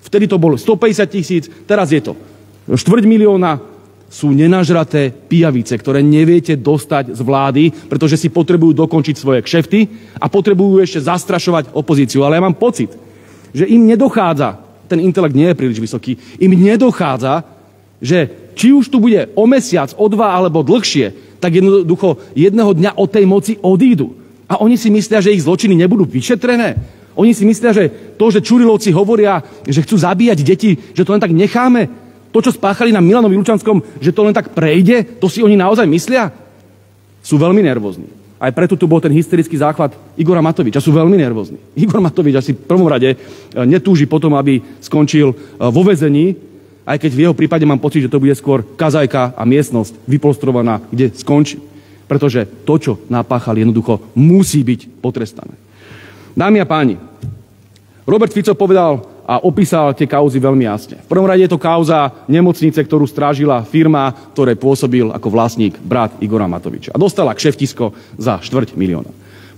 Vtedy to bolo 150 tisíc, teraz je to štvrť milióna, sú nenažraté pijavice, ktoré neviete dostať z vlády, pretože si potrebujú dokončiť svoje kšefty a potrebujú ešte zastrašovať opozíciu. Ale ja mám pocit, že im nedochádza, ten intelekt nie je príliš vysoký, im nedochádza, že či už tu bude o mesiac, o dva alebo dlhšie, tak jednoducho jedného dňa od tej moci odídu. A oni si myslia, že ich zločiny nebudú vyšetrené. Oni si myslia, že to, že Čurilovci hovoria, že chcú zabíjať deti, že to len tak necháme, to, čo spáchali na Milanovi Lučanskom, že to len tak prejde, to si oni naozaj myslia? Sú veľmi nervózni. Aj preto tu bol ten hysterický záchvat Igora Matoviča. Sú veľmi nervózni. Igor Matovič asi v prvom rade e, netúži potom, aby skončil e, vo vezení, aj keď v jeho prípade mám pocit, že to bude skôr kazajka a miestnosť vypolstrovaná, kde skončí. Pretože to, čo napáchal, jednoducho musí byť potrestané. Dámy a páni, Robert Fico povedal a opísal tie kauzy veľmi jasne. V prvom rade je to kauza nemocnice, ktorú strážila firma, ktoré pôsobil ako vlastník brat Igora Matoviča. A dostala kšeftisko za štvrť milióna.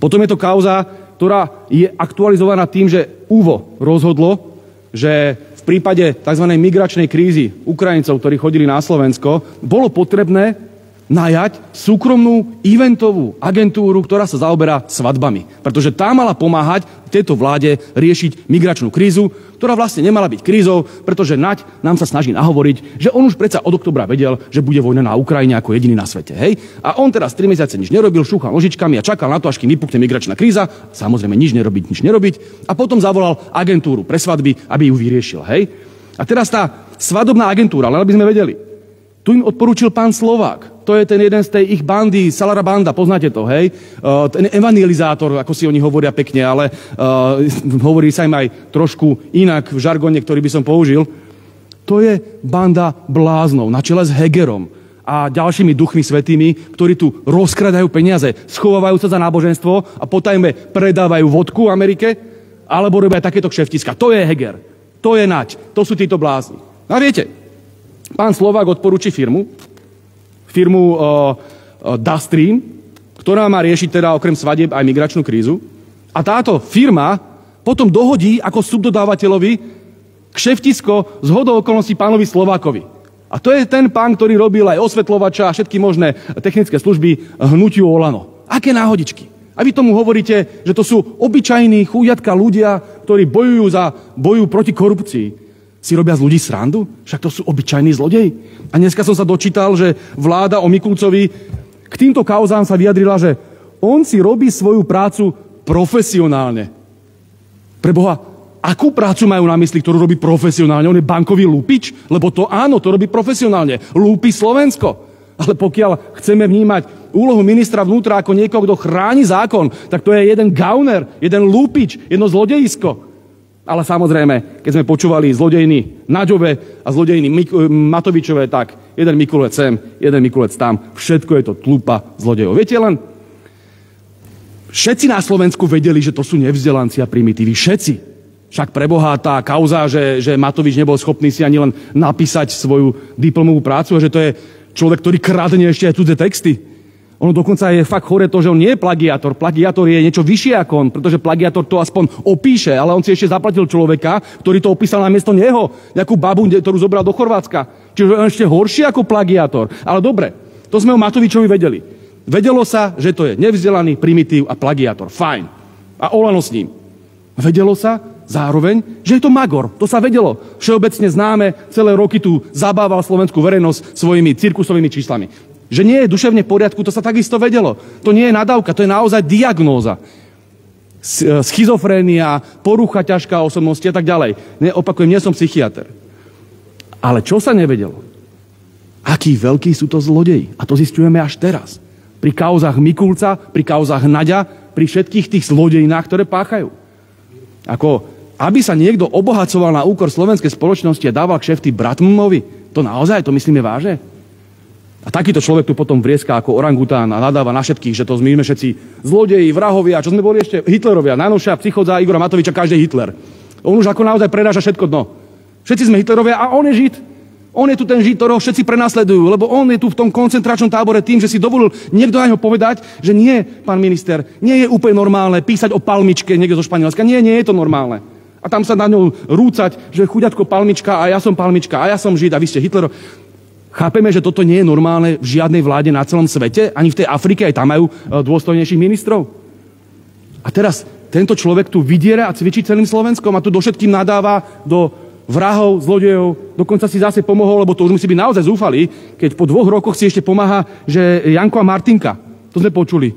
Potom je to kauza, ktorá je aktualizovaná tým, že UVO rozhodlo, že v prípade tzv. migračnej krízy Ukrajincov, ktorí chodili na Slovensko, bolo potrebné najať súkromnú eventovú agentúru, ktorá sa zaoberá svadbami. Pretože tá mala pomáhať tejto vláde riešiť migračnú krízu, ktorá vlastne nemala byť krízou, pretože Naď nám sa snaží nahovoriť, že on už predsa od oktobra vedel, že bude vojna na Ukrajine ako jediný na svete. Hej? A on teraz 3 mesiace nič nerobil, šúchal nožičkami a čakal na to, až kým vypukne migračná kríza. Samozrejme nič nerobiť, nič nerobiť. A potom zavolal agentúru pre svadby, aby ju vyriešil. Hej? A teraz tá svadobná agentúra, len aby sme vedeli, tu im odporúčil pán Slovák. To je ten jeden z tej ich bandy, Salara Banda, poznáte to, hej? Uh, ten evangelizátor, ako si oni hovoria pekne, ale uh, hovorí sa im aj trošku inak v žargone, ktorý by som použil. To je banda bláznov na čele s Hegerom a ďalšími duchmi svetými, ktorí tu rozkradajú peniaze, schovávajú sa za náboženstvo a potajme predávajú vodku v Amerike, alebo robia takéto kšeftiska. To je Heger. To je Nať. To sú títo blázni. A viete, Pán Slovák odporúči firmu, firmu uh, uh, Dustream, ktorá má riešiť teda okrem svadieb aj migračnú krízu. A táto firma potom dohodí ako subdodávateľovi kšeftisko z hodou okolností pánovi Slovákovi. A to je ten pán, ktorý robil aj osvetľovača a všetky možné technické služby hnutiu Olano. Aké náhodičky. A vy tomu hovoríte, že to sú obyčajní chúďatka ľudia, ktorí bojujú, za, bojujú proti korupcii si robia z ľudí srandu? Však to sú obyčajní zlodej. A dneska som sa dočítal, že vláda o Mikulcovi k týmto kauzám sa vyjadrila, že on si robí svoju prácu profesionálne. Preboha, akú prácu majú na mysli, ktorú robí profesionálne? On je bankový lúpič? Lebo to áno, to robí profesionálne. Lúpi Slovensko. Ale pokiaľ chceme vnímať úlohu ministra vnútra ako niekoho, kto chráni zákon, tak to je jeden gauner, jeden lúpič, jedno zlodejisko. Ale samozrejme, keď sme počúvali zlodejiny Naďové a zlodejiny Mik- Matovičové, tak jeden Mikulec sem, jeden Mikulec tam, všetko je to tlupa zlodejov. Viete len, všetci na Slovensku vedeli, že to sú nevzdelanci a primitívy. Všetci. Však prebohá tá kauza, že, že Matovič nebol schopný si ani len napísať svoju diplomovú prácu a že to je človek, ktorý kradne ešte aj cudze texty. Ono dokonca je fakt chore to, že on nie je plagiátor. Plagiátor je niečo vyššie ako on, pretože plagiátor to aspoň opíše, ale on si ešte zaplatil človeka, ktorý to opísal na miesto neho. Nejakú babu, ktorú zobral do Chorvátska. Čiže on ešte horší ako plagiátor. Ale dobre, to sme o Matovičovi vedeli. Vedelo sa, že to je nevzdelaný primitív a plagiátor. Fajn. A Olano s ním. Vedelo sa, zároveň, že je to Magor. To sa vedelo. Všeobecne známe, celé roky tu zabával slovenskú verejnosť svojimi cirkusovými číslami. Že nie je duševne v poriadku, to sa takisto vedelo. To nie je nadávka, to je naozaj diagnóza. E, schizofrénia, porucha ťažká osobnosti a tak ďalej. Neopakujem, nie som psychiatr. Ale čo sa nevedelo? Akí veľkí sú to zlodeji. A to zistujeme až teraz. Pri kauzách Mikulca, pri kauzách Naďa, pri všetkých tých zlodejinách, ktoré páchajú. Ako, aby sa niekto obohacoval na úkor slovenskej spoločnosti a dával kšefty Bratmumovi, to naozaj, to myslíme vážne? A takýto človek tu potom vrieská ako orangután a nadáva na všetkých, že to my sme všetci zlodeji, vrahovia, čo sme boli ešte Hitlerovia. Najnovšia psychodza Igora Matoviča, každý Hitler. On už ako naozaj predáža všetko dno. Všetci sme Hitlerovia a on je Žid. On je tu ten Žid, ktorého všetci prenasledujú, lebo on je tu v tom koncentračnom tábore tým, že si dovolil niekto na ňo povedať, že nie, pán minister, nie je úplne normálne písať o palmičke niekto zo Španielska. Nie, nie je to normálne. A tam sa na ňou rúcať, že chuďatko palmička a ja som palmička a ja som Žid a vy ste Hitler. Chápeme, že toto nie je normálne v žiadnej vláde na celom svete, ani v tej Afrike, aj tam majú e, dôstojnejších ministrov. A teraz tento človek tu vydiera a cvičí celým Slovenskom a tu do všetkým nadáva do vrahov, zlodejov, dokonca si zase pomohol, lebo to už musí byť naozaj zúfalý, keď po dvoch rokoch si ešte pomáha, že Janko a Martinka, to sme počuli,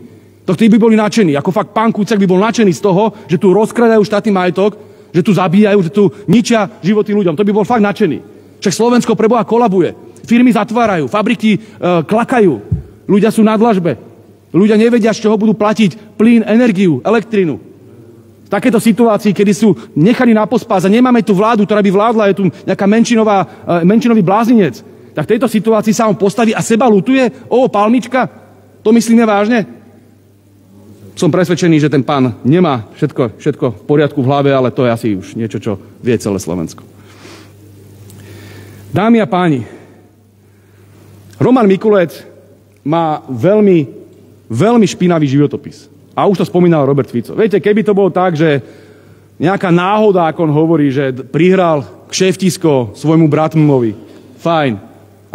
to tí by boli nadšení, ako fakt pán Kucek by bol nadšený z toho, že tu rozkradajú štátny majetok, že tu zabíjajú, že tu ničia životy ľuďom. To by bol fakt nadšený. Však Slovensko pre Boha kolabuje. Firmy zatvárajú, fabriky e, klakajú, ľudia sú na dlažbe. Ľudia nevedia, z čoho budú platiť plyn, energiu, elektrinu. V takéto situácii, kedy sú nechaní na pospás a nemáme tu vládu, ktorá by vládla, je tu nejaká menšinová, e, menšinový blázinec, tak v tejto situácii sa on postaví a seba lutuje? O, palmička? To myslíme vážne? Som presvedčený, že ten pán nemá všetko, všetko v poriadku v hlave, ale to je asi už niečo, čo vie celé Slovensko. Dámy a páni, Roman Mikulec má veľmi, veľmi špinavý životopis. A už to spomínal Robert Fico. Viete, keby to bolo tak, že nejaká náhoda, ako on hovorí, že prihral kšeftisko svojmu bratmumovi. Fajn.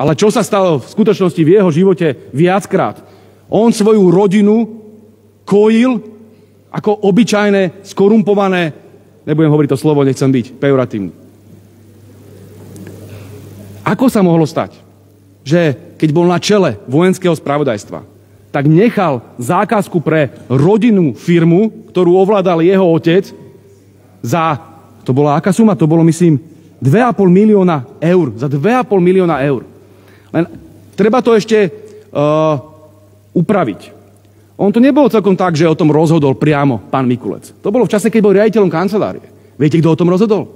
Ale čo sa stalo v skutočnosti v jeho živote viackrát? On svoju rodinu kojil ako obyčajné, skorumpované, nebudem hovoriť to slovo, nechcem byť pejoratívny. Ako sa mohlo stať, že keď bol na čele vojenského spravodajstva, tak nechal zákazku pre rodinnú firmu, ktorú ovládal jeho otec, za, to bola aká suma? To bolo, myslím, 2,5 milióna eur. Za 2,5 milióna eur. Len treba to ešte uh, upraviť. On to nebolo celkom tak, že o tom rozhodol priamo pán Mikulec. To bolo v čase, keď bol riaditeľom kancelárie. Viete, kto o tom rozhodol?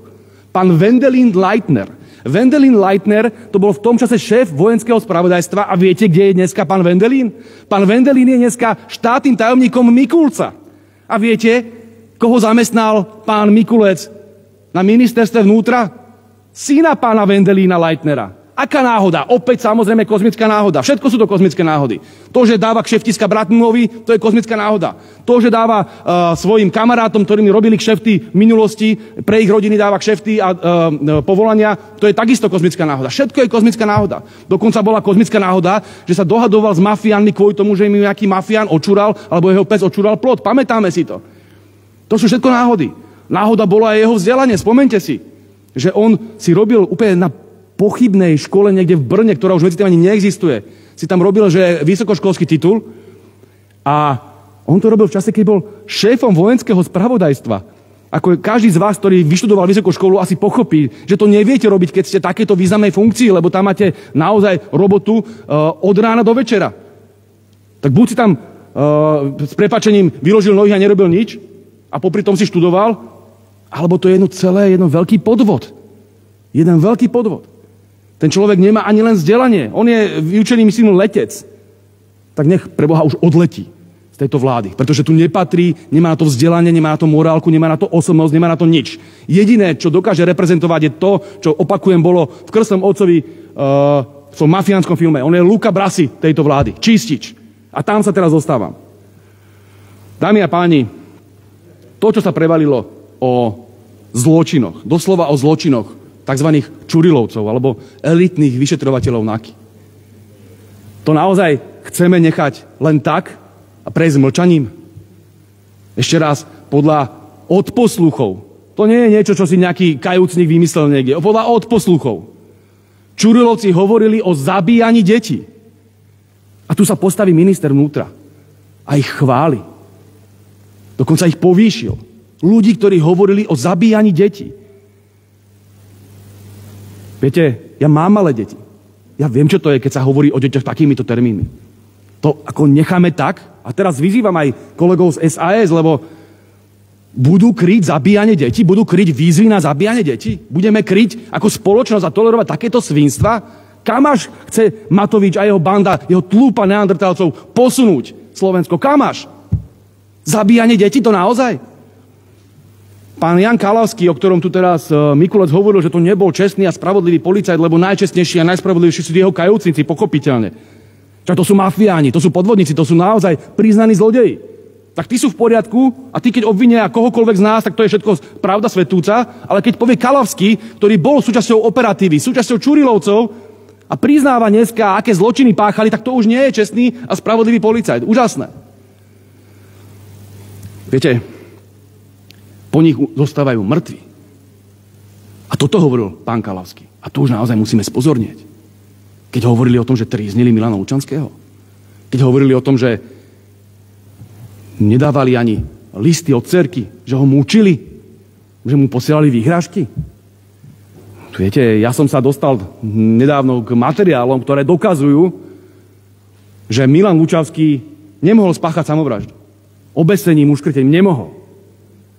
Pán Wendelin Leitner, Vendelin Leitner to bol v tom čase šéf vojenského spravodajstva a viete, kde je dneska pán Vendelin? Pán Vendelin je dneska štátnym tajomníkom Mikulca. A viete, koho zamestnal pán Mikulec na ministerstve vnútra? Syna pána Vendelína Leitnera. Aká náhoda? Opäť samozrejme kozmická náhoda. Všetko sú to kozmické náhody. To, že dáva kšeftiska Bratnumovi, to je kozmická náhoda. To, že dáva uh, svojim kamarátom, ktorými robili kšefty v minulosti, pre ich rodiny dáva kšefty a uh, povolania, to je takisto kozmická náhoda. Všetko je kozmická náhoda. Dokonca bola kozmická náhoda, že sa dohadoval s mafiánmi kvôli tomu, že im nejaký mafián očúral, alebo jeho pes očúral plot. Pamätáme si to. To sú všetko náhody. Náhoda bola aj jeho vzdelanie, spomente si. Že on si robil úplne na pochybnej škole niekde v Brne, ktorá už medzi tým ani neexistuje. Si tam robil, že vysokoškolský titul a on to robil v čase, keď bol šéfom vojenského spravodajstva. Ako každý z vás, ktorý vyštudoval vysokú školu, asi pochopí, že to neviete robiť, keď ste takéto významnej funkcii, lebo tam máte naozaj robotu uh, od rána do večera. Tak buď si tam uh, s prepačením vyložil nohy a nerobil nič a popri tom si študoval, alebo to je jedno celé, jedno veľký podvod. Jeden veľký podvod. Ten človek nemá ani len vzdelanie. On je vyučený, myslím, letec. Tak nech pre Boha už odletí z tejto vlády. Pretože tu nepatrí, nemá to vzdelanie, nemá to morálku, nemá na to osobnosť, nemá na to nič. Jediné, čo dokáže reprezentovať, je to, čo opakujem, bolo v Krstnom otcovi uh, v tom mafiánskom filme. On je Luka Brasi tejto vlády. Čistič. A tam sa teraz zostávam. Dámy a páni, to, čo sa prevalilo o zločinoch, doslova o zločinoch, tzv. čurilovcov alebo elitných vyšetrovateľov NAKY. To naozaj chceme nechať len tak a prejsť mlčaním? Ešte raz, podľa odposluchov To nie je niečo, čo si nejaký kajúcnik vymyslel niekde. Podľa odposluchov. Čurilovci hovorili o zabíjaní detí. A tu sa postaví minister vnútra a ich chváli. Dokonca ich povýšil. Ľudí, ktorí hovorili o zabíjaní detí. Viete, ja mám malé deti. Ja viem, čo to je, keď sa hovorí o deťoch takýmito termínmi. To ako necháme tak. A teraz vyzývam aj kolegov z SAS, lebo budú kryť zabíjanie detí? Budú kryť výzvy na zabíjanie detí? Budeme kryť ako spoločnosť a tolerovať takéto svinstva? Kam až chce Matovič a jeho banda, jeho tlúpa neandertálcov posunúť Slovensko? Kam až? Zabíjanie detí to naozaj? Pán Jan Kalavský, o ktorom tu teraz e, Mikulec hovoril, že to nebol čestný a spravodlivý policajt, lebo najčestnejší a najspravodlivejší sú jeho kajúcnici, pochopiteľne. Čo to sú mafiáni, to sú podvodníci, to sú naozaj priznaní zlodeji. Tak tí sú v poriadku a ty, keď obvinia kohokoľvek z nás, tak to je všetko pravda svetúca, ale keď povie Kalavský, ktorý bol súčasťou operatívy, súčasťou Čurilovcov a priznáva dneska, aké zločiny páchali, tak to už nie je čestný a spravodlivý policajt. Úžasné. Viete, po nich zostávajú mŕtvi. A toto hovoril pán Kalavský. A tu už naozaj musíme spozornieť. Keď hovorili o tom, že tríznili Milana Lučanského. Keď hovorili o tom, že nedávali ani listy od cerky, že ho múčili, že mu posielali výhražky. Viete, ja som sa dostal nedávno k materiálom, ktoré dokazujú, že Milan Lučavský nemohol spáchať samovraždu. Obesením, uškrtením nemohol.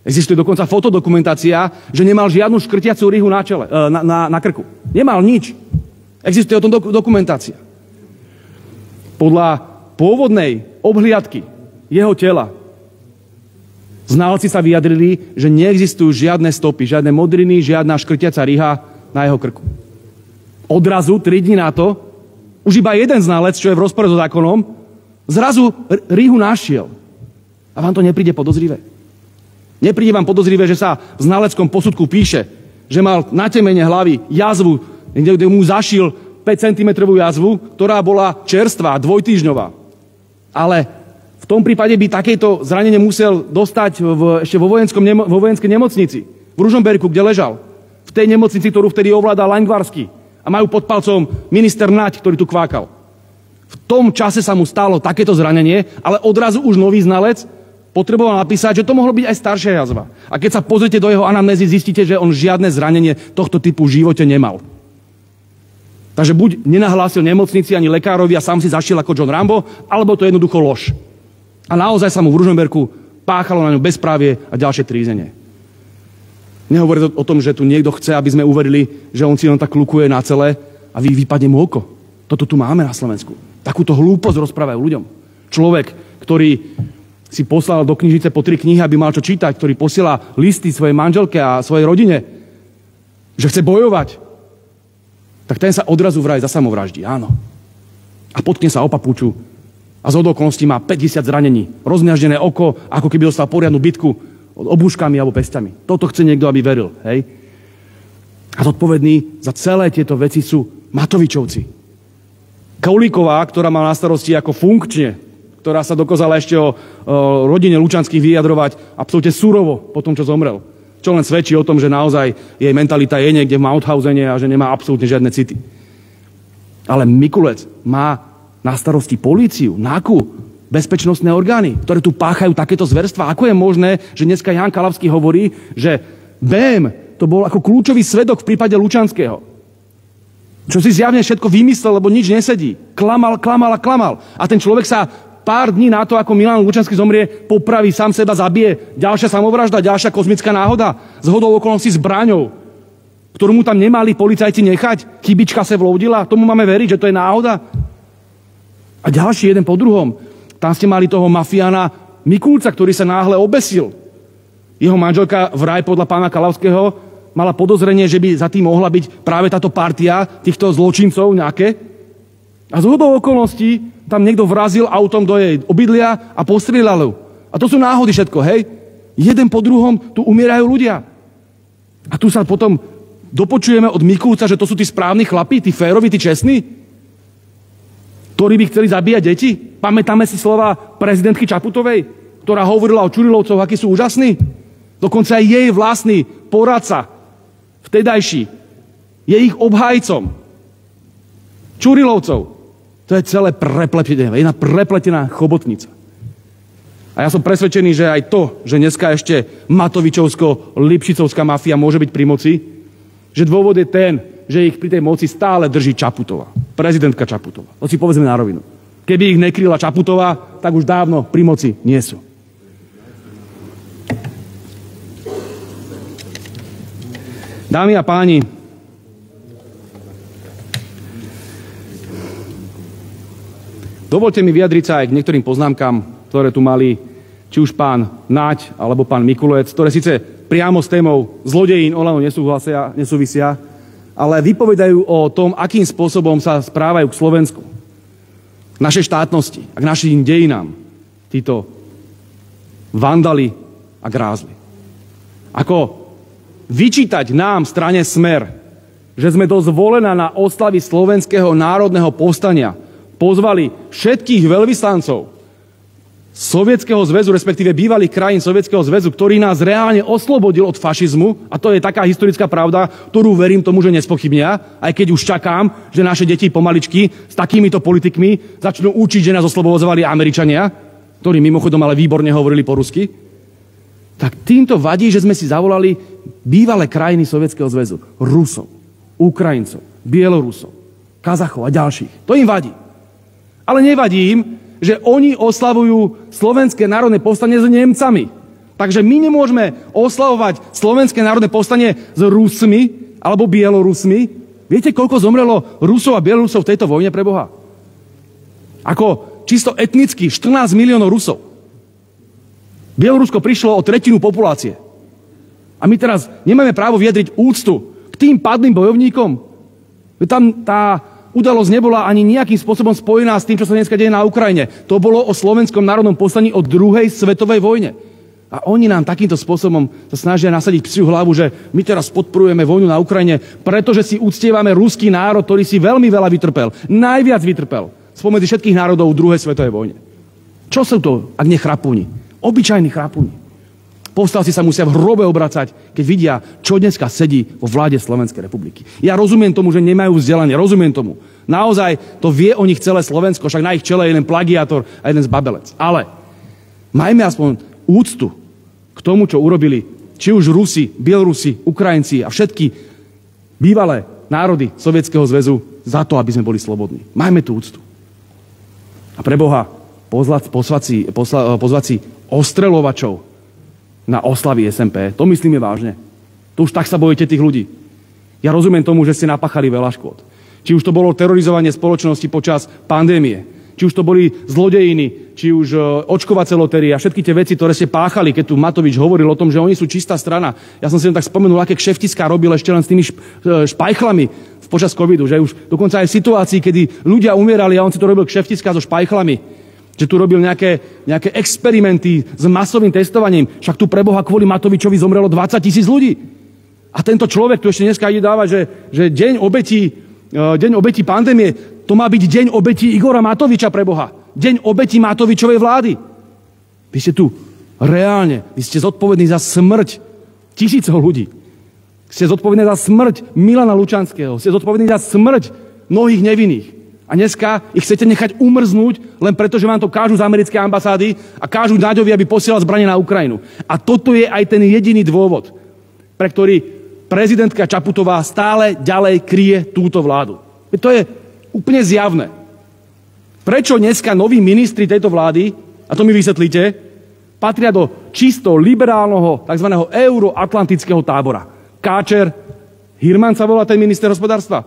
Existuje dokonca fotodokumentácia, že nemal žiadnu škrtiacu rihu na, čele, e, na, na, na krku. Nemal nič. Existuje o tom dok- dokumentácia. Podľa pôvodnej obhliadky jeho tela znalci sa vyjadrili, že neexistujú žiadne stopy, žiadne modriny, žiadna škrtiaca riha na jeho krku. Odrazu, tri dní na to, už iba jeden znalec, čo je v rozpore so zákonom, zrazu rihu našiel. A vám to nepríde podozrivé? Nepríde vám podozrivé, že sa v znaleckom posudku píše, že mal na temene hlavy jazvu, kde mu zašil 5 cm jazvu, ktorá bola čerstvá, dvojtýžňová. Ale v tom prípade by takéto zranenie musel dostať v, ešte vo, vojenskom, vo vojenskej nemocnici, v Ružomberku, kde ležal. V tej nemocnici, ktorú vtedy ovládal Langvarsky. A majú pod palcom minister Naď, ktorý tu kvákal. V tom čase sa mu stalo takéto zranenie, ale odrazu už nový znalec potreboval napísať, že to mohlo byť aj staršia jazva. A keď sa pozrite do jeho anamnézy, zistíte, že on žiadne zranenie tohto typu v živote nemal. Takže buď nenahlásil nemocnici ani lekárovi a sám si zašiel ako John Rambo, alebo to je jednoducho lož. A naozaj sa mu v Ružomberku páchalo na ňu bezprávie a ďalšie trízenie. Nehovorí o tom, že tu niekto chce, aby sme uverili, že on si len tak lukuje na celé a vy vypadne mu oko. Toto tu máme na Slovensku. Takúto hlúposť rozprávajú ľuďom. Človek, ktorý si poslal do knižnice po tri knihy, aby mal čo čítať, ktorý posiela listy svojej manželke a svojej rodine, že chce bojovať, tak ten sa odrazu vraj za samovraždí, áno. A potkne sa o a z okolností má 50 zranení, rozmiaždené oko, ako keby dostal poriadnu bitku obúškami alebo pestiami. Toto chce niekto, aby veril, hej? A zodpovední za celé tieto veci sú Matovičovci. Kaulíková, ktorá má na starosti ako funkčne ktorá sa dokázala ešte o, rodine Lučanských vyjadrovať absolútne súrovo po tom, čo zomrel. Čo len svedčí o tom, že naozaj jej mentalita je niekde v Mauthausene a že nemá absolútne žiadne city. Ale Mikulec má na starosti políciu, NAKU, bezpečnostné orgány, ktoré tu páchajú takéto zverstva. Ako je možné, že dneska Jan Kalavský hovorí, že BM to bol ako kľúčový svedok v prípade Lučanského. Čo si zjavne všetko vymyslel, lebo nič nesedí. Klamal, klamal a klamal. A ten človek sa pár dní na to, ako Milan Lučanský zomrie, popraví, sám seba zabije. Ďalšia samovražda, ďalšia kozmická náhoda. Z hodou okolností zbraňou, ktorú mu tam nemali policajti nechať. Chybička sa vloudila. Tomu máme veriť, že to je náhoda. A ďalší jeden po druhom. Tam ste mali toho mafiána Mikulca, ktorý sa náhle obesil. Jeho manželka vraj podľa pána Kalavského mala podozrenie, že by za tým mohla byť práve táto partia týchto zločincov nejaké. A z hodou okolností tam niekto vrazil autom do jej obydlia a postrieľal ju. A to sú náhody všetko, hej? Jeden po druhom tu umierajú ľudia. A tu sa potom dopočujeme od Mikulca, že to sú tí správni chlapí, tí férovi, tí čestní, ktorí by chceli zabíjať deti. Pamätáme si slova prezidentky Čaputovej, ktorá hovorila o Čurilovcoch, akí sú úžasní. Dokonca aj jej vlastný poradca, vtedajší, je ich obhajcom. Čurilovcov. To je celé prepletené, jedna prepletená chobotnica. A ja som presvedčený, že aj to, že dneska ešte Matovičovsko-Lipšicovská mafia môže byť pri moci, že dôvod je ten, že ich pri tej moci stále drží Čaputová. Prezidentka Čaputová. To si povedzme na rovinu. Keby ich nekryla Čaputová, tak už dávno pri moci nie sú. Dámy a páni, dovolte mi vyjadriť sa aj k niektorým poznámkam, ktoré tu mali či už pán Naď alebo pán Mikulec, ktoré síce priamo s témou zlodejín Olano nesúvisia, ale vypovedajú o tom, akým spôsobom sa správajú k Slovensku, k našej štátnosti a k našim dejinám títo vandali a grázli. Ako vyčítať nám strane Smer, že sme do zvolená na oslavy Slovenského národného povstania pozvali všetkých veľvyslancov Sovietskeho zväzu, respektíve bývalých krajín Sovietskeho zväzu, ktorý nás reálne oslobodil od fašizmu, a to je taká historická pravda, ktorú verím tomu, že nespochybnia, aj keď už čakám, že naše deti pomaličky s takýmito politikmi začnú učiť, že nás oslobozovali Američania, ktorí mimochodom ale výborne hovorili po rusky, tak týmto vadí, že sme si zavolali bývalé krajiny Sovietskeho zväzu. Rusov, Ukrajincov, Bielorusov, Kazachov a ďalších. To im vadí. Ale nevadí im, že oni oslavujú Slovenské národné povstanie s Nemcami. Takže my nemôžeme oslavovať Slovenské národné povstanie s Rusmi alebo Bielorusmi. Viete, koľko zomrelo Rusov a Bielorusov v tejto vojne pre Boha? Ako čisto etnicky 14 miliónov Rusov. Bielorusko prišlo o tretinu populácie. A my teraz nemáme právo vyjadriť úctu k tým padlým bojovníkom. Tam tá udalosť nebola ani nejakým spôsobom spojená s tým, čo sa dneska deje na Ukrajine. To bolo o slovenskom národnom poslaní od druhej svetovej vojne. A oni nám takýmto spôsobom sa snažia nasadiť psiu hlavu, že my teraz podporujeme vojnu na Ukrajine, pretože si uctievame ruský národ, ktorý si veľmi veľa vytrpel. Najviac vytrpel spomedzi všetkých národov v druhej svetovej vojne. Čo sú to, ak nie chrapúni? Obyčajní chrapúni. Povstalci sa musia v hrobe obracať, keď vidia, čo dneska sedí vo vláde Slovenskej republiky. Ja rozumiem tomu, že nemajú vzdelanie, rozumiem tomu. Naozaj to vie o nich celé Slovensko, však na ich čele je jeden plagiátor a jeden zbabelec. Ale majme aspoň úctu k tomu, čo urobili či už Rusi, Bielorusi, Ukrajinci a všetky bývalé národy Sovietskeho zväzu za to, aby sme boli slobodní. Majme tú úctu. A pre Boha pozvať si, ostrelovačov na oslavy SMP. To myslíme vážne. To už tak sa bojíte tých ľudí. Ja rozumiem tomu, že ste napáchali veľa škôd. Či už to bolo terorizovanie spoločnosti počas pandémie, či už to boli zlodejiny, či už e, očkovacie lotérie a všetky tie veci, ktoré ste páchali, keď tu Matovič hovoril o tom, že oni sú čistá strana. Ja som si tak spomenul, aké kšeftiská robil ešte len s tými e, špajchlami počas covidu, že už dokonca aj v situácii, kedy ľudia umierali a on si to robil kšeftiská so špajchlami že tu robil nejaké, nejaké experimenty s masovým testovaním. Však tu preboha kvôli Matovičovi zomrelo 20 tisíc ľudí. A tento človek tu ešte dneska ide dávať, že, že deň, obetí, e, deň obetí pandémie, to má byť deň obetí Igora Matoviča pre Boha. Deň obetí Matovičovej vlády. Vy ste tu reálne, vy ste zodpovední za smrť tisícov ľudí. Ste zodpovední za smrť Milana Lučanského. Ste zodpovední za smrť mnohých nevinných. A dneska ich chcete nechať umrznúť len preto, že vám to kážu z americkej ambasády a kážu Náďovi, aby posielal zbranie na Ukrajinu. A toto je aj ten jediný dôvod, pre ktorý prezidentka Čaputová stále ďalej kryje túto vládu. To je úplne zjavné. Prečo dneska noví ministri tejto vlády, a to mi vysvetlíte, patria do čisto liberálneho tzv. euroatlantického tábora. Káčer, Hirman sa volá ten minister hospodárstva.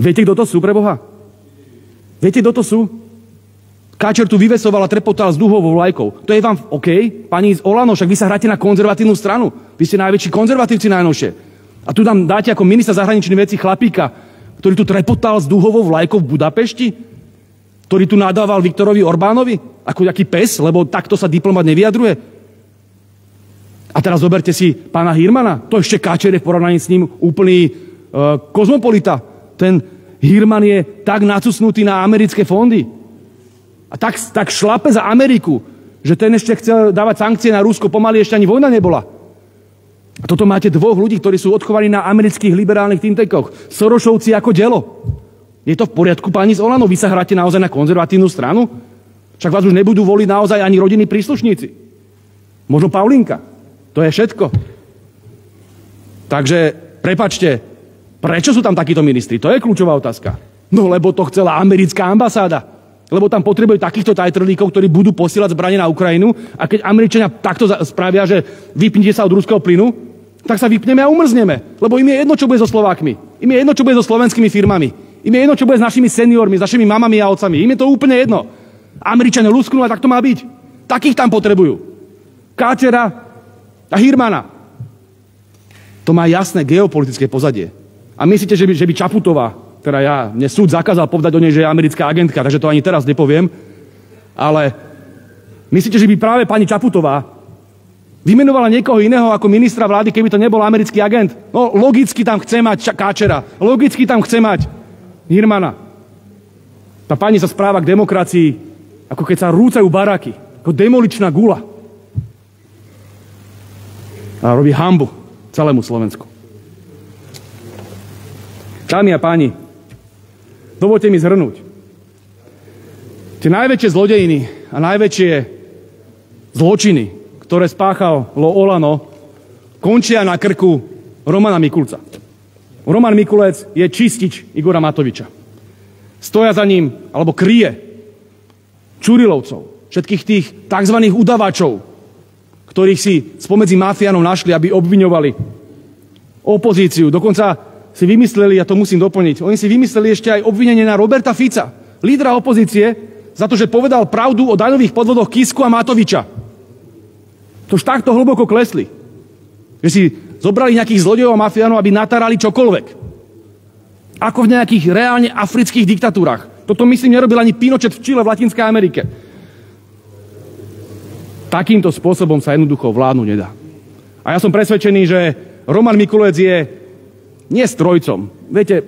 Viete, kto to sú pre Boha? Viete, kto to sú? Káčer tu vyvesoval a trepotal s duhovou vlajkou. To je vám OK? Pani z Olano, však vy sa hráte na konzervatívnu stranu. Vy ste najväčší konzervatívci najnovšie. A tu nám dáte ako minister zahraničných vecí chlapíka, ktorý tu trepotal s duhovou vlajkou v Budapešti, ktorý tu nadával Viktorovi Orbánovi ako jaký pes, lebo takto sa diplomat nevyjadruje. A teraz zoberte si pána Hirmana. To ešte Káčer je v porovnaní s ním úplný uh, kozmopolita. Ten Hirman je tak nacusnutý na americké fondy. A tak, tak šlape za Ameriku, že ten ešte chcel dávať sankcie na Rusko, pomaly ešte ani vojna nebola. A toto máte dvoch ľudí, ktorí sú odchovaní na amerických liberálnych tintekoch. Sorošovci ako delo. Je to v poriadku, pani z Olano? Vy sa hráte naozaj na konzervatívnu stranu? Však vás už nebudú voliť naozaj ani rodinní príslušníci. Možno Paulinka. To je všetko. Takže, prepačte, prečo sú tam takíto ministri? To je kľúčová otázka. No lebo to chcela americká ambasáda. Lebo tam potrebujú takýchto tajtrlíkov, ktorí budú posielať zbranie na Ukrajinu a keď Američania takto spravia, že vypnite sa od ruského plynu, tak sa vypneme a umrzneme. Lebo im je jedno, čo bude so Slovákmi. Im je jedno, čo bude so slovenskými firmami. Im je jedno, čo bude s našimi seniormi, s našimi mamami a otcami. Im je to úplne jedno. Američania lusknú a tak to má byť. Takých tam potrebujú. Káčera a Hirmana. To má jasné geopolitické pozadie. A myslíte, že by, že by Čaputová teda ja, mne súd zakázal povedať o nej, že je americká agentka, takže to ani teraz nepoviem. Ale myslíte, že by práve pani Čaputová vymenovala niekoho iného ako ministra vlády, keby to nebol americký agent? No, logicky tam chce mať Káčera. Logicky tam chce mať Hirmana. Tá pani sa správa k demokracii, ako keď sa rúcajú baraky. Ako demoličná gula. A robí hambu celému Slovensku. Dámy a páni, Dovolte mi zhrnúť. Tie najväčšie zlodejiny a najväčšie zločiny, ktoré spáchal Lo Olano, končia na krku Romana Mikulca. Roman Mikulec je čistič Igora Matoviča. Stoja za ním, alebo kryje Čurilovcov, všetkých tých tzv. udavačov, ktorých si spomedzi mafiánov našli, aby obviňovali opozíciu. Dokonca si vymysleli, ja to musím doplniť, oni si vymysleli ešte aj obvinenie na Roberta Fica, lídra opozície, za to, že povedal pravdu o daňových podvodoch Kisku a Matoviča. To už takto hlboko klesli. Že si zobrali nejakých zlodejov a mafiánov, aby natarali čokoľvek. Ako v nejakých reálne afrických diktatúrach. Toto myslím nerobil ani Pinochet v Čile v Latinskej Amerike. Takýmto spôsobom sa jednoducho vládnu nedá. A ja som presvedčený, že Roman Mikulec je nie strojcom. Viete,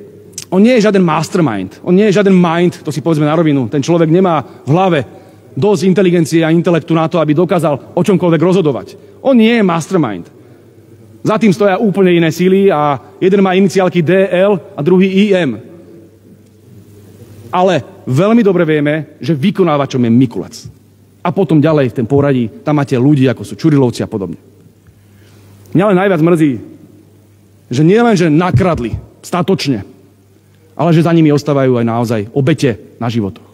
on nie je žiaden mastermind, on nie je žiaden mind, to si povedzme na rovinu. Ten človek nemá v hlave dosť inteligencie a intelektu na to, aby dokázal o čomkoľvek rozhodovať. On nie je mastermind. Za tým stoja úplne iné síly a jeden má iniciálky DL a druhý IM. Ale veľmi dobre vieme, že vykonávačom je Mikulec. A potom ďalej v ten poradí, tam máte ľudí, ako sú Čurilovci a podobne. Mňa len najviac mrzí, že nie len, že nakradli statočne, ale že za nimi ostávajú aj naozaj obete na životoch.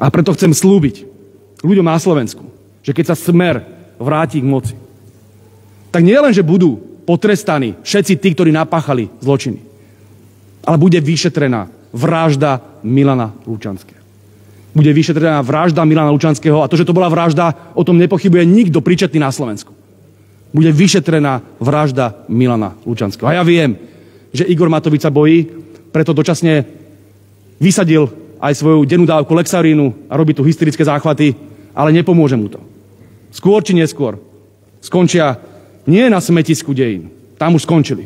A preto chcem slúbiť ľuďom na Slovensku, že keď sa smer vráti k moci, tak nie len, že budú potrestaní všetci tí, ktorí napáchali zločiny, ale bude vyšetrená vražda Milana Lučanského. Bude vyšetrená vražda Milana Lučanského a to, že to bola vražda, o tom nepochybuje nikto príčetný na Slovensku bude vyšetrená vražda Milana Lučanského. A ja viem, že Igor Matovič bojí, preto dočasne vysadil aj svoju dennú dávku Lexarínu a robí tu hysterické záchvaty, ale nepomôže mu to. Skôr či neskôr skončia nie na smetisku dejín, tam už skončili.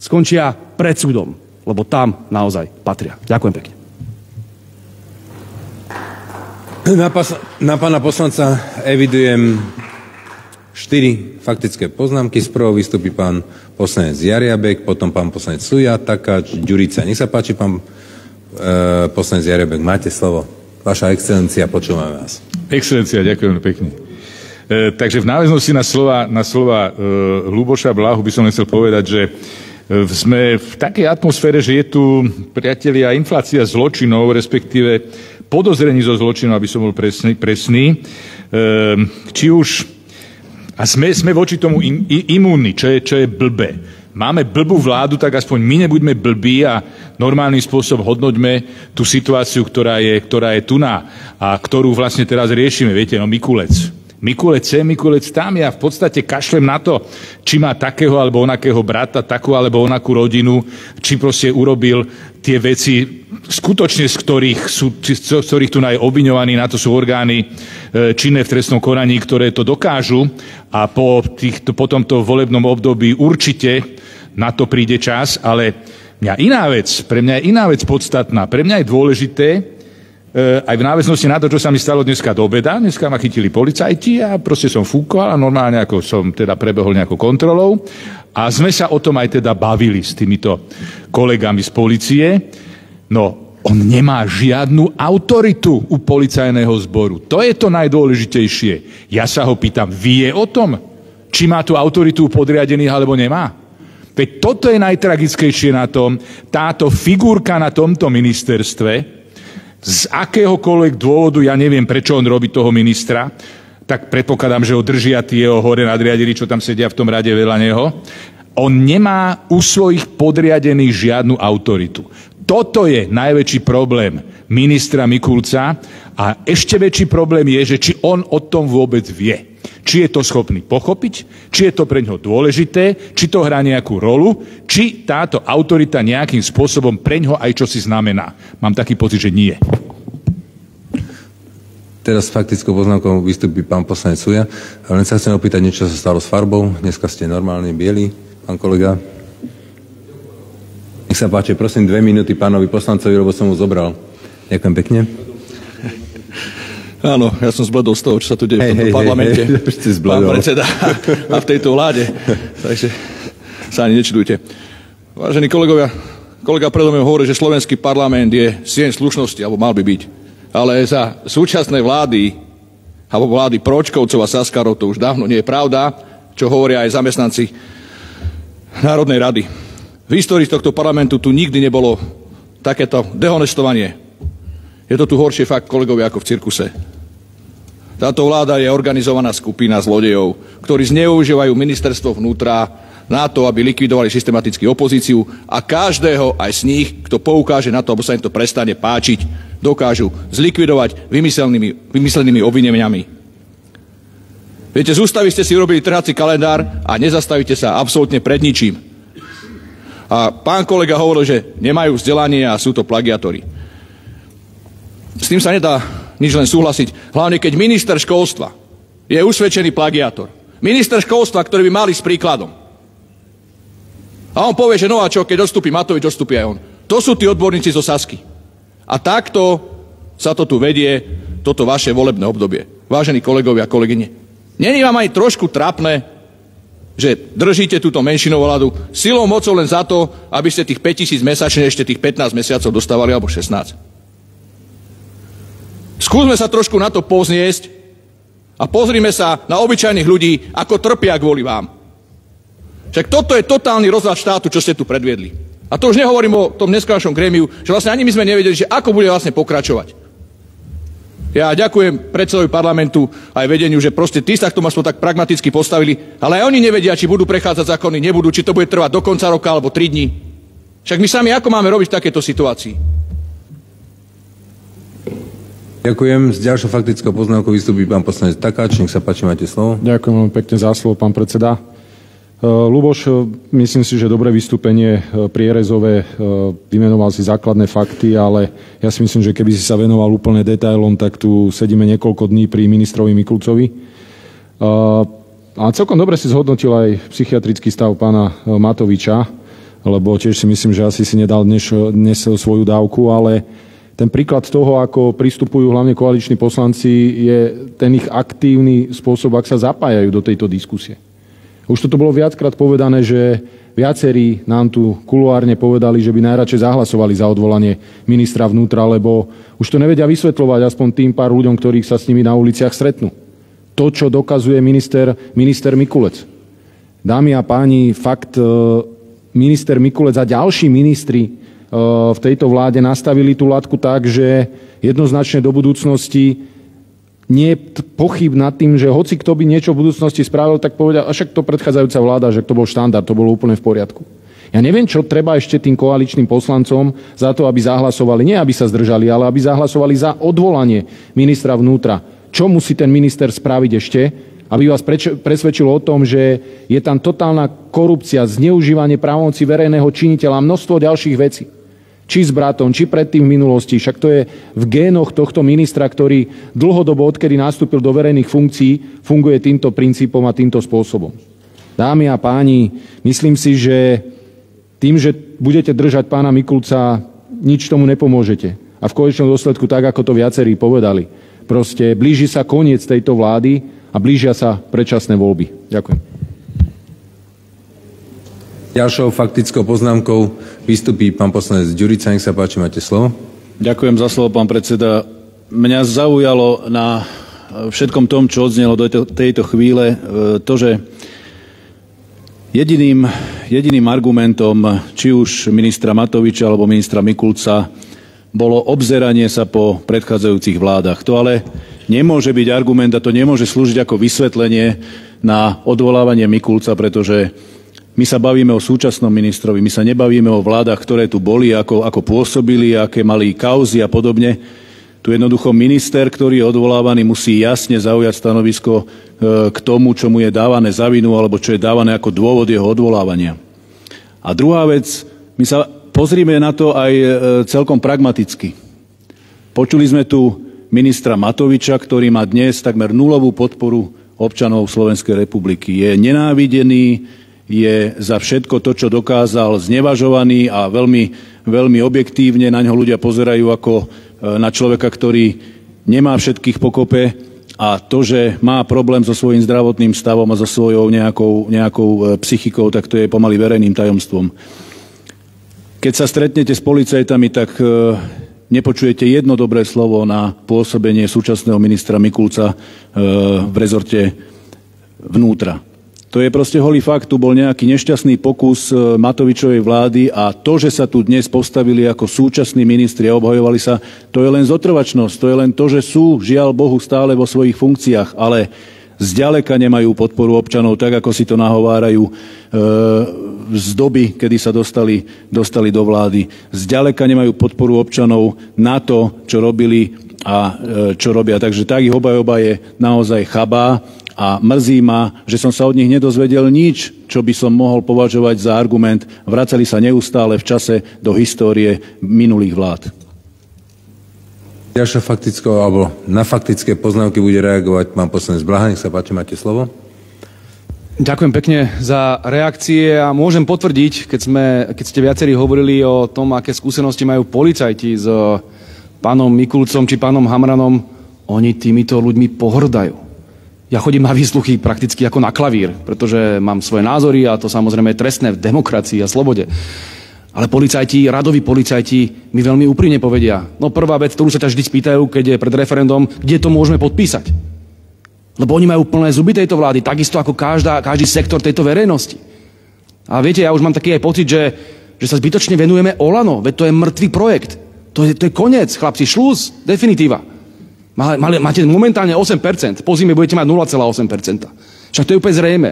Skončia pred súdom, lebo tam naozaj patria. Ďakujem pekne. Na, pas, na pána poslanca evidujem Štyri faktické poznámky. Z prvou vystupí pán poslanec Jariabek, potom pán poslanec Suja, Takáč, Ďurica. Nech sa páči, pán e, poslanec Jariabek, máte slovo. Vaša excelencia, počúvame vás. Excelencia, ďakujem pekne. E, takže v náväznosti na slova, na slova e, Luboša Blahu by som chcel povedať, že e, sme v takej atmosfére, že je tu, priatelia, inflácia zločinov, respektíve podozrení zo zločinov, aby som bol presný, presný. E, či už a sme, sme voči tomu im, imúnni, čo je, čo je blbé. Máme blbú vládu, tak aspoň my nebuďme blbí a normálny spôsob hodnoťme tú situáciu, ktorá je, ktorá je tuná a ktorú vlastne teraz riešime. Viete, no Mikulec. Mikulec sem, Mikulec tam, ja v podstate kašlem na to, či má takého alebo onakého brata, takú alebo onakú rodinu, či proste urobil tie veci skutočne, z ktorých, sú, z ktorých tu naj obviňovaní, na to sú orgány e, činné v trestnom konaní, ktoré to dokážu a po, týchto, po tomto volebnom období určite na to príde čas, ale mňa iná vec, pre mňa je iná vec podstatná. Pre mňa je dôležité, E, aj v náväznosti na to, čo sa mi stalo dneska do obeda. Dneska ma chytili policajti a proste som fúkoval a normálne ako som teda prebehol nejakou kontrolou. A sme sa o tom aj teda bavili s týmito kolegami z policie. No, on nemá žiadnu autoritu u policajného zboru. To je to najdôležitejšie. Ja sa ho pýtam, vie o tom, či má tú autoritu podriadených alebo nemá? Veď toto je najtragickejšie na tom, táto figurka na tomto ministerstve, z akéhokoľvek dôvodu, ja neviem, prečo on robí toho ministra, tak predpokladám, že ho držia tie jeho hore nadriadili, čo tam sedia v tom rade veľa neho. On nemá u svojich podriadených žiadnu autoritu. Toto je najväčší problém ministra Mikulca a ešte väčší problém je, že či on o tom vôbec vie. Či je to schopný pochopiť, či je to pre ňoho dôležité, či to hrá nejakú rolu, či táto autorita nejakým spôsobom pre ňoho aj čo si znamená. Mám taký pocit, že nie. Teraz s faktickou poznámkou vystúpi pán poslanec Suja. Len sa chcem opýtať, niečo sa stalo s farbou. Dneska ste normálny, biely, pán kolega. Nech sa páči, prosím dve minúty pánovi poslancovi, lebo som mu zobral. Ďakujem pekne. Áno, ja som zbledol z toho, čo sa tu deje hey, v tomto hej, parlamente. hej, hej, pán predseda a v tejto vláde. Takže sa ani nečudujte. Vážení kolegovia, kolega predo mňou hovorí, že slovenský parlament je sieň slušnosti, alebo mal by byť. Ale za súčasnej vlády, alebo vlády Pročkovcov a Saskarov, to už dávno nie je pravda, čo hovoria aj zamestnanci Národnej rady. V histórii tohto parlamentu tu nikdy nebolo takéto dehonestovanie. Je to tu horšie fakt, kolegovia, ako v cirkuse. Táto vláda je organizovaná skupina zlodejov, ktorí zneužívajú ministerstvo vnútra na to, aby likvidovali systematicky opozíciu a každého aj z nich, kto poukáže na to, aby sa im to prestane páčiť, dokážu zlikvidovať vymyslenými, vymyslenými obvineniami. Viete, z ústavy ste si urobili trhací kalendár a nezastavíte sa absolútne pred ničím. A pán kolega hovoril, že nemajú vzdelanie a sú to plagiatori. S tým sa nedá nič len súhlasiť. Hlavne keď minister školstva je usvedčený plagiátor. Minister školstva, ktorý by mali s príkladom. A on povie, že no a čo, keď odstúpi Matovič, odstúpi aj on. To sú tí odborníci zo Sasky. A takto sa to tu vedie, toto vaše volebné obdobie. Vážení kolegovia a kolegyne, není vám aj trošku trapné, že držíte túto menšinovú vládu silou mocou len za to, aby ste tých 5000 mesačne ešte tých 15 mesiacov dostávali, alebo 16. Skúsme sa trošku na to pozniesť a pozrime sa na obyčajných ľudí, ako trpia kvôli vám. Však toto je totálny rozhľad štátu, čo ste tu predviedli. A to už nehovorím o tom neskončnom grémiu, že vlastne ani my sme nevedeli, že ako bude vlastne pokračovať. Ja ďakujem predsedovi parlamentu aj vedeniu, že proste tí sa k tomu aspoň tak pragmaticky postavili, ale aj oni nevedia, či budú prechádzať zákony, nebudú, či to bude trvať do konca roka alebo 3 dní. Však my sami ako máme robiť v takéto situácii? Ďakujem. S ďalšou faktickou poznámkou vystúpi pán poslanec Takáč. Nech sa páči, máte slovo. Ďakujem veľmi pekne za slovo, pán predseda. E, Luboš, e, myslím si, že dobré vystúpenie e, prierezové, vymenoval si základné fakty, ale ja si myslím, že keby si sa venoval úplne detailom, tak tu sedíme niekoľko dní pri ministrovi Mikulcovi. A celkom dobre si zhodnotil aj psychiatrický stav pána Matoviča, lebo tiež si myslím, že asi si nedal dnes, dnes svoju dávku, ale ten príklad toho, ako pristupujú hlavne koaliční poslanci, je ten ich aktívny spôsob, ak sa zapájajú do tejto diskusie. Už toto bolo viackrát povedané, že viacerí nám tu kuluárne povedali, že by najradšej zahlasovali za odvolanie ministra vnútra, lebo už to nevedia vysvetľovať aspoň tým pár ľuďom, ktorých sa s nimi na uliciach stretnú. To, čo dokazuje minister, minister Mikulec. Dámy a páni, fakt e, minister Mikulec a ďalší ministri v tejto vláde nastavili tú látku tak, že jednoznačne do budúcnosti nie je pochyb nad tým, že hoci kto by niečo v budúcnosti spravil, tak povedal, a však to predchádzajúca vláda, že to bol štandard, to bolo úplne v poriadku. Ja neviem, čo treba ešte tým koaličným poslancom za to, aby zahlasovali, nie aby sa zdržali, ale aby zahlasovali za odvolanie ministra vnútra. Čo musí ten minister spraviť ešte, aby vás presvedčilo o tom, že je tam totálna korupcia, zneužívanie právomoci verejného činiteľa a množstvo ďalších vecí či s bratom, či predtým v minulosti. Však to je v génoch tohto ministra, ktorý dlhodobo, odkedy nastúpil do verejných funkcií, funguje týmto princípom a týmto spôsobom. Dámy a páni, myslím si, že tým, že budete držať pána Mikulca, nič tomu nepomôžete. A v konečnom dôsledku, tak ako to viacerí povedali, proste blíži sa koniec tejto vlády a blížia sa predčasné voľby. Ďakujem. Ďalšou faktickou poznámkou vystupí pán poslanec Ďurica. Nech sa páči, máte slovo. Ďakujem za slovo, pán predseda. Mňa zaujalo na všetkom tom, čo odznelo do tejto chvíle, e, to, že jediným, jediným argumentom či už ministra Matoviča alebo ministra Mikulca bolo obzeranie sa po predchádzajúcich vládach. To ale nemôže byť argument a to nemôže slúžiť ako vysvetlenie na odvolávanie Mikulca, pretože my sa bavíme o súčasnom ministrovi, my sa nebavíme o vládach, ktoré tu boli, ako, ako pôsobili, aké mali kauzy a podobne. Tu jednoducho minister, ktorý je odvolávaný, musí jasne zaujať stanovisko e, k tomu, čo mu je dávané za vinu alebo čo je dávané ako dôvod jeho odvolávania. A druhá vec, my sa pozrime na to aj e, celkom pragmaticky. Počuli sme tu ministra Matoviča, ktorý má dnes takmer nulovú podporu občanov Slovenskej republiky. Je nenávidený, je za všetko to, čo dokázal, znevažovaný a veľmi, veľmi objektívne na ňo ľudia pozerajú ako e, na človeka, ktorý nemá všetkých pokope a to, že má problém so svojím zdravotným stavom a so svojou nejakou, nejakou e, psychikou, tak to je pomaly verejným tajomstvom. Keď sa stretnete s policajtami, tak e, nepočujete jedno dobré slovo na pôsobenie súčasného ministra Mikulca v rezorte vnútra. To je proste holý fakt, tu bol nejaký nešťastný pokus e, Matovičovej vlády a to, že sa tu dnes postavili ako súčasní ministri a obhajovali sa, to je len zotrvačnosť, to je len to, že sú, žiaľ Bohu, stále vo svojich funkciách, ale zďaleka nemajú podporu občanov, tak ako si to nahovárajú e, z doby, kedy sa dostali, dostali do vlády. Zďaleka nemajú podporu občanov na to, čo robili a e, čo robia. Takže tá ich obhajoba je naozaj chabá a mrzí ma, že som sa od nich nedozvedel nič, čo by som mohol považovať za argument. Vracali sa neustále v čase do histórie minulých vlád. Ďalšia faktickou, alebo na faktické poznámky bude reagovať pán poslanec Blaha. Nech sa páči, máte slovo. Ďakujem pekne za reakcie a môžem potvrdiť, keď, sme, keď ste viacerí hovorili o tom, aké skúsenosti majú policajti s pánom Mikulcom či pánom Hamranom, oni týmito ľuďmi pohrdajú ja chodím na výsluchy prakticky ako na klavír, pretože mám svoje názory a to samozrejme je trestné v demokracii a slobode. Ale policajti, radoví policajti mi veľmi úprimne povedia, no prvá vec, ktorú sa ťa vždy spýtajú, keď je pred referendum, kde to môžeme podpísať. Lebo oni majú plné zuby tejto vlády, takisto ako každá, každý sektor tejto verejnosti. A viete, ja už mám taký aj pocit, že, že sa zbytočne venujeme Olano, veď to je mŕtvý projekt. To je, to je koniec, chlapci, šlúz, definitíva. Máte momentálne 8%, po zime budete mať 0,8%. Však to je úplne zrejme.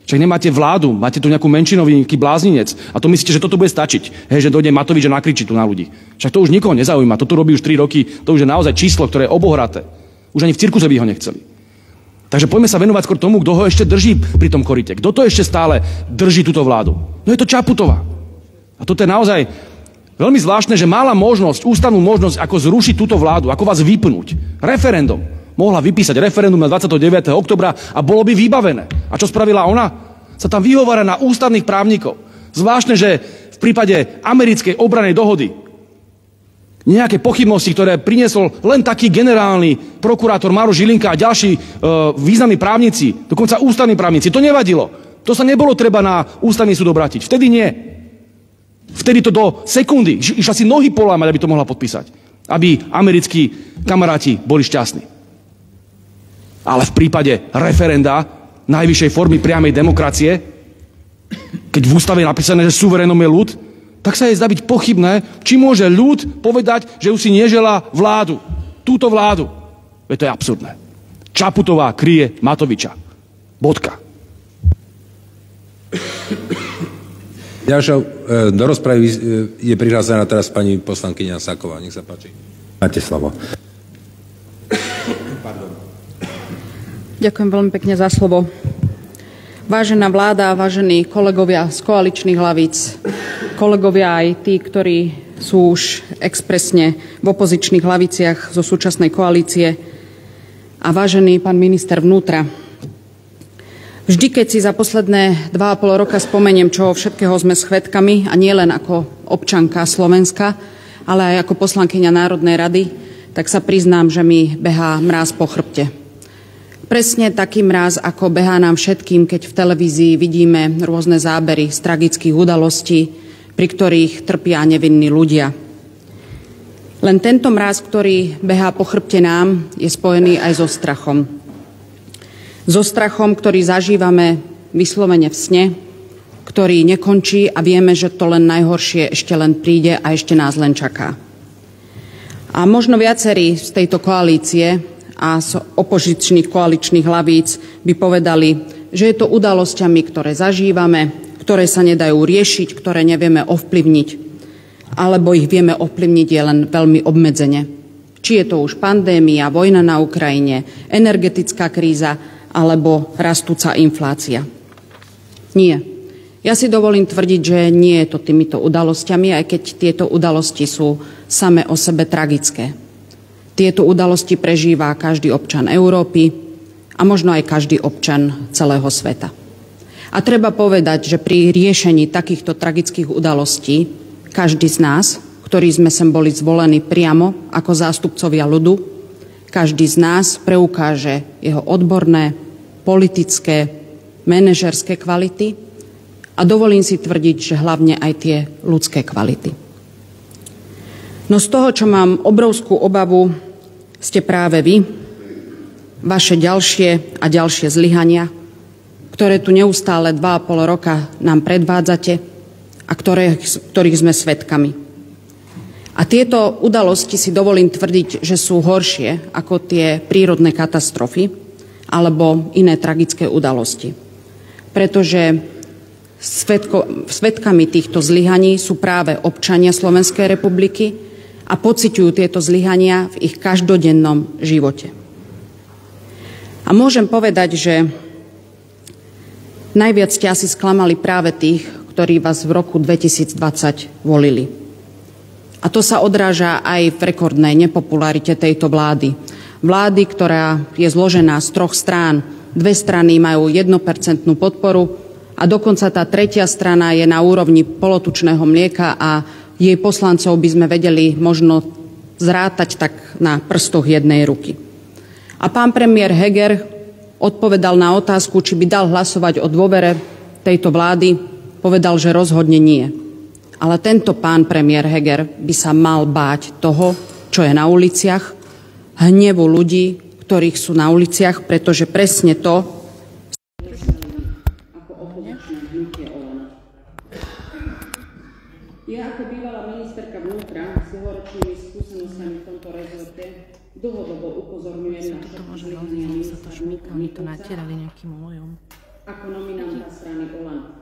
Však nemáte vládu, máte tu nejakú menšinový nejaký blázninec a to myslíte, že toto bude stačiť. Hej, že dojde Matovič a nakričí tu na ľudí. Však to už nikoho nezaujíma, toto robí už 3 roky, to už je naozaj číslo, ktoré je obohraté. Už ani v cirkuse by ho nechceli. Takže poďme sa venovať skôr tomu, kto ho ešte drží pri tom korite. Kto to ešte stále drží túto vládu? No je to Čaputová. A toto je naozaj Veľmi zvláštne, že mala možnosť, ústavnú možnosť, ako zrušiť túto vládu, ako vás vypnúť. Referendum. Mohla vypísať referendum na 29. oktobra a bolo by vybavené. A čo spravila ona? Sa tam vyhovára na ústavných právnikov. Zvláštne, že v prípade americkej obranej dohody nejaké pochybnosti, ktoré priniesol len taký generálny prokurátor Maro Žilinka a ďalší e, významní právnici, dokonca ústavní právnici, to nevadilo. To sa nebolo treba na ústavný súd obrátiť. Vtedy nie. Vtedy to do sekundy, išla si nohy polámať, aby to mohla podpísať. Aby americkí kamaráti boli šťastní. Ale v prípade referenda, najvyššej formy priamej demokracie, keď v ústave je napísané, že suverénom je ľud, tak sa je zdá byť pochybné, či môže ľud povedať, že už si neželá vládu. Túto vládu. Veď to je absurdné. Čaputová kryje Matoviča. Bodka. Ďalšou e, do rozpravy e, je prihlásená teraz pani poslankyňa Saková. Nech sa páči. Máte slovo. Ďakujem veľmi pekne za slovo. Vážená vláda, vážení kolegovia z koaličných hlavíc, kolegovia aj tí, ktorí sú už expresne v opozičných hlaviciach zo súčasnej koalície a vážený pán minister vnútra, Vždy, keď si za posledné dva a pol roka spomeniem, čo všetkého sme svedkami, a nie len ako občanka Slovenska, ale aj ako poslankyňa Národnej rady, tak sa priznám, že mi behá mráz po chrbte. Presne taký mráz, ako behá nám všetkým, keď v televízii vidíme rôzne zábery z tragických udalostí, pri ktorých trpia nevinní ľudia. Len tento mráz, ktorý behá po chrbte nám, je spojený aj so strachom. So strachom, ktorý zažívame vyslovene v sne, ktorý nekončí a vieme, že to len najhoršie ešte len príde a ešte nás len čaká. A možno viacerí z tejto koalície a z opozičných koaličných hlavíc by povedali, že je to udalosťami, ktoré zažívame, ktoré sa nedajú riešiť, ktoré nevieme ovplyvniť, alebo ich vieme ovplyvniť je len veľmi obmedzene. Či je to už pandémia, vojna na Ukrajine, energetická kríza alebo rastúca inflácia. Nie. Ja si dovolím tvrdiť, že nie je to týmito udalosťami, aj keď tieto udalosti sú same o sebe tragické. Tieto udalosti prežíva každý občan Európy a možno aj každý občan celého sveta. A treba povedať, že pri riešení takýchto tragických udalostí každý z nás, ktorí sme sem boli zvolení priamo ako zástupcovia ľudu, každý z nás preukáže jeho odborné, politické, manažerské kvality a dovolím si tvrdiť, že hlavne aj tie ľudské kvality. No z toho, čo mám obrovskú obavu, ste práve vy, vaše ďalšie a ďalšie zlyhania, ktoré tu neustále 2,5 roka nám predvádzate a ktoré, ktorých sme svetkami. A tieto udalosti si dovolím tvrdiť, že sú horšie ako tie prírodné katastrofy alebo iné tragické udalosti. Pretože Svetko, svetkami týchto zlyhaní sú práve občania Slovenskej republiky a pociťujú tieto zlyhania v ich každodennom živote. A môžem povedať, že najviac ste asi sklamali práve tých, ktorí vás v roku 2020 volili. A to sa odráža aj v rekordnej nepopularite tejto vlády. Vlády, ktorá je zložená z troch strán. Dve strany majú 1% podporu, a dokonca tá tretia strana je na úrovni polotučného mlieka a jej poslancov by sme vedeli možno zrátať tak na prstoch jednej ruky. A pán premiér Heger odpovedal na otázku, či by dal hlasovať o dôvere tejto vlády, povedal, že rozhodne nie. Ale tento pán premiér Heger by sa mal báť toho, čo je na uliciach, hnevu ľudí, ktorých sú na uliciach, pretože presne to dlhodobo upozorňujem na všetky zlyhania sa to šmíka, oni to natierali nejakým olejom. Ako nominanta strany Olan.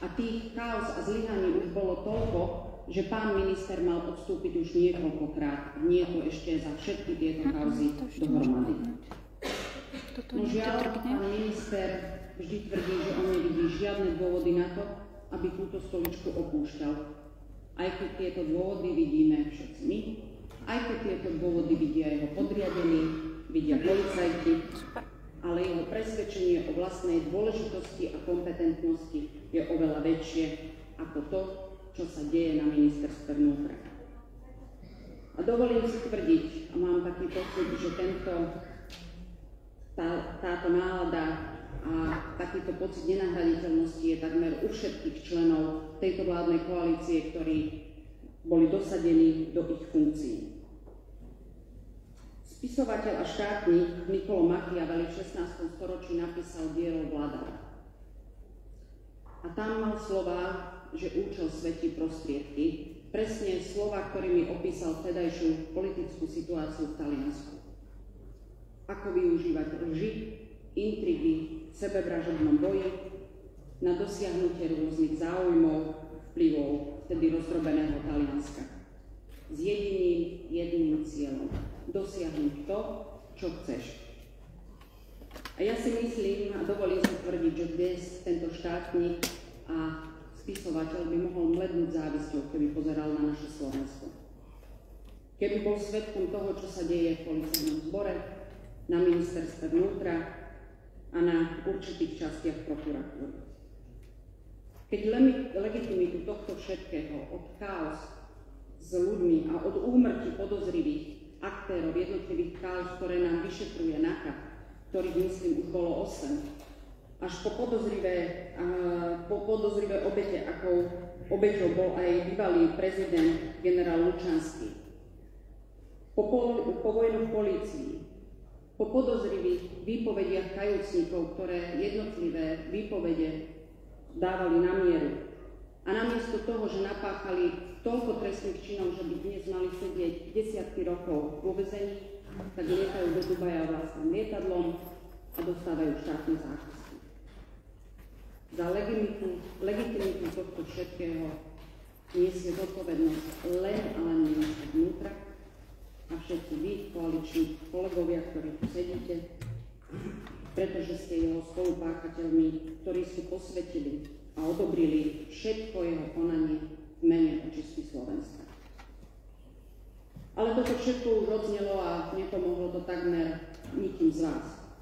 A tých chaos a zlyhaní už bolo toľko, že pán minister mal odstúpiť už niekoľkokrát. Nie to ešte za všetky tieto kauzy dohromady. No žiaľ, pán minister vždy tvrdí, že on nevidí žiadne dôvody na to, aby túto stoličku opúšťal. Aj keď tieto dôvody vidíme všetci my, aj keď tieto dôvody vidia jeho podriadení, vidia policajti, ale jeho presvedčenie o vlastnej dôležitosti a kompetentnosti je oveľa väčšie ako to, čo sa deje na ministerstve vnútra. A dovolím si tvrdiť, a mám taký pocit, že tento, tá, táto nálada a takýto pocit nenahraditeľnosti je takmer u všetkých členov tejto vládnej koalície, ktorí boli dosadení do ich funkcií. Spisovateľ a štátnik Nikolo Machiavelli v 16. storočí napísal dielo Vláda. A tam mal slova, že účel svetí prostriedky, presne slova, ktorými opísal vtedajšiu politickú situáciu v Taliansku. Ako využívať lži, intrigy v sebevražednom boji na dosiahnutie rôznych záujmov, vplyvov vtedy rozdrobeného Talianska. S jediným, jediným cieľom. Dosiahnuť to, čo chceš. A ja si myslím, a dovolím si tvrdiť, že dnes tento štátnik a spisovateľ by mohol mlednúť závisťou, keby pozeral na naše Slovensko. Keby bol svetkom toho, čo sa deje v policajnom zbore, na ministerstve vnútra a na určitých častiach prokuratúry. Keď legitimitu tohto všetkého od chaos s ľuďmi a od úmrtí podozrivých aktérov jednotlivých kauz, ktoré nám vyšetruje NAKA, ktorých myslím už bolo 8, až po podozrivé, po podozrivé obete, ako obeťou bol aj bývalý prezident generál Lučanský. Po, po, po vojnu v polícii, po podozrivých výpovediach kajúcnikov, ktoré jednotlivé výpovede dávali na mieru. A namiesto toho, že napáchali toľko trestných činov, že by dnes mali sedieť desiatky rokov vo vezení, tak lietajú do Dubaja vlastným lietadlom a dostávajú štátne zákazky. Za legitimitu, legitimitu tohto všetkého niesie zodpovednosť len a len minister vnútra a všetci vy, koaliční kolegovia, ktorí tu sedíte, pretože ste jeho spolupáchateľmi, ktorí si posvetili a odobrili všetko jeho konanie v mene očistky Slovenska. Ale toto všetko už odznelo a nepomohlo to takmer nikým z vás.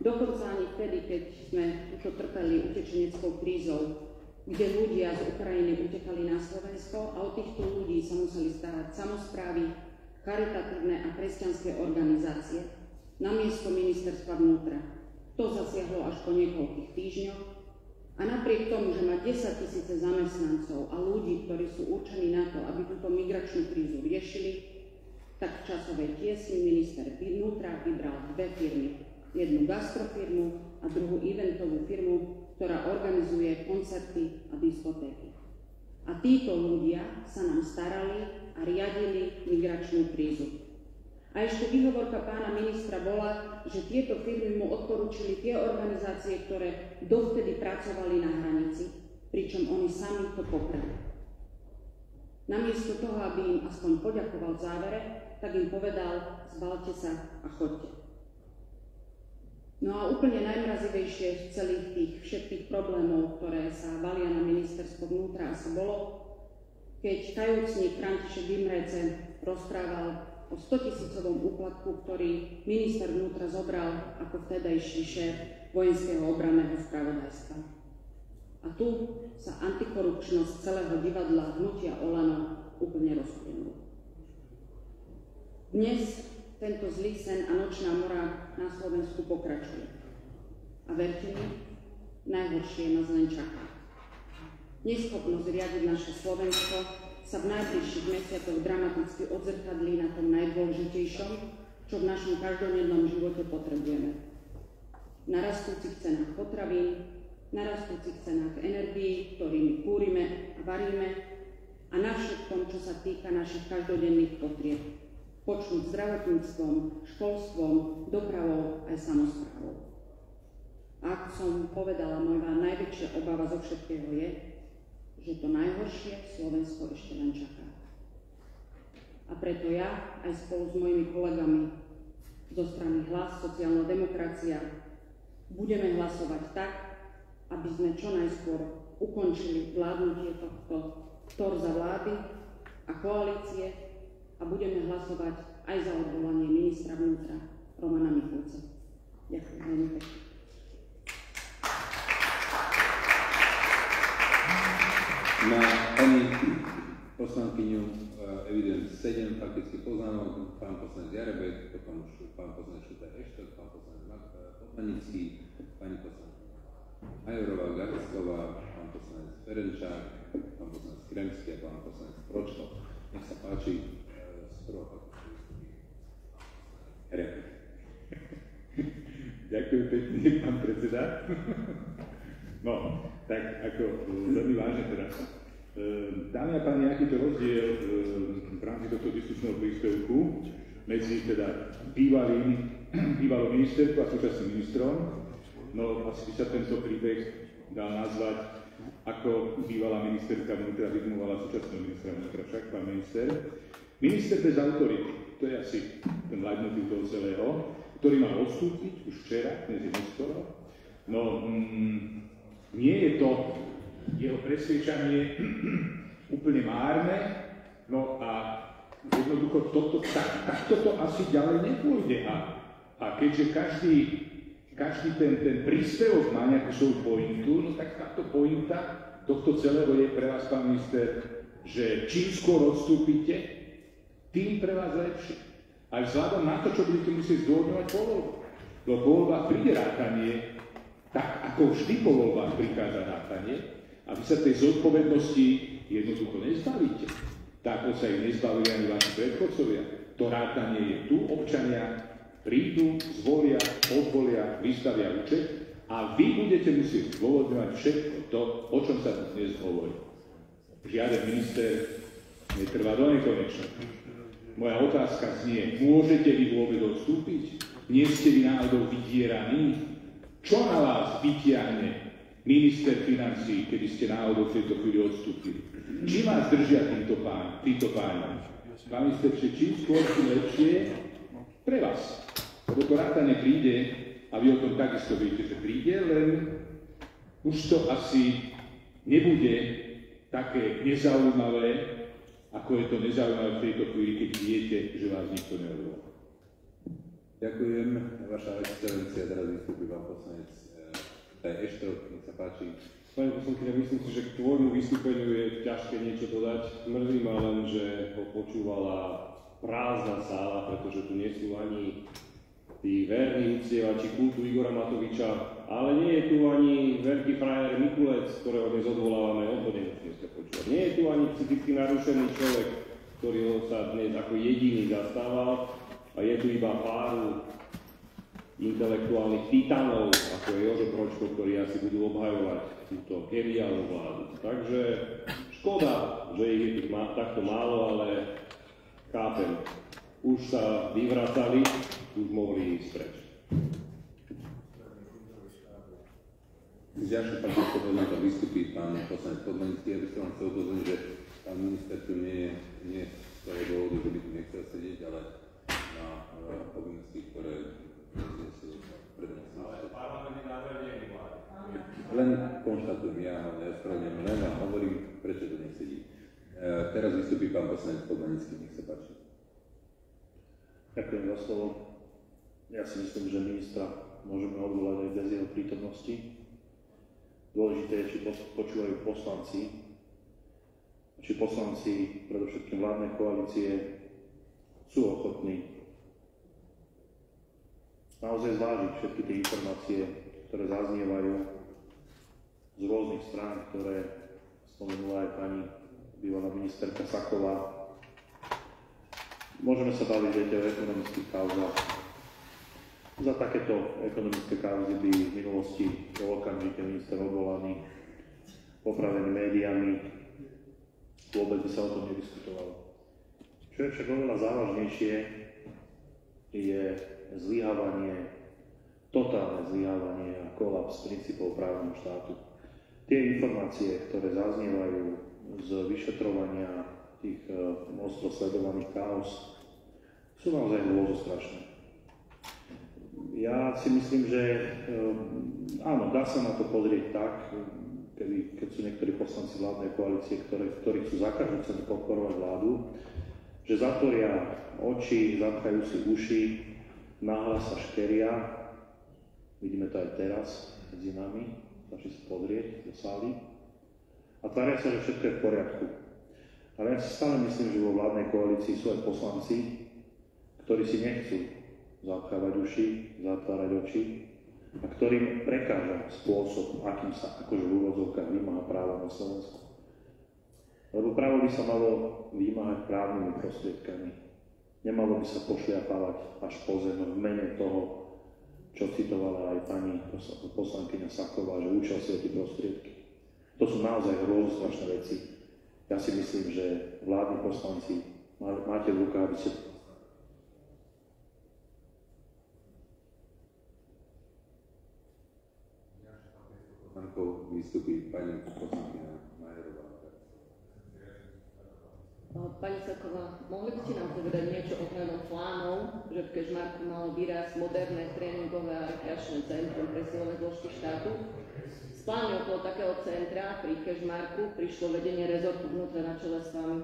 Dokonca ani vtedy, keď sme už trpeli utečeneckou krízou, kde ľudia z Ukrajiny utekali na Slovensko a o týchto ľudí sa museli starať samozprávy, charitatívne a kresťanské organizácie, namiesto ministerstva vnútra. To zasiahlo až po niekoľkých týždňoch a napriek tomu, že má 10 tisíce zamestnancov a ľudí, ktorí sú určení na to, aby túto migračnú krízu riešili, tak v časovej tiesni minister vnútra vybral dve firmy. Jednu gastrofirmu a druhú eventovú firmu, ktorá organizuje koncerty a diskotéky. A títo ľudia sa nám starali a riadili migračnú krízu. A ešte výhovorka pána ministra bola, že tieto firmy mu odporúčili tie organizácie, ktoré dovtedy pracovali na hranici, pričom oni sami to poprali. Namiesto toho, aby im aspoň poďakoval v závere, tak im povedal, zbalte sa a chodte. No a úplne najmrazivejšie z celých tých všetkých problémov, ktoré sa valia na ministerstvo vnútra, asi bolo, keď tajúcník František Vimrece rozprával o 100 tisícovom úplatku, ktorý minister vnútra zobral ako vtedajší šéf vojenského obranného spravodajstva. A tu sa antikorupčnosť celého divadla hnutia Olano úplne rozplynula. Dnes tento zlý sen a nočná mora na Slovensku pokračuje. A verte mi, najhoršie nás len čaká. Neschopnosť riadiť naše Slovensko sa v najbližších mesiacoch dramaticky odzrkadlí na tom najdôležitejšom, čo v našom každodennom živote potrebujeme. Na rastúcich cenách potravín, na rastúcich cenách energií, ktorými kúrime a varíme a na všetkom, čo sa týka našich každodenných potrieb. Počnúť zdravotníctvom, školstvom, dopravou aj samozprávou. Ako som povedala, moja najväčšia obava zo všetkého je, že to najhoršie Slovensko ešte len čaká. A preto ja aj spolu s mojimi kolegami zo strany Hlas, sociálna demokracia budeme hlasovať tak, aby sme čo najskôr ukončili vládnutie tohto torza vlády a koalície a budeme hlasovať aj za odvolanie ministra vnútra Romana Michalca. Ďakujem veľmi pekne. Na pani poslankyňu eh, evident 7 faktických poznámok, pán poslanec Jarebek, potom pán poslanec Šuta Eštok, pán poslanec Potanický, pani poslanec Majorová, Garcková, pán poslanec Ferenčák, pán poslanec Kremský a pán poslanec Pročko. Nech sa páči, prvého Ďakujem pekne, pán predseda. No, tak ako e, veľmi vážne teda. E, dámy a páni, aký to rozdiel e, v rámci tohto diskusného príspevku medzi teda bývalým, bývalou ministerkou a súčasným ministrom. No, asi by sa tento príbeh dal nazvať ako bývalá ministerka vnútra vyzmovala súčasného ministra vnútra, však pán minister. Minister bez autority, to je asi ten leitmotiv toho celého, ktorý mal odstúpiť už včera, dnes je neskoro. No, mm, nie je to jeho presvedčanie úplne márne, no a jednoducho toto, tak, tak toto asi ďalej nepôjde. A, a keďže každý, každý ten, ten príspevok má nejakú svoju pointu, no tak táto pointa tohto celého je pre vás, pán minister, že čím skôr odstúpite, tým pre vás lepšie. Aj vzhľadom na to, čo budete musieť zdôvodňovať po voľbách. Lebo po voľbách príde rátanie, tak ako vždy po voľbách prichádza rátanie, a vy sa tej zodpovednosti jednoducho nezbavíte. Tak sa ich nezbavili ani vaši predchodcovia. To rátanie je tu, občania prídu, zvolia, odvolia, vystavia účet a vy budete musieť zdôvodňovať všetko to, o čom sa dnes hovorí. Žiaden minister netrvá do nekonečna. Moja otázka znie, môžete vy vôbec odstúpiť? Nie ste vy náhodou vydieraní? Čo na vás vytiahne minister financí, kedy ste náhodou v tejto chvíli odstúpili? Či vás držia týmto pán, týmto pánom? Pán minister, čím skôr, tým lepšie pre vás. Lebo to rátanie príde, a vy o tom takisto viete, že príde, len už to asi nebude také nezaujímavé, ako je to nezaujímavé v tejto chvíli, keď viete, že vás nikto neodvolá. Ďakujem, Vaša excelencia, teraz vystúpi pán poslanec eh, Eštrok, nech sa páči. Pani poslankyňa, myslím si, že k tvojmu vystúpeniu je ťažké niečo dodať. Mrzí ma len, že ho počúvala prázdna sála, pretože tu nie sú ani tí verní uctievači kultu Igora Matoviča, ale nie je tu ani veľký frajer Mikulec, ktorého dnes odvolávame, počúvať. Nie je tu ani psychicky narušený človek, ktorý sa dnes ako jediný zastával a je tu iba pár intelektuálnych titanov, ako je Jožo Pročko, ktorí asi budú obhajovať túto geniálnu vládu. Takže škoda, že ich je tu takto málo, ale chápem. Už sa vyvracali, už mohli ísť preč. Ďalší pán poslanec to vystupí pán poslanec Podmanický. Ja by som vám chcel upozorniť, že pán minister tu nie je, nie z toho dôvodu, že by tu nechcel sedieť, ale na uh, povinnosti, ktoré ale parlament je nadriadený. Len konštatujem, ja ho nespravňujem, len vám hovorím, prečo tu nesedí. Uh, teraz vystupí pán poslanec Podmanický, nech sa páči. Ďakujem za slovo. Ja si myslím, že ministra môžeme odvolať aj bez jeho prítomnosti. Dôležité je, či počúvajú poslanci, či poslanci, predovšetkým vládnej koalície, sú ochotní naozaj zvážiť všetky tie informácie, ktoré zaznievajú z rôznych strán, ktoré spomenula aj pani bývalá ministerka Saková. Môžeme sa baviť, viete, o ekonomických kauzách, za takéto ekonomické kauzy by v minulosti bol okamžite minister odvolaný, popravený médiami, vôbec by sa o tom nediskutovalo. Čo je však oveľa závažnejšie, je zlyhávanie, totálne zlyhávanie a kolaps princípov právneho štátu. Tie informácie, ktoré zaznievajú z vyšetrovania tých uh, ostro sledovaných kaos, sú naozaj strašné. Ja si myslím, že ehm, áno, dá sa na to pozrieť tak, kedy, keď sú niektorí poslanci vládnej koalície, ktoré, ktorí chcú za každú cenu podporovať vládu, že zatvoria oči, zapchajú si uši, náhlas sa škeria, vidíme to aj teraz medzi nami, stačí sa pozrieť do sály, a tvária sa, že všetko je v poriadku. Ale ja si stále myslím, že vo vládnej koalícii sú aj poslanci, ktorí si nechcú zatvárať uši, zatvárať oči a ktorým prekáža spôsob, akým sa akože v úvodzovkách vymáha právo na Slovensku. Lebo právo by sa malo vymáhať právnymi prostriedkami. Nemalo by sa pošliapávať až po zem v mene toho, čo citovala aj pani poslankyňa Saková, že o tie prostriedky. To sú naozaj strašné veci. Ja si myslím, že vládni poslanci máte v rukách, aby ste poznámkou vystupí pani poslankyňa Majerová. Pani Saková, mohli by ste nám povedať niečo ohľadom plánov, že v Kežmarku malo výraz moderné tréningové a rekreačné centrum pre silové zložky štátu? Z plánu okolo takého centra pri Kežmarku prišlo vedenie rezortu vnútra na čele s vami.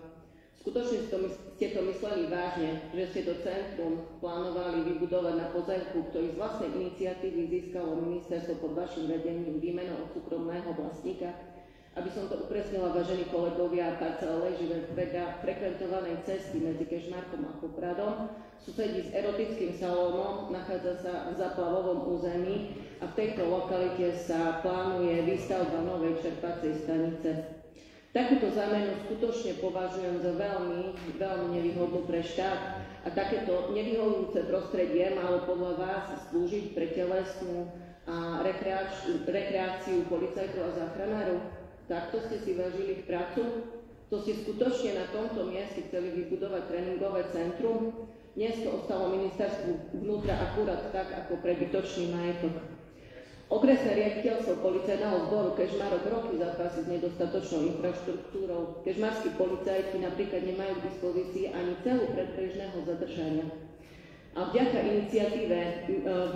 Skutočne ste to mysleli vážne, že ste to centrum plánovali vybudovať na pozemku, ktorý z vlastnej iniciatívy získalo ministerstvo pod vašim vedením výmenou súkromného vlastníka? Aby som to upresnila, vážení kolegovia, parcela leží ve frekventovanej cesty medzi Kešmarkom a Popradom, susedí s erotickým salónom, nachádza sa v zaplavovom území a v tejto lokalite sa plánuje výstavba novej čerpacej stanice. Takúto zámenu skutočne považujem za veľmi, veľmi nevýhodnú pre štát a takéto nevyhovujúce prostredie malo podľa vás slúžiť pre telesnú a rekreáciu, rekreáciu policajtov a záchranárov? Takto ste si vážili ich prácu? To si skutočne na tomto mieste chceli vybudovať tréningové centrum? Dnes to ostalo ministerstvu vnútra akurát tak, ako prebytočný majetok. Okresné riaditeľstvo policajného zboru Kežmarok roky zápasí s nedostatočnou infraštruktúrou. Kežmarskí policajti napríklad nemajú k dispozícii ani celú predbežného zadržania. A vďaka iniciatíve e,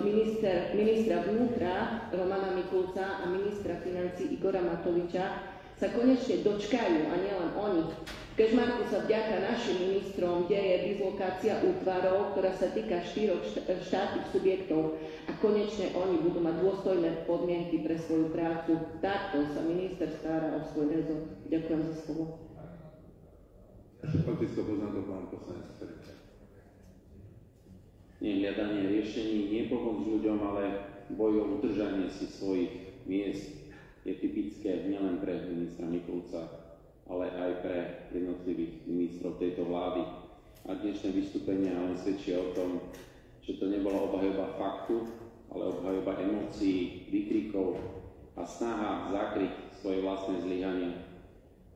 minister, ministra vnútra Romana Mikulca a ministra financí Igora Matoviča sa konečne dočkajú, a nielen oni. V Kežmarku sa vďaka našim ministrom deje dislokácia útvarov, ktorá sa týka štyroch štátnych subjektov a konečne oni budú mať dôstojné podmienky pre svoju prácu. Takto sa minister stará o svoj rezort. Ďakujem za slovo. Faktickou poznámku pán poslanec nie hľadanie riešení, nie pomoc ľuďom, ale boj o udržanie si svojich miest je typické nielen pre ministra Mikulca, ale aj pre jednotlivých ministrov tejto vlády. A dnešné vystúpenia len svedčia o tom, že to nebola obhajoba faktu, ale obhajoba emócií, výkrikov a snaha zakryť svoje vlastné zlyhania.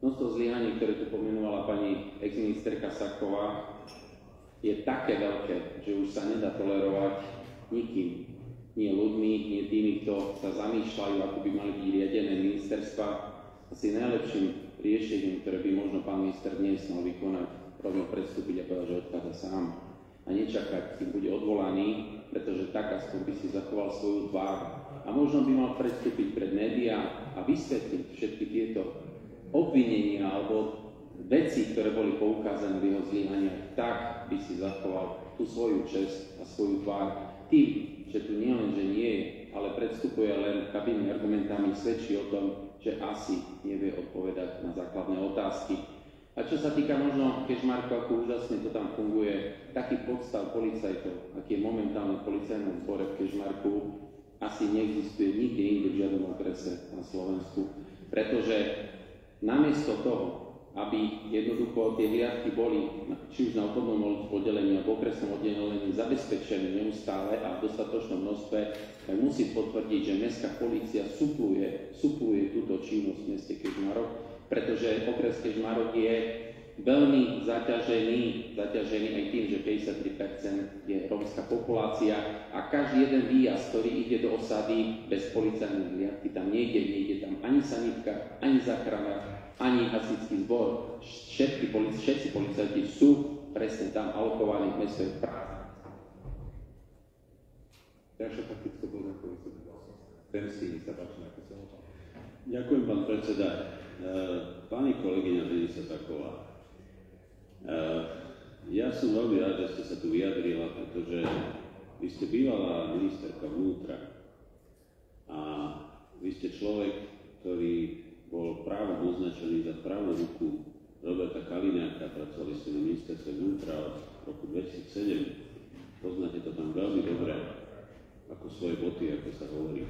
Množstvo zlyhaní, ktoré tu pomenovala pani ex-ministerka Saková, je také veľké, že už sa nedá tolerovať nikým. Nie ľuďmi, nie tými, kto sa zamýšľajú, ako by mali byť riadené ministerstva. Asi najlepším riešením, ktoré by možno pán minister dnes mal vykonať, rovno predstúpiť a povedať, že odchádza sám. A nečakať, kým bude odvolaný, pretože tak aspoň by si zachoval svoju tvár. A možno by mal predstúpiť pred médiá a vysvetliť všetky tieto obvinenia alebo veci, ktoré boli poukázané v jeho zlyhaniach, tak by si zachoval tú svoju čest a svoju tvár. Tým, že tu nie len, že nie je, ale predstupuje len kabinými argumentami, svedčí o tom, že asi nevie odpovedať na základné otázky. A čo sa týka možno Kešmarko, ako úžasne to tam funguje, taký podstav policajtov, aký je momentálne v policajnom zbore v Kešmarku, asi neexistuje nikde inde v žiadnom okrese na Slovensku. Pretože namiesto toho, aby jednoducho tie hliadky boli, či už na obchodnom oddelení alebo okresnom oddelení, zabezpečené neustále a v dostatočnom množstve, tak musí potvrdiť, že mestská policia supluje, supluje túto činnosť v meste Kežmarok, pretože okres Kežmarok je veľmi zaťažený, zaťažený aj tým, že 53% je rómska populácia a každý jeden výjazd, ktorý ide do osady bez policajnej hliadky, tam nejde, nejde tam ani sanitka, ani záchrana, ani hasičský zbor, všetky všetci policajti sú presne tam alokovaní v meste práve. Ďalšia faktická poznámka, Temsky, sa páči na Ďakujem, pán predseda. E, pani kolegyňa Denisa Taková, e, ja som veľmi rád, že ste sa tu vyjadrila, pretože vy ste bývalá ministerka vnútra a vy ste človek, ktorý bol právom označený za pravú ruku Roberta Kaliňáka, pracovali ste na ministerstve vnútra od roku 2007. Poznáte to tam veľmi dobre, ako svoje boty, ako sa hovorí.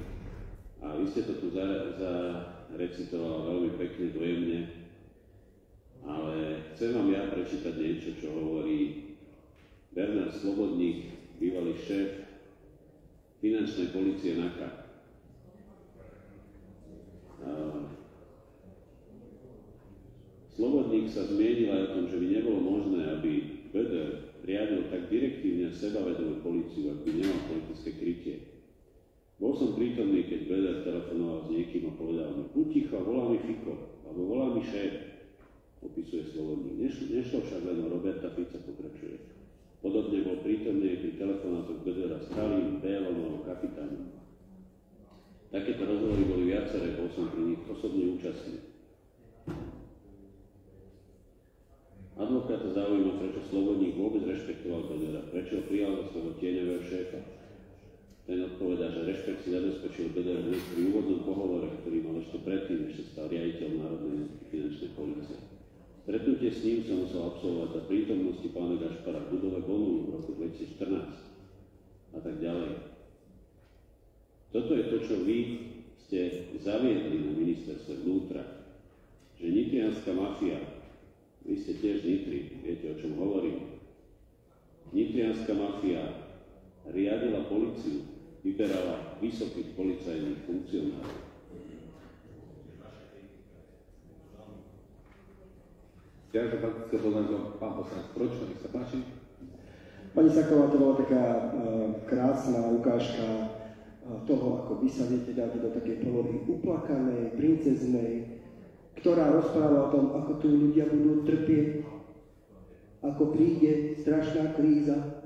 A vy ste to tu zarecitovala veľmi pekne, dojemne, ale chcem vám ja prečítať niečo, čo hovorí Bernard Slobodník, bývalý šéf finančnej policie NAKA. Slobodník sa zmienil aj o tom, že by nebolo možné, aby Beder riadil tak direktívne sebavedomú policiu, ak by nemal politické krytie. Bol som prítomný, keď Beder telefonoval s niekým a povedal mi, buď ticho, volá mi Fiko, alebo volá mi šéf, opisuje Slobodník. Nešlo, nešlo však len o Roberta Fica, pokračuje. Podobne bol prítomný pri telefonátoch Bedera s Kalím, Bélom alebo kapitánom. Takéto rozhovory boli viaceré, bol som pri nich osobne účastný. Advokáta zaujíma, prečo Slobodník vôbec rešpektoval Bedera, prečo ho prijal za svojho tieňového šéfa. Ten odpovedá, že rešpekt si zabezpečil Bedor pri úvodnom pohovore, ktorý mal ešte predtým, ešte stal riaditeľ Národnej finančnej policie. Stretnutie s ním som musel absolvovať za prítomnosti pána Gašpara v budove Bonu v roku 2014 a tak ďalej. Toto je to, čo vy ste zaviedli na ministerstve vnútra, že nitrianská mafia, vy ste tiež Nitri, viete, o čom hovorím, nitrianská mafia riadila policiu, vyberala vysokých policajných funkcionárov. Ďalšia faktická poznámka, pán poslanec Pročko, nech sa páči. Pani Saková, to bola taká uh, krásna ukážka uh, toho, ako vy sa viete dať do takej polohy uplakanej, princeznej, ktorá rozpráva o tom, ako tu ľudia budú trpieť, ako príde strašná kríza,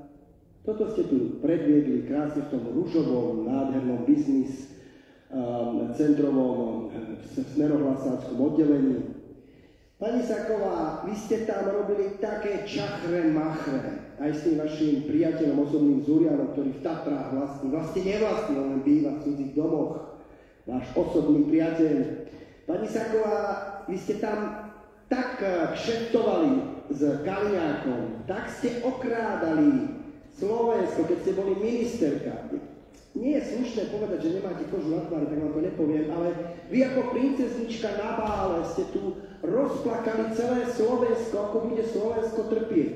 toto ste tu predviedli krásne v tom rúžovom, nádhernom biznis um, centrovom um, smerohlasáckom oddelení. Pani Saková, vy ste tam robili také čachre machre, aj s tým vašim priateľom osobným Zurianom, ktorý v Tatrách vlastní, vlastne nevlastní, len býva v cudzích domoch, váš osobný priateľ. Pani Saková, vy ste tam tak kšeftovali s Kaliňákom, tak ste okrádali Slovensko, keď ste boli ministerka, nie je slušné povedať, že nemáte kožu na tvári, tak vám to nepoviem, ale vy ako princeznička na bále ste tu rozplakali celé Slovensko, ako bude Slovensko trpieť.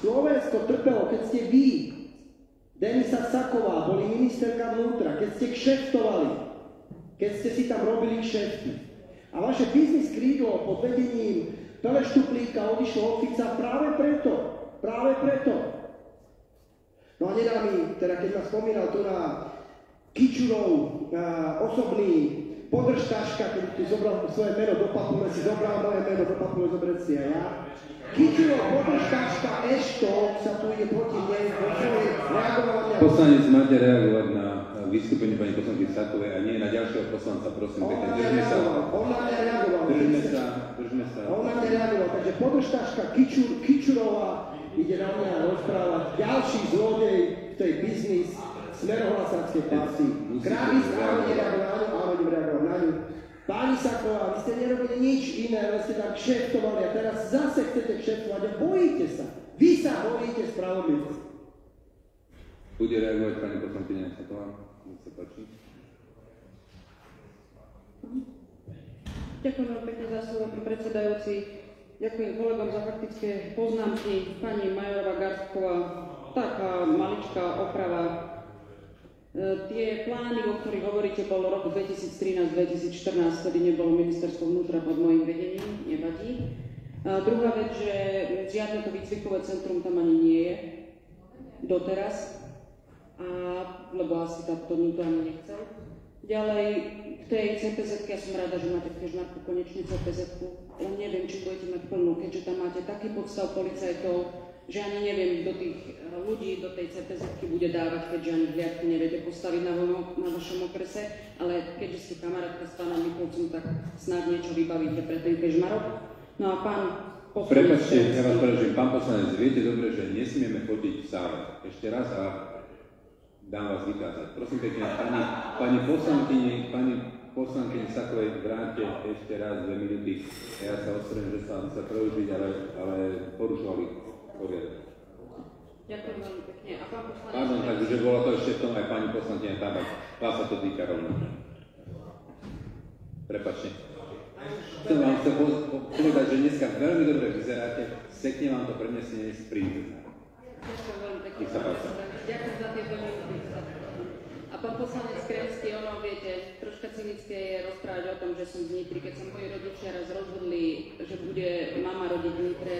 Slovensko trpelo, keď ste vy, Denisa Saková, boli ministerka vnútra, keď ste kšeftovali, keď ste si tam robili kšefty. A vaše biznis krídlo pod vedením Pele Štuplíka odišlo od práve preto, práve preto, No a nedá mi, teda keď ma spomínal tu na Kičurov na osobný podržtaška, keď ti zobral svoje meno do papule, si zobral moje meno do papule, zobrať si aj ja. Kičurov podržtaška Ešto sa tu ide proti mne, reagovala mňa... Poslanec, máte reagovať na vystúpenie pani poslanky Sakovej a nie na ďalšieho poslanca, prosím pekne. Držme sa. On na mňa reagoval. Držme sa, držme sa. On na mňa reagoval, takže podržtaška Kičur, Kičurová ide na mňa rozprávať ďalší zlodej v tej biznis smerohlasáckej pasy. Krávis, áno, nereagoval, áno, idem reagovať na ňu. Pani Saková, vy ste nerobili nič iné, len ste tam kšeftovali a teraz zase chcete kšeftovať a bojíte sa. Vy sa bojíte spravodlivosti. Bude reagovať pani poslankyňa Saková? Nech sa páči. Ďakujem veľmi pekne za slovo, pán predsedajúci. Ďakujem kolegom za faktické poznámky. Pani Majorová Garsková, taká maličká oprava. E, tie plány, o ktorých hovoríte, bolo roku 2013-2014, kedy nebolo ministerstvo vnútra pod mojim vedením, nevadí. A druhá vec, že žiadne to výcvikové centrum tam ani nie je doteraz, a, lebo asi to nikto ani nechcel. Ďalej, k tej CPZ, ja som rada, že máte Kežmarku konečne CPZ, len neviem, či budete mať plnú, keďže tam máte taký podstav policajtov, že ani neviem, kto tých eh, ľudí do tej CPZ bude dávať, keďže ani hliadky neviete postaviť na, vojmo, na vašom okrese, ale keďže ste kamarátka s pánom Mikulcom, tak snad niečo vybavíte pre ten Kežmarok. No a pán poslanec... Prepačte, ja vás prežím, pán poslanec, viete dobre, že nesmieme chodiť v sále. Ešte raz a dám vás vykázať. Prosím pekne, pani, pani poslankyni, pani poslankyni Sakovej vráte ešte raz dve minúty. Ja sa ospravedlňujem, že sa sa preužiť, ale, ale porušovali poriadok. Ďakujem veľmi pekne. A pán poslanec... Pardon, takže bolo to ešte v tom aj pani poslankyňa Tabak. Vás sa to týka rovno. Prepačte. Chcem vám chcem povedať, že dneska veľmi dobre vyzeráte, sekne vám to prenesenie z príjmu. Ďakujem veľmi pekne. Ďakujem za tie veľmi A pán poslanec Kremský, ono, viete, troška cynické je rozprávať o tom, že som z Nitry. Keď sa moji rodičia raz rozhodli, že bude mama rodiť v Nitre,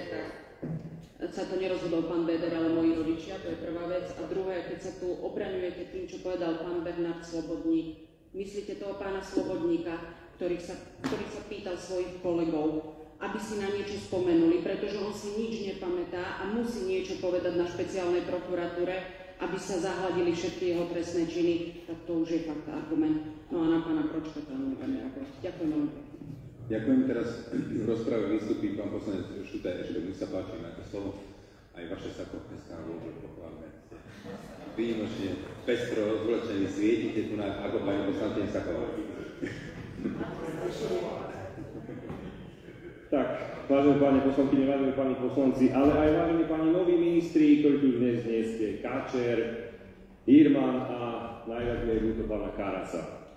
tak sa to nerozhodol pán Beder, ale moji rodičia, to je prvá vec. A druhé, keď sa tu obraňujete tým, čo povedal pán Bernard Slobodník, myslíte toho pána Slobodníka, ktorý sa, ktorý sa pýtal svojich kolegov, aby si na niečo spomenuli, pretože on si nič nepamätá a musí niečo povedať na špeciálnej prokuratúre, aby sa zahladili všetky jeho trestné činy, tak to už je fakt argument. No a na pána Pročka to nebudeme reagovať. Ďakujem veľmi pekne. Ďakujem. Teraz v rozprave vystupí pán poslanec Šutaj, ešte nech sa páči, máte slovo. A aj vaše sako dneska veľmi pochválne. Výnimočne pestro rozvlečení svietite tu na, ako pani poslankyňa Saková. Tak, vážené páni poslankyne, vážení páni poslanci, ale aj vážení páni noví ministri, ktorí tu dnes nie ste, Káčer, Irman a najviac mi je pána Karasa.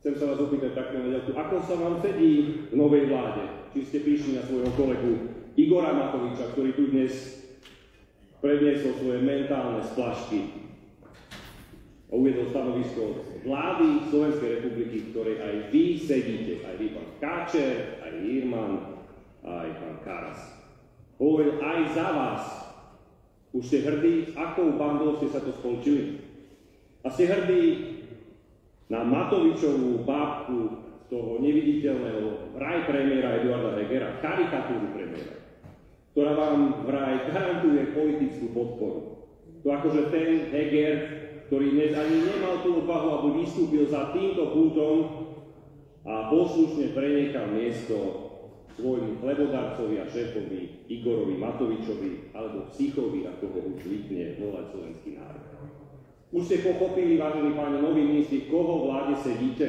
Chcem sa vás opýtať takto na ďalku, ako sa vám sedí v novej vláde? Či ste píšli na svojho kolegu Igora Matoviča, ktorý tu dnes predniesol svoje mentálne splašky a uviedol stanovisko vlády Slovenskej republiky, v ktorej aj vy sedíte, aj vy pán Káčer, aj Irman, aj pán Karas. Hovoril aj za vás. Už ste hrdí, akou bandou ste sa to spolčili. A ste hrdí na Matovičovú bábku toho neviditeľného vraj premiéra Eduarda Hegera, karikatúru premiéra, ktorá vám vraj garantuje politickú podporu. To akože ten Heger, ktorý dnes ani nemal tú odvahu, aby vystúpil za týmto pultom a poslušne prenechal miesto svojmu chlebodarcovi a šéfovi Igorovi Matovičovi alebo psychovi, ako ho už zvykne volať slovenský národ. Už ste pochopili, vážení páni noví ministri, koho vláde sedíte?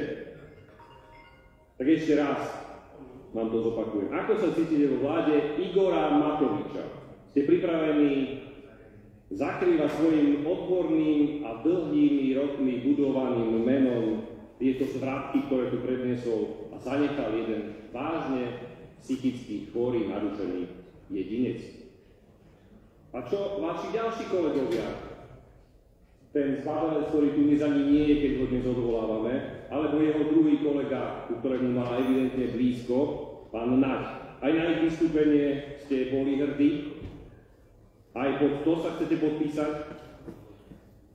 Tak ešte raz vám to zopakujem. Ako sa cítite vo vláde Igora Matoviča? Ste pripravení zakrývať svojim odborným a dlhými rokmi budovaným menom tieto zvratky, ktoré tu predniesol a zanechal jeden vážne psychicky chorý, narušený jedinec. A čo vaši ďalší kolegovia? ten zbavenec, ktorý tu dnes ani nie je, keď ho dnes odvolávame, alebo jeho druhý kolega, ku ktorému má evidentne blízko, pán Naď. Aj na ich vystúpenie ste boli hrdí, aj pod to sa chcete podpísať,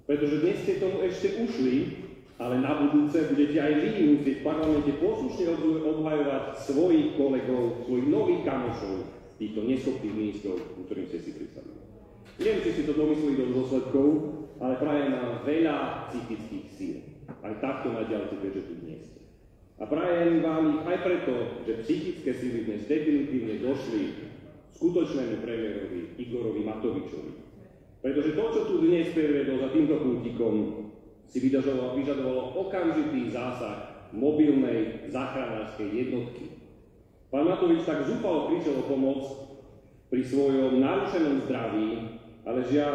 pretože dnes ste tomu ešte ušli, ale na budúce budete aj vy musieť v parlamente poslušne obhajovať svojich kolegov, svojich nových kamošov, týchto neschopných ministrov, ktorým ste si predstavili. Neviem, či si to domysleli do dôsledkov, ale prajem nám veľa psychických síl. Aj takto naďalej že tu dnes. A prajem vám ich aj preto, že psychické síly dnes definitívne došli skutočnému premiérovi Igorovi Matovičovi. Pretože to, čo tu dnes predvedol za týmto pultikom, si vyžadovalo, vyžadovalo okamžitý zásah mobilnej záchranárskej jednotky. Pán Matovič tak zúfalo prišiel o pomoc pri svojom narušenom zdraví, ale žiaľ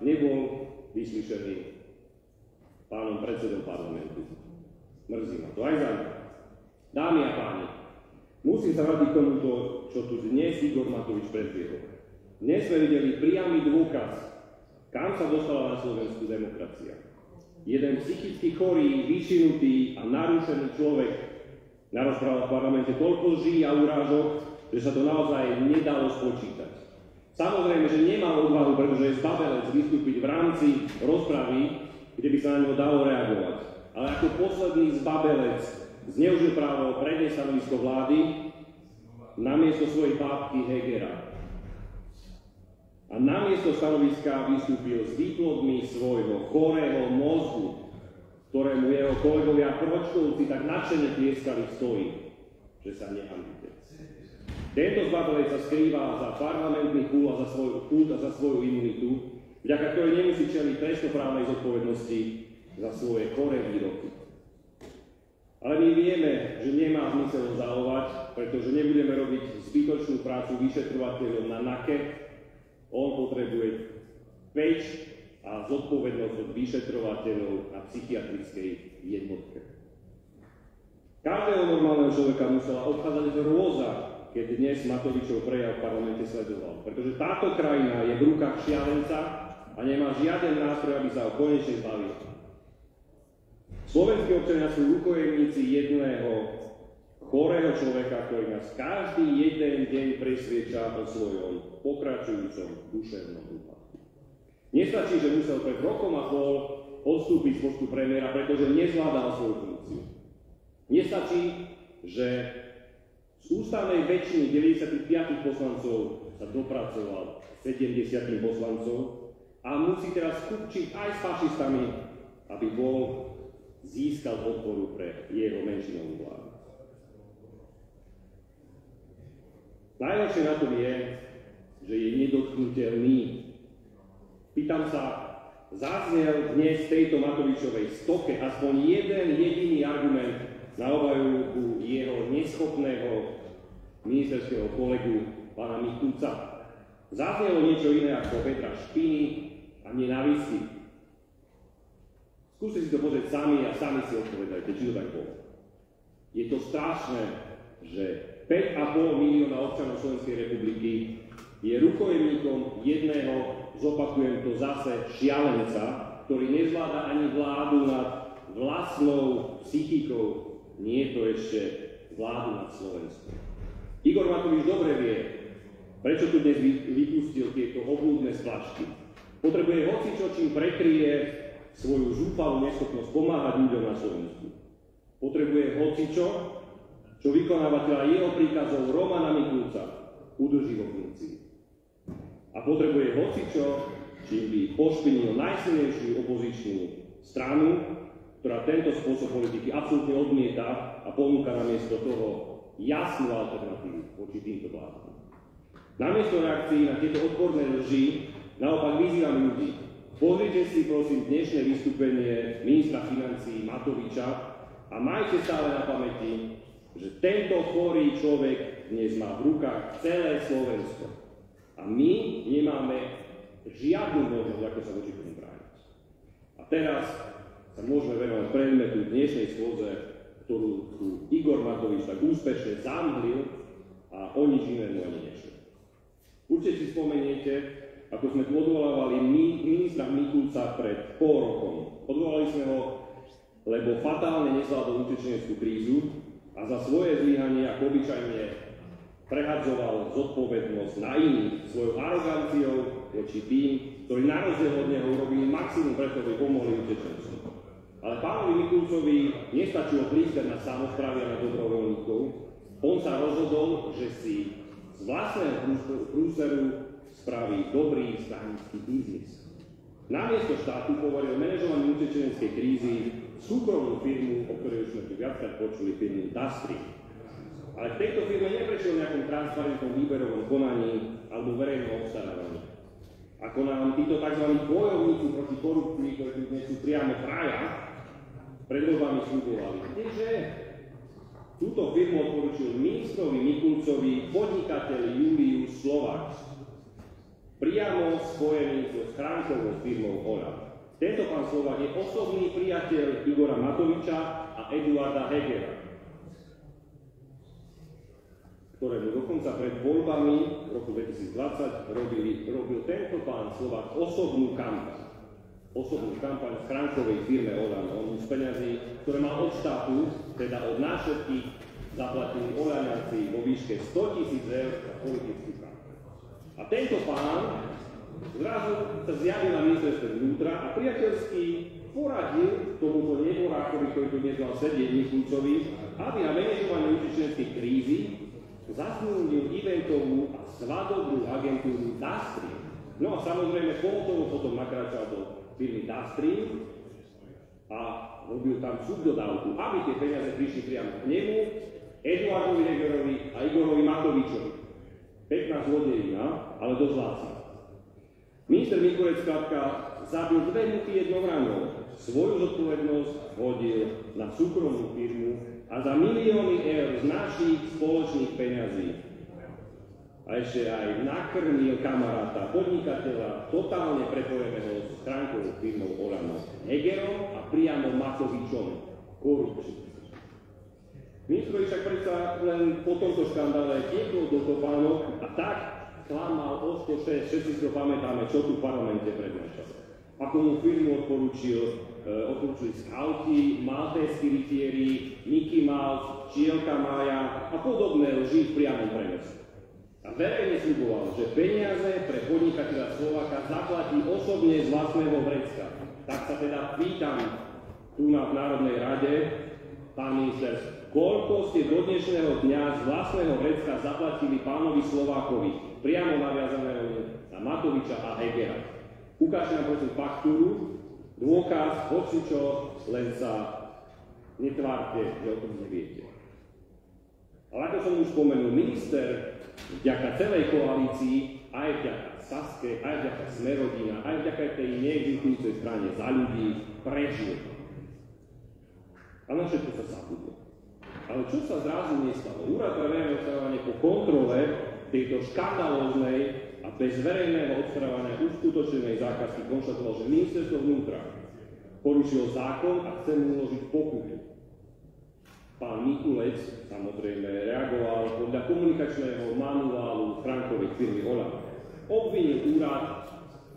nebol vyslyšený pánom predsedom parlamentu. Mrzí ma to aj za mňa. Dámy a páni, musím sa vrátiť k tomuto, čo tu dnes Igor Matovič predviedol. Dnes sme videli priamy dôkaz, kam sa dostala na Slovensku demokracia. Jeden psychicky chorý, vyšinutý a narušený človek narozprával v parlamente toľko lží a urážok, že sa to naozaj nedalo spočítať. Samozrejme, že nemal odvahu, pretože je zbabelec vystúpiť v rámci rozpravy, kde by sa na neho dalo reagovať. Ale ako posledný zbabelec zneužil právo predniesť stanovisko vlády namiesto svojej pápky Hegera. A namiesto stanoviska vystúpil s výplodmi svojho chorého mozgu, ktorému jeho kolegovia pročkovci tak nadšene tieskali stojí, že sa nehambíte. Tento zbavovec sa skrýva za parlamentný púl a za svoju, púl a za svoju imunitu, vďaka ktorej nemusí čeliť trestnoprávnej zodpovednosti za svoje choré výroky. Ale my vieme, že nemá zmysel zahovať, pretože nebudeme robiť zbytočnú prácu vyšetrovateľom na NAKE. On potrebuje peč a zodpovednosť od vyšetrovateľov na psychiatrickej jednotke. Každého normálneho človeka musela obchádzať hrôza, keď dnes Matovičov prejav v parlamente sledoval. Pretože táto krajina je v rukách šialenca a nemá žiaden nástroj, aby sa ho konečne zbavil. Slovenskí občania sú rukojemníci jedného chorého človeka, ktorý nás každý jeden deň presvieča o svojom pokračujúcom duševnom úpadku. Nestačí, že musel pred rokom a pol odstúpiť z postu premiéra, pretože nezvládal svoju funkciu. Nestačí, že z ústavnej väčšiny 95 poslancov sa dopracoval 70 poslancov a musí teraz kupčiť aj s fašistami, aby bol získal podporu pre jeho menšinovú vládu. Najhoršie na tom je, že je nedotknutelný. Pýtam sa, zaznel dnes v tejto Matovičovej stoke aspoň jeden jediný argument na obhajobu jeho neschopného ministerského kolegu pána Mikulca. Zaznelo niečo iné ako Petra špiny a nenávisti. Skúste si to pozrieť sami a sami si odpovedajte, či to tak bolo. Je to strašné, že 5,5 milióna občanov Slovenskej republiky je rukojemníkom jedného, zopakujem to zase, šialenca, ktorý nezvláda ani vládu nad vlastnou psychikou, nie to ešte vládu nad Slovenskom. Igor Matovič dobre vie, Prečo tu dnes vypustil tieto oblúdne splašky? Potrebuje hocičo, čím prekryje svoju zúfalú neschopnosť pomáhať ľuďom na Slovensku. Potrebuje hocičo, čo vykonávateľa jeho príkazov Romana Mikulca udrží vo funkcii. A potrebuje hocičo, čím by pošpinil najsilnejšiu opozičnú stranu, ktorá tento spôsob politiky absolútne odmieta a ponúka namiesto toho jasnú alternatívu voči týmto vládom. Namiesto reakcií na tieto odporné lži naopak vyzývam ľudí. Pozrite si prosím dnešné vystúpenie ministra financí Matoviča a majte stále na pamäti, že tento chorý človek dnes má v rukách celé Slovensko. A my nemáme žiadnu možnosť, ako sa voči tomu brániť. A teraz sa môžeme venovať predmetu dnešnej schôdze, ktorú tu Igor Matovič tak úspešne zamhlil a o nič inému ani nešiel. Určite si spomeniete, ako sme tu odvolávali ministra Mikulca pred pol rokom. Odvolali sme ho, lebo fatálne nezvládol utečeneckú krízu a za svoje zlyhanie, ako obyčajne, prehadzoval zodpovednosť na iných svojou aroganciou voči tým, ktorí na rozdiel od neho urobili maximum preto, aby pomohli utečencom. Ale pánovi Mikulcovi nestačilo prísť na samozprávy a na dobrovoľníkov. On sa rozhodol, že si z vlastného prúseru spraví dobrý stranický biznis. Namiesto štátu povoril manažovaní utečeneckej krízy súkromnú firmu, o ktorej už sme tu viackrát počuli, firmu Dastri. Ale v tejto firme neprešiel nejakom transparentnom výberovom konaní alebo verejnom obstarávaní. Ako nám títo tzv. bojovníci proti korupcii, ktorí tu dnes sú priamo traja, pred voľbami slúbovali. Kdeže Túto firmu odporučil ministrovi Mikulcovi podnikateľ Julius Slovak, priamo spojený so schránkovou firmou ORA. Tento pán Slovak je osobný priateľ Igora Matoviča a Eduarda Hegera, ktorému dokonca pred voľbami v roku 2020 robili, robil tento pán Slovak osobnú kampaň osobnú kampaň v chránkovej firme Oran. On z peňazí, ktoré má od štátu, teda od nás všetkých, zaplatili Oraniaci vo výške 100 tisíc eur za politickú kampaň. A tento pán zrazu sa zjavil na ministerstve vnútra a priateľský poradil tomuto neborákovi, ktorý tu dnes mal sedieť, Mikulcovi, aby na manažovanie utečeneckej krízy zasnúdil eventovú a svadobnú agentúru Dastri. No a samozrejme pohotovo potom nakračal do firmy Dastream a robil tam subdodávku, aby tie peniaze prišli priamo k nemu, Eduardovi Hegerovi a Igorovi Matovičovi. Pekná zlodejina, ale dosť. Minister Mikulec skladka zabil dve muky jednou ranou. Svoju zodpovednosť hodil na súkromnú firmu a za milióny eur z našich spoločných peňazí a ešte aj nakrmil kamaráta, podnikateľa, totálne prepojeného s stránkovou firmou Orano, Hegerom a priamo Matovičom, korupcií. Ministrovi však predsa len po tomto škandále tiekol do topánok a tak klamal o 106, všetci si to pamätáme, čo tu v parlamente prednášal. Ako mu firmu odporučil, e, odporučili skauti, maltéskí rytieri, Mickey Mouse, Čielka Maja a podobné lži v priamom prenose a verejne sluboval, že peniaze pre podnikateľa Slováka zaplatí osobne z vlastného vrecka. Tak sa teda pýtam tu na Národnej rade, pán minister, koľko ste do dnešného dňa z vlastného vrecka zaplatili pánovi Slovákovi, priamo naviazaného na Matoviča a Hegera. Ukážte nám prosím faktúru, dôkaz, hocičo, len sa netvárte, že o tom neviete. Ale ako som už spomenul, minister vďaka celej koalícii aj vďaka Saske, aj vďaka Smerodina, aj vďaka tej neexistujúcej strane za ľudí prežil. A na všetko sa zabudlo. Ale čo sa zrazu nestalo? Úrad pre verejné po kontrole tejto škandalóznej a bez verejného obstarávania uskutočnenej zákazky konštatoval, že ministerstvo vnútra porušilo zákon a chce mu uložiť pokutu. Pán Mikulec samozrejme reagoval podľa komunikačného manuálu Frankovej firmy Oľa. Obvinil úrad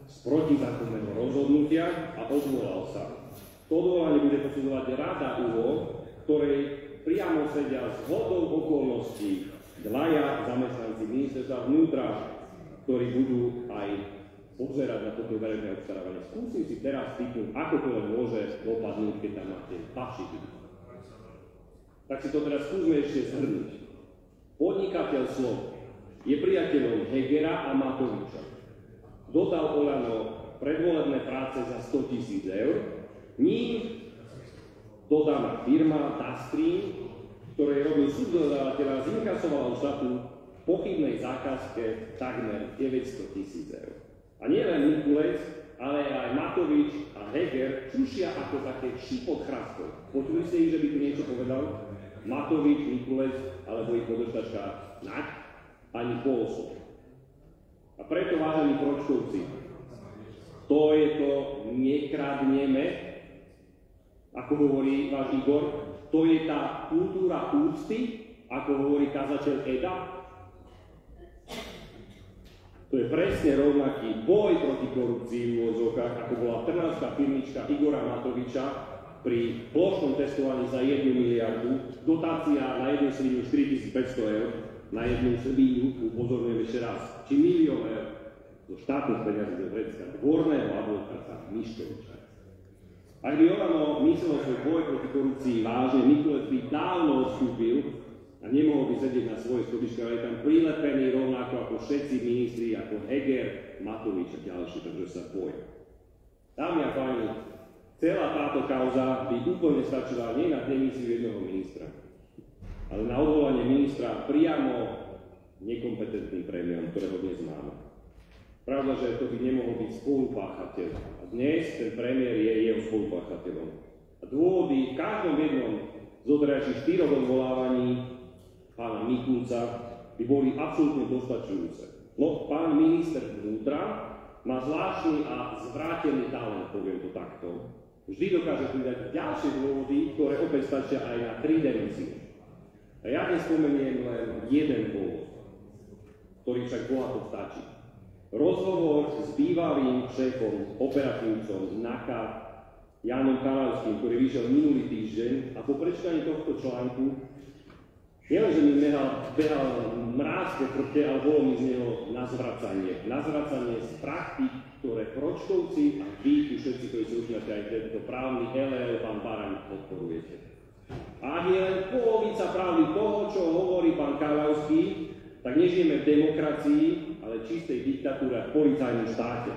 z protizákonného rozhodnutia a odvolal sa. To odvolanie bude posudzovať rada úloh, ktorej priamo sedia z hodou okolností dvaja zamestnanci ministerstva vnútra, ktorí budú aj pozerať na toto verejné obstarávanie. Skúsim si teraz typnúť, ako to len môže dopadnúť, keď tam máte pašiky. Tak si to teraz skúsme ešte zhrnúť. Podnikateľ slov je priateľom Hegera a Matoviča. Dodal Olano predvolebné práce za 100 tisíc eur, ním dodaná firma Tastream, ktorej robil subdodávateľa, zinkasovala štatu v pochybnej zákazke takmer 900 tisíc eur. A nielen Mikulec, ale aj Matovič a Heger čušia ako také vši pod chrastou. Počuli ste ich, že by tu niečo povedal? Matovič, Mikulec alebo ich podržtačka Naď ani polso. A preto, vážení pročkovci, to je to nekradneme, ako hovorí váš Igor, to je tá kultúra úcty, ako hovorí kazateľ Eda. To je presne rovnaký boj proti korupcii v úvodzovkách, ako bola trnavská firmička Igora Matoviča pri plošnom testovaní za 1 miliardu, dotácia na jednu slinu 4500 eur, na jednu Srbínu, upozorňujem ešte raz, či milión eur zo štátnych peniazí do Grécka, dvorného advokáta Miškoviča. Ak by Orano myslel svoj boj proti korupcii vážne, Mikulec by dávno odstúpil a nemohol by sedieť na svojej schodičke, ale je tam prilepený rovnako ako všetci ministri, ako Heger, Matovič a ďalší, pretože sa boja. Dámy a páni, celá táto kauza by úplne stačila nie na demisiu jedného ministra, ale na odvolanie ministra priamo nekompetentným prémiom, ktorého dnes máme. Pravda, že to by nemohol byť spolupáchateľ. Dnes ten premiér je jeho spolupáchateľom. A dôvody v každom jednom z odrejších štyroch odvolávaní pána Mikulca by boli absolútne dostačujúce. No, pán minister vnútra má zvláštny a zvrátený talent, poviem to takto. Vždy dokáže pridať ďalšie dôvody, ktoré opäť stačia aj na tri demencie. A ja dnes spomeniem len jeden dôvod, ktorý však bohato stačí. Rozhovor s bývalým šéfom, operatívcom NAKA, Jánom Kalavským, ktorý vyšiel minulý týždeň a po prečítaní tohto článku Nielen, že mi behal, behal mráz po chrbte, ale bolo mi z neho nazvracanie. Nazvracanie z praktik, ktoré pročkovci a vy, tu všetci, ktorí si usmiate aj tento právny LL, pán Baraň, podporujete. A je len polovica pravdy toho, čo hovorí pán Kalavský, tak nežijeme v demokracii, ale čistej diktatúre v policajnom štáte.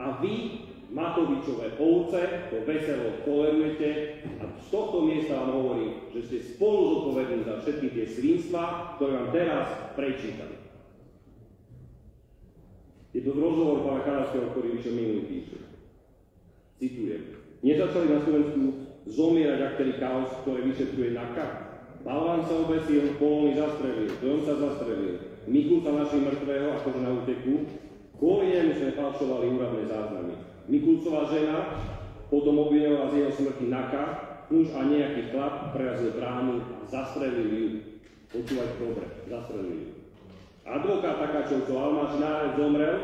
A vy, Matovičové ovce, to veselo tolerujete a z tohto miesta vám hovorím, že ste spolu zodpovední za všetky tie svinstva, ktoré vám teraz prečítali. Je to rozhovor pána Kalavského, ktorý vyšiel minulý týždeň. Citujem. Nezačali na Slovensku zomierať aktéry chaos, ktoré vyšetruje NAKA. Balván sa obesil, Polóny zastrelil, Dom sa zastrelil, Mikulca našli mŕtvého, akože na úteku, kvôli nemu sme falšovali úradné záznamy. Mikulcová žena potom obvinila z jeho smrti NAKA, muž a nejaký chlap prerazil bránu a zastrelil ju. Počúvajte dobre, zastrelil ju. Advokát Takáčovcov Almáš Nárez zomrel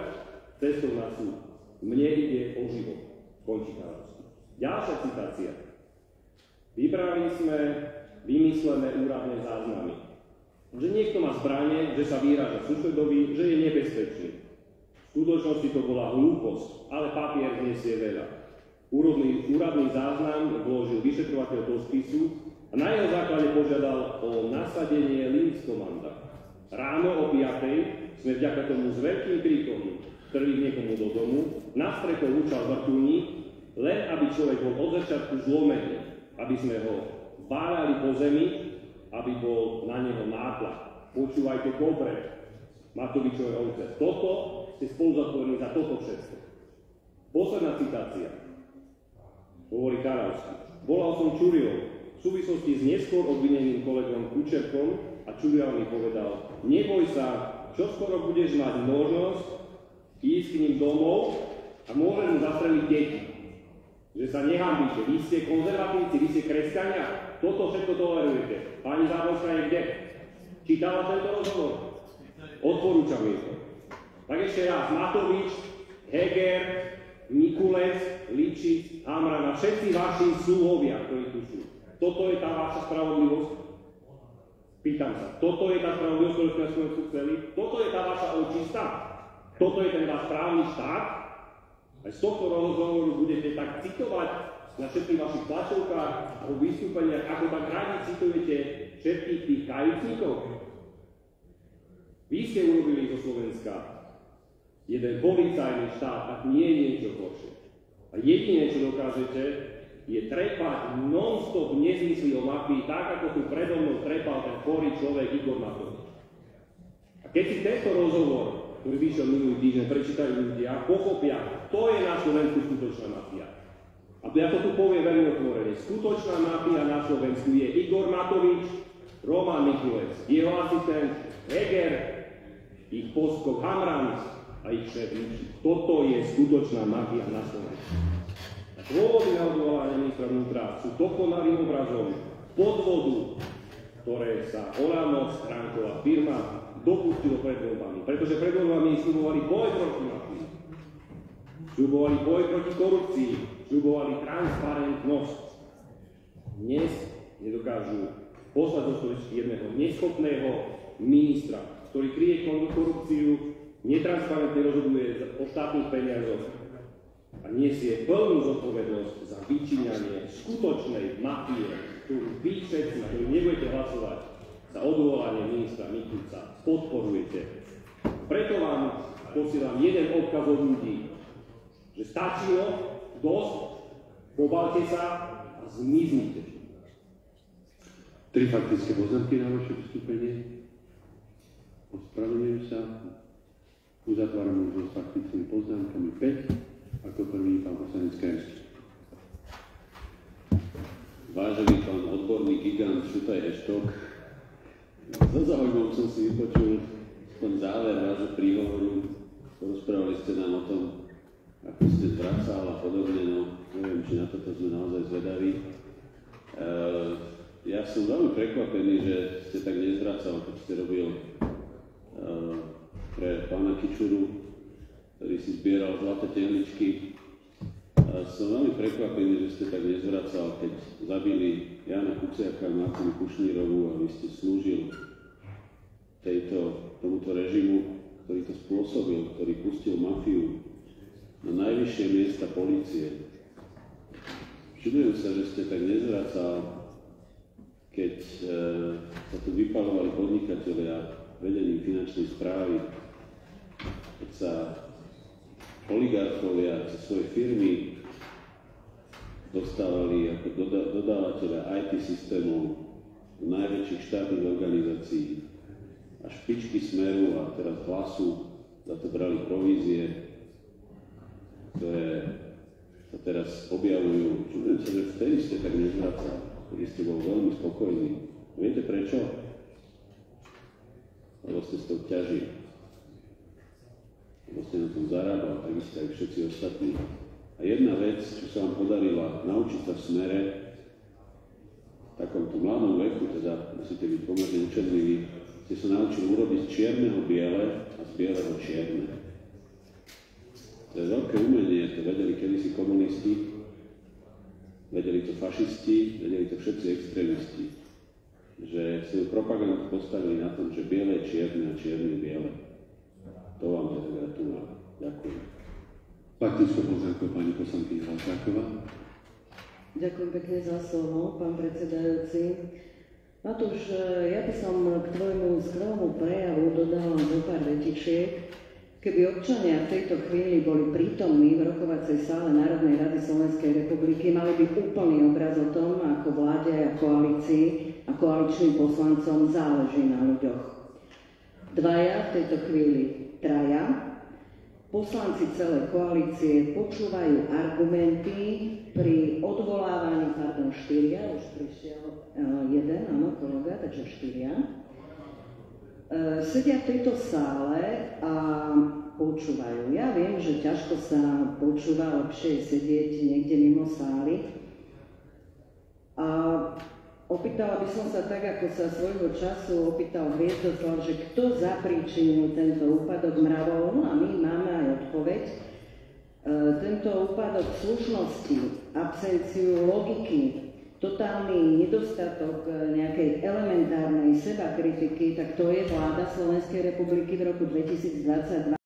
cestou na súd. Mne ide o život. Končí Kalavský. Ďalšia citácia. Vybrali sme vymyslené úradné záznamy. Že niekto má zbranie, že sa vyráža susedovi, že je nebezpečný. V skutočnosti to bola hlúposť, ale papier nesie veľa. Úrodný, úradný záznam vložil vyšetrovateľ do spisu a na jeho základe požiadal o nasadenie Linz komanda. Ráno o 5. sme vďaka tomu s veľkým kríkom trvili niekomu do domu, na strechu húčal vrtulník, len aby človek bol od začiatku zlomený, aby sme ho bárali po zemi, aby bol na neho nátlak. Počúvajte dobre, Matovičové ovce. Toto ste spolu zodpovední za toto všetko. Posledná citácia. Hovorí Karavsky. Volal som Čuriov v súvislosti s neskôr obvineným kolegom Kučerkom a Čuriov mi povedal, neboj sa, čo skoro budeš mať možnosť ísť k ním domov a môže mu zastreliť deti. Že sa nehambíte. Vy ste konzervatívci, vy ste kresťania. Toto všetko tolerujete. Pani Záborská je kde? Čítala tento rozhovor? Odporúčam jej to. Tak ešte raz. Matovič, Heger, Mikulec, Ličic, Hamrana, všetci vaši súhovia, ktorí tu sú. Toto je tá vaša spravodlivosť? Pýtam sa, toto je tá spravodlivosť, ktorú sme Slovensku chceli? Toto je tá vaša očista? Toto je ten váš právny štát? Aj z tohto rozhovoru budete tak citovať na všetkých vašich tlačovkách alebo vystúpeniach, ako tak radi citujete všetkých tých kajúcnikov? Vy ste urobili zo Slovenska jeden policajný štát, ak nie je niečo horšie. A jediné, čo dokážete, je trepať non-stop nezmysly o mafii, tak ako tu predo mnou trepal ten chorý človek Igor Matovič. A keď si tento rozhovor, ktorý vyšiel minulý týždeň, prečítajú ľudia, pochopia, to je na Slovensku skutočná mafia. A ja to tu poviem veľmi otvorene. Skutočná mafia na Slovensku je Igor Matovič, Roman Mikulec, jeho asistent Heger, ich poskok Hamran a ich šéf Toto je skutočná mafia na Slovensku. Dôvody na odvolanie ministra vnútra sú dokonalým obrazom podvodu, ktoré sa Olano, stránková firma, dopustilo pred voľbami. Pretože pred voľbami slubovali boj proti mafii, slubovali boj proti korupcii, slubovali transparentnosť. Dnes nedokážu poslať do Slovensky jedného neschopného ministra, ktorý kryje korupciu, netransparentne rozhoduje o štátnych peniazoch a nesie plnú zodpovednosť za vyčíňanie skutočnej mafie, ktorú vy všetci, ktorí nebudete hlasovať za odvolanie ministra Mikulca, podporujete. Preto vám posielam jeden odkaz od ľudí, že stačilo, dosť, pobalte sa a zmiznite. Tri faktické poznámky na vaše vystúpenie. Ospravedlňujem sa. Uzatváram už s faktickými poznámkami 5. Ako prvý pán poslanec Kremský. Vážený pán odborný gigant Šutaj Eštok, za zaujímavom som si vypočul ten záver vášho príhovoru. Rozprávali ste nám o tom, ako ste zvracali a podobne, no neviem, či na toto sme naozaj zvedaví. E, ja som veľmi prekvapený, že ste tak nezvracal, keď ste robil e, pre pána Kičuru, ktorý si zbieral zlaté tehličky. A som veľmi prekvapený, že ste tak nezvracal, keď zabili Jana Kuciaka a Martinu Kušnírovú a vy ste slúžil tejto, tomuto režimu, ktorý to spôsobil, ktorý pustil mafiu na najvyššie miesta policie. Čudujem sa, že ste tak nezvracal, keď e, sa tu vypalovali podnikatelia vedením finančnej správy, keď sa oligarchovia cez svoje firmy dostávali ako doda- dodávateľa IT systémov do najväčších štátnych organizácií a špičky Smeru a teraz hlasu za to brali provízie, ktoré sa teraz objavujú. Čudujem sa, že vtedy ste tak nezvracali, vtedy ste bol veľmi spokojní. Viete prečo? Lebo ste s tou ťažili vlastne na tom zarábal, takisto aj všetci ostatní. A jedna vec, čo sa vám podarila naučiť sa v smere, v takomto mladom veku, teda musíte byť pomerne učenliví, ste sa naučili urobiť čierneho biele a z bieleho čierne. To je veľké umenie, to vedeli kedysi komunisti, vedeli to fašisti, vedeli to všetci extrémisti, že svoju propagandu postavili na tom, že biele čierne a čierne biele. To vám teda gratulujem. Ďakujem. Faktickú poznámku pani poslankyňa Valčáková. Ďakujem pekne za slovo, pán predsedajúci. Matúš, ja by som k tvojmu skvelému prejavu dodala zo pár vetičiek. Keby občania v tejto chvíli boli prítomní v rokovacej sále Národnej rady Slovenskej republiky, mali by úplný obraz o tom, ako vláde a koalícii a koaličným poslancom záleží na ľuďoch. Dvaja v tejto chvíli traja, poslanci celej koalície počúvajú argumenty pri odvolávaní, pardon, štyria, už prišiel uh, jeden, áno, kolega, takže štyria, sedia v tejto sále a počúvajú. Ja viem, že ťažko sa počúva, lepšie je sedieť niekde mimo sály. A opýtala by som sa tak, ako sa svojho času opýtal Hviezdoslav, že kto zapríčinil tento úpadok mravov, no a my máme aj odpoveď. E, tento úpadok slušnosti, absenciu logiky, totálny nedostatok e, nejakej elementárnej sebakritiky, tak to je vláda Slovenskej republiky v roku 2022.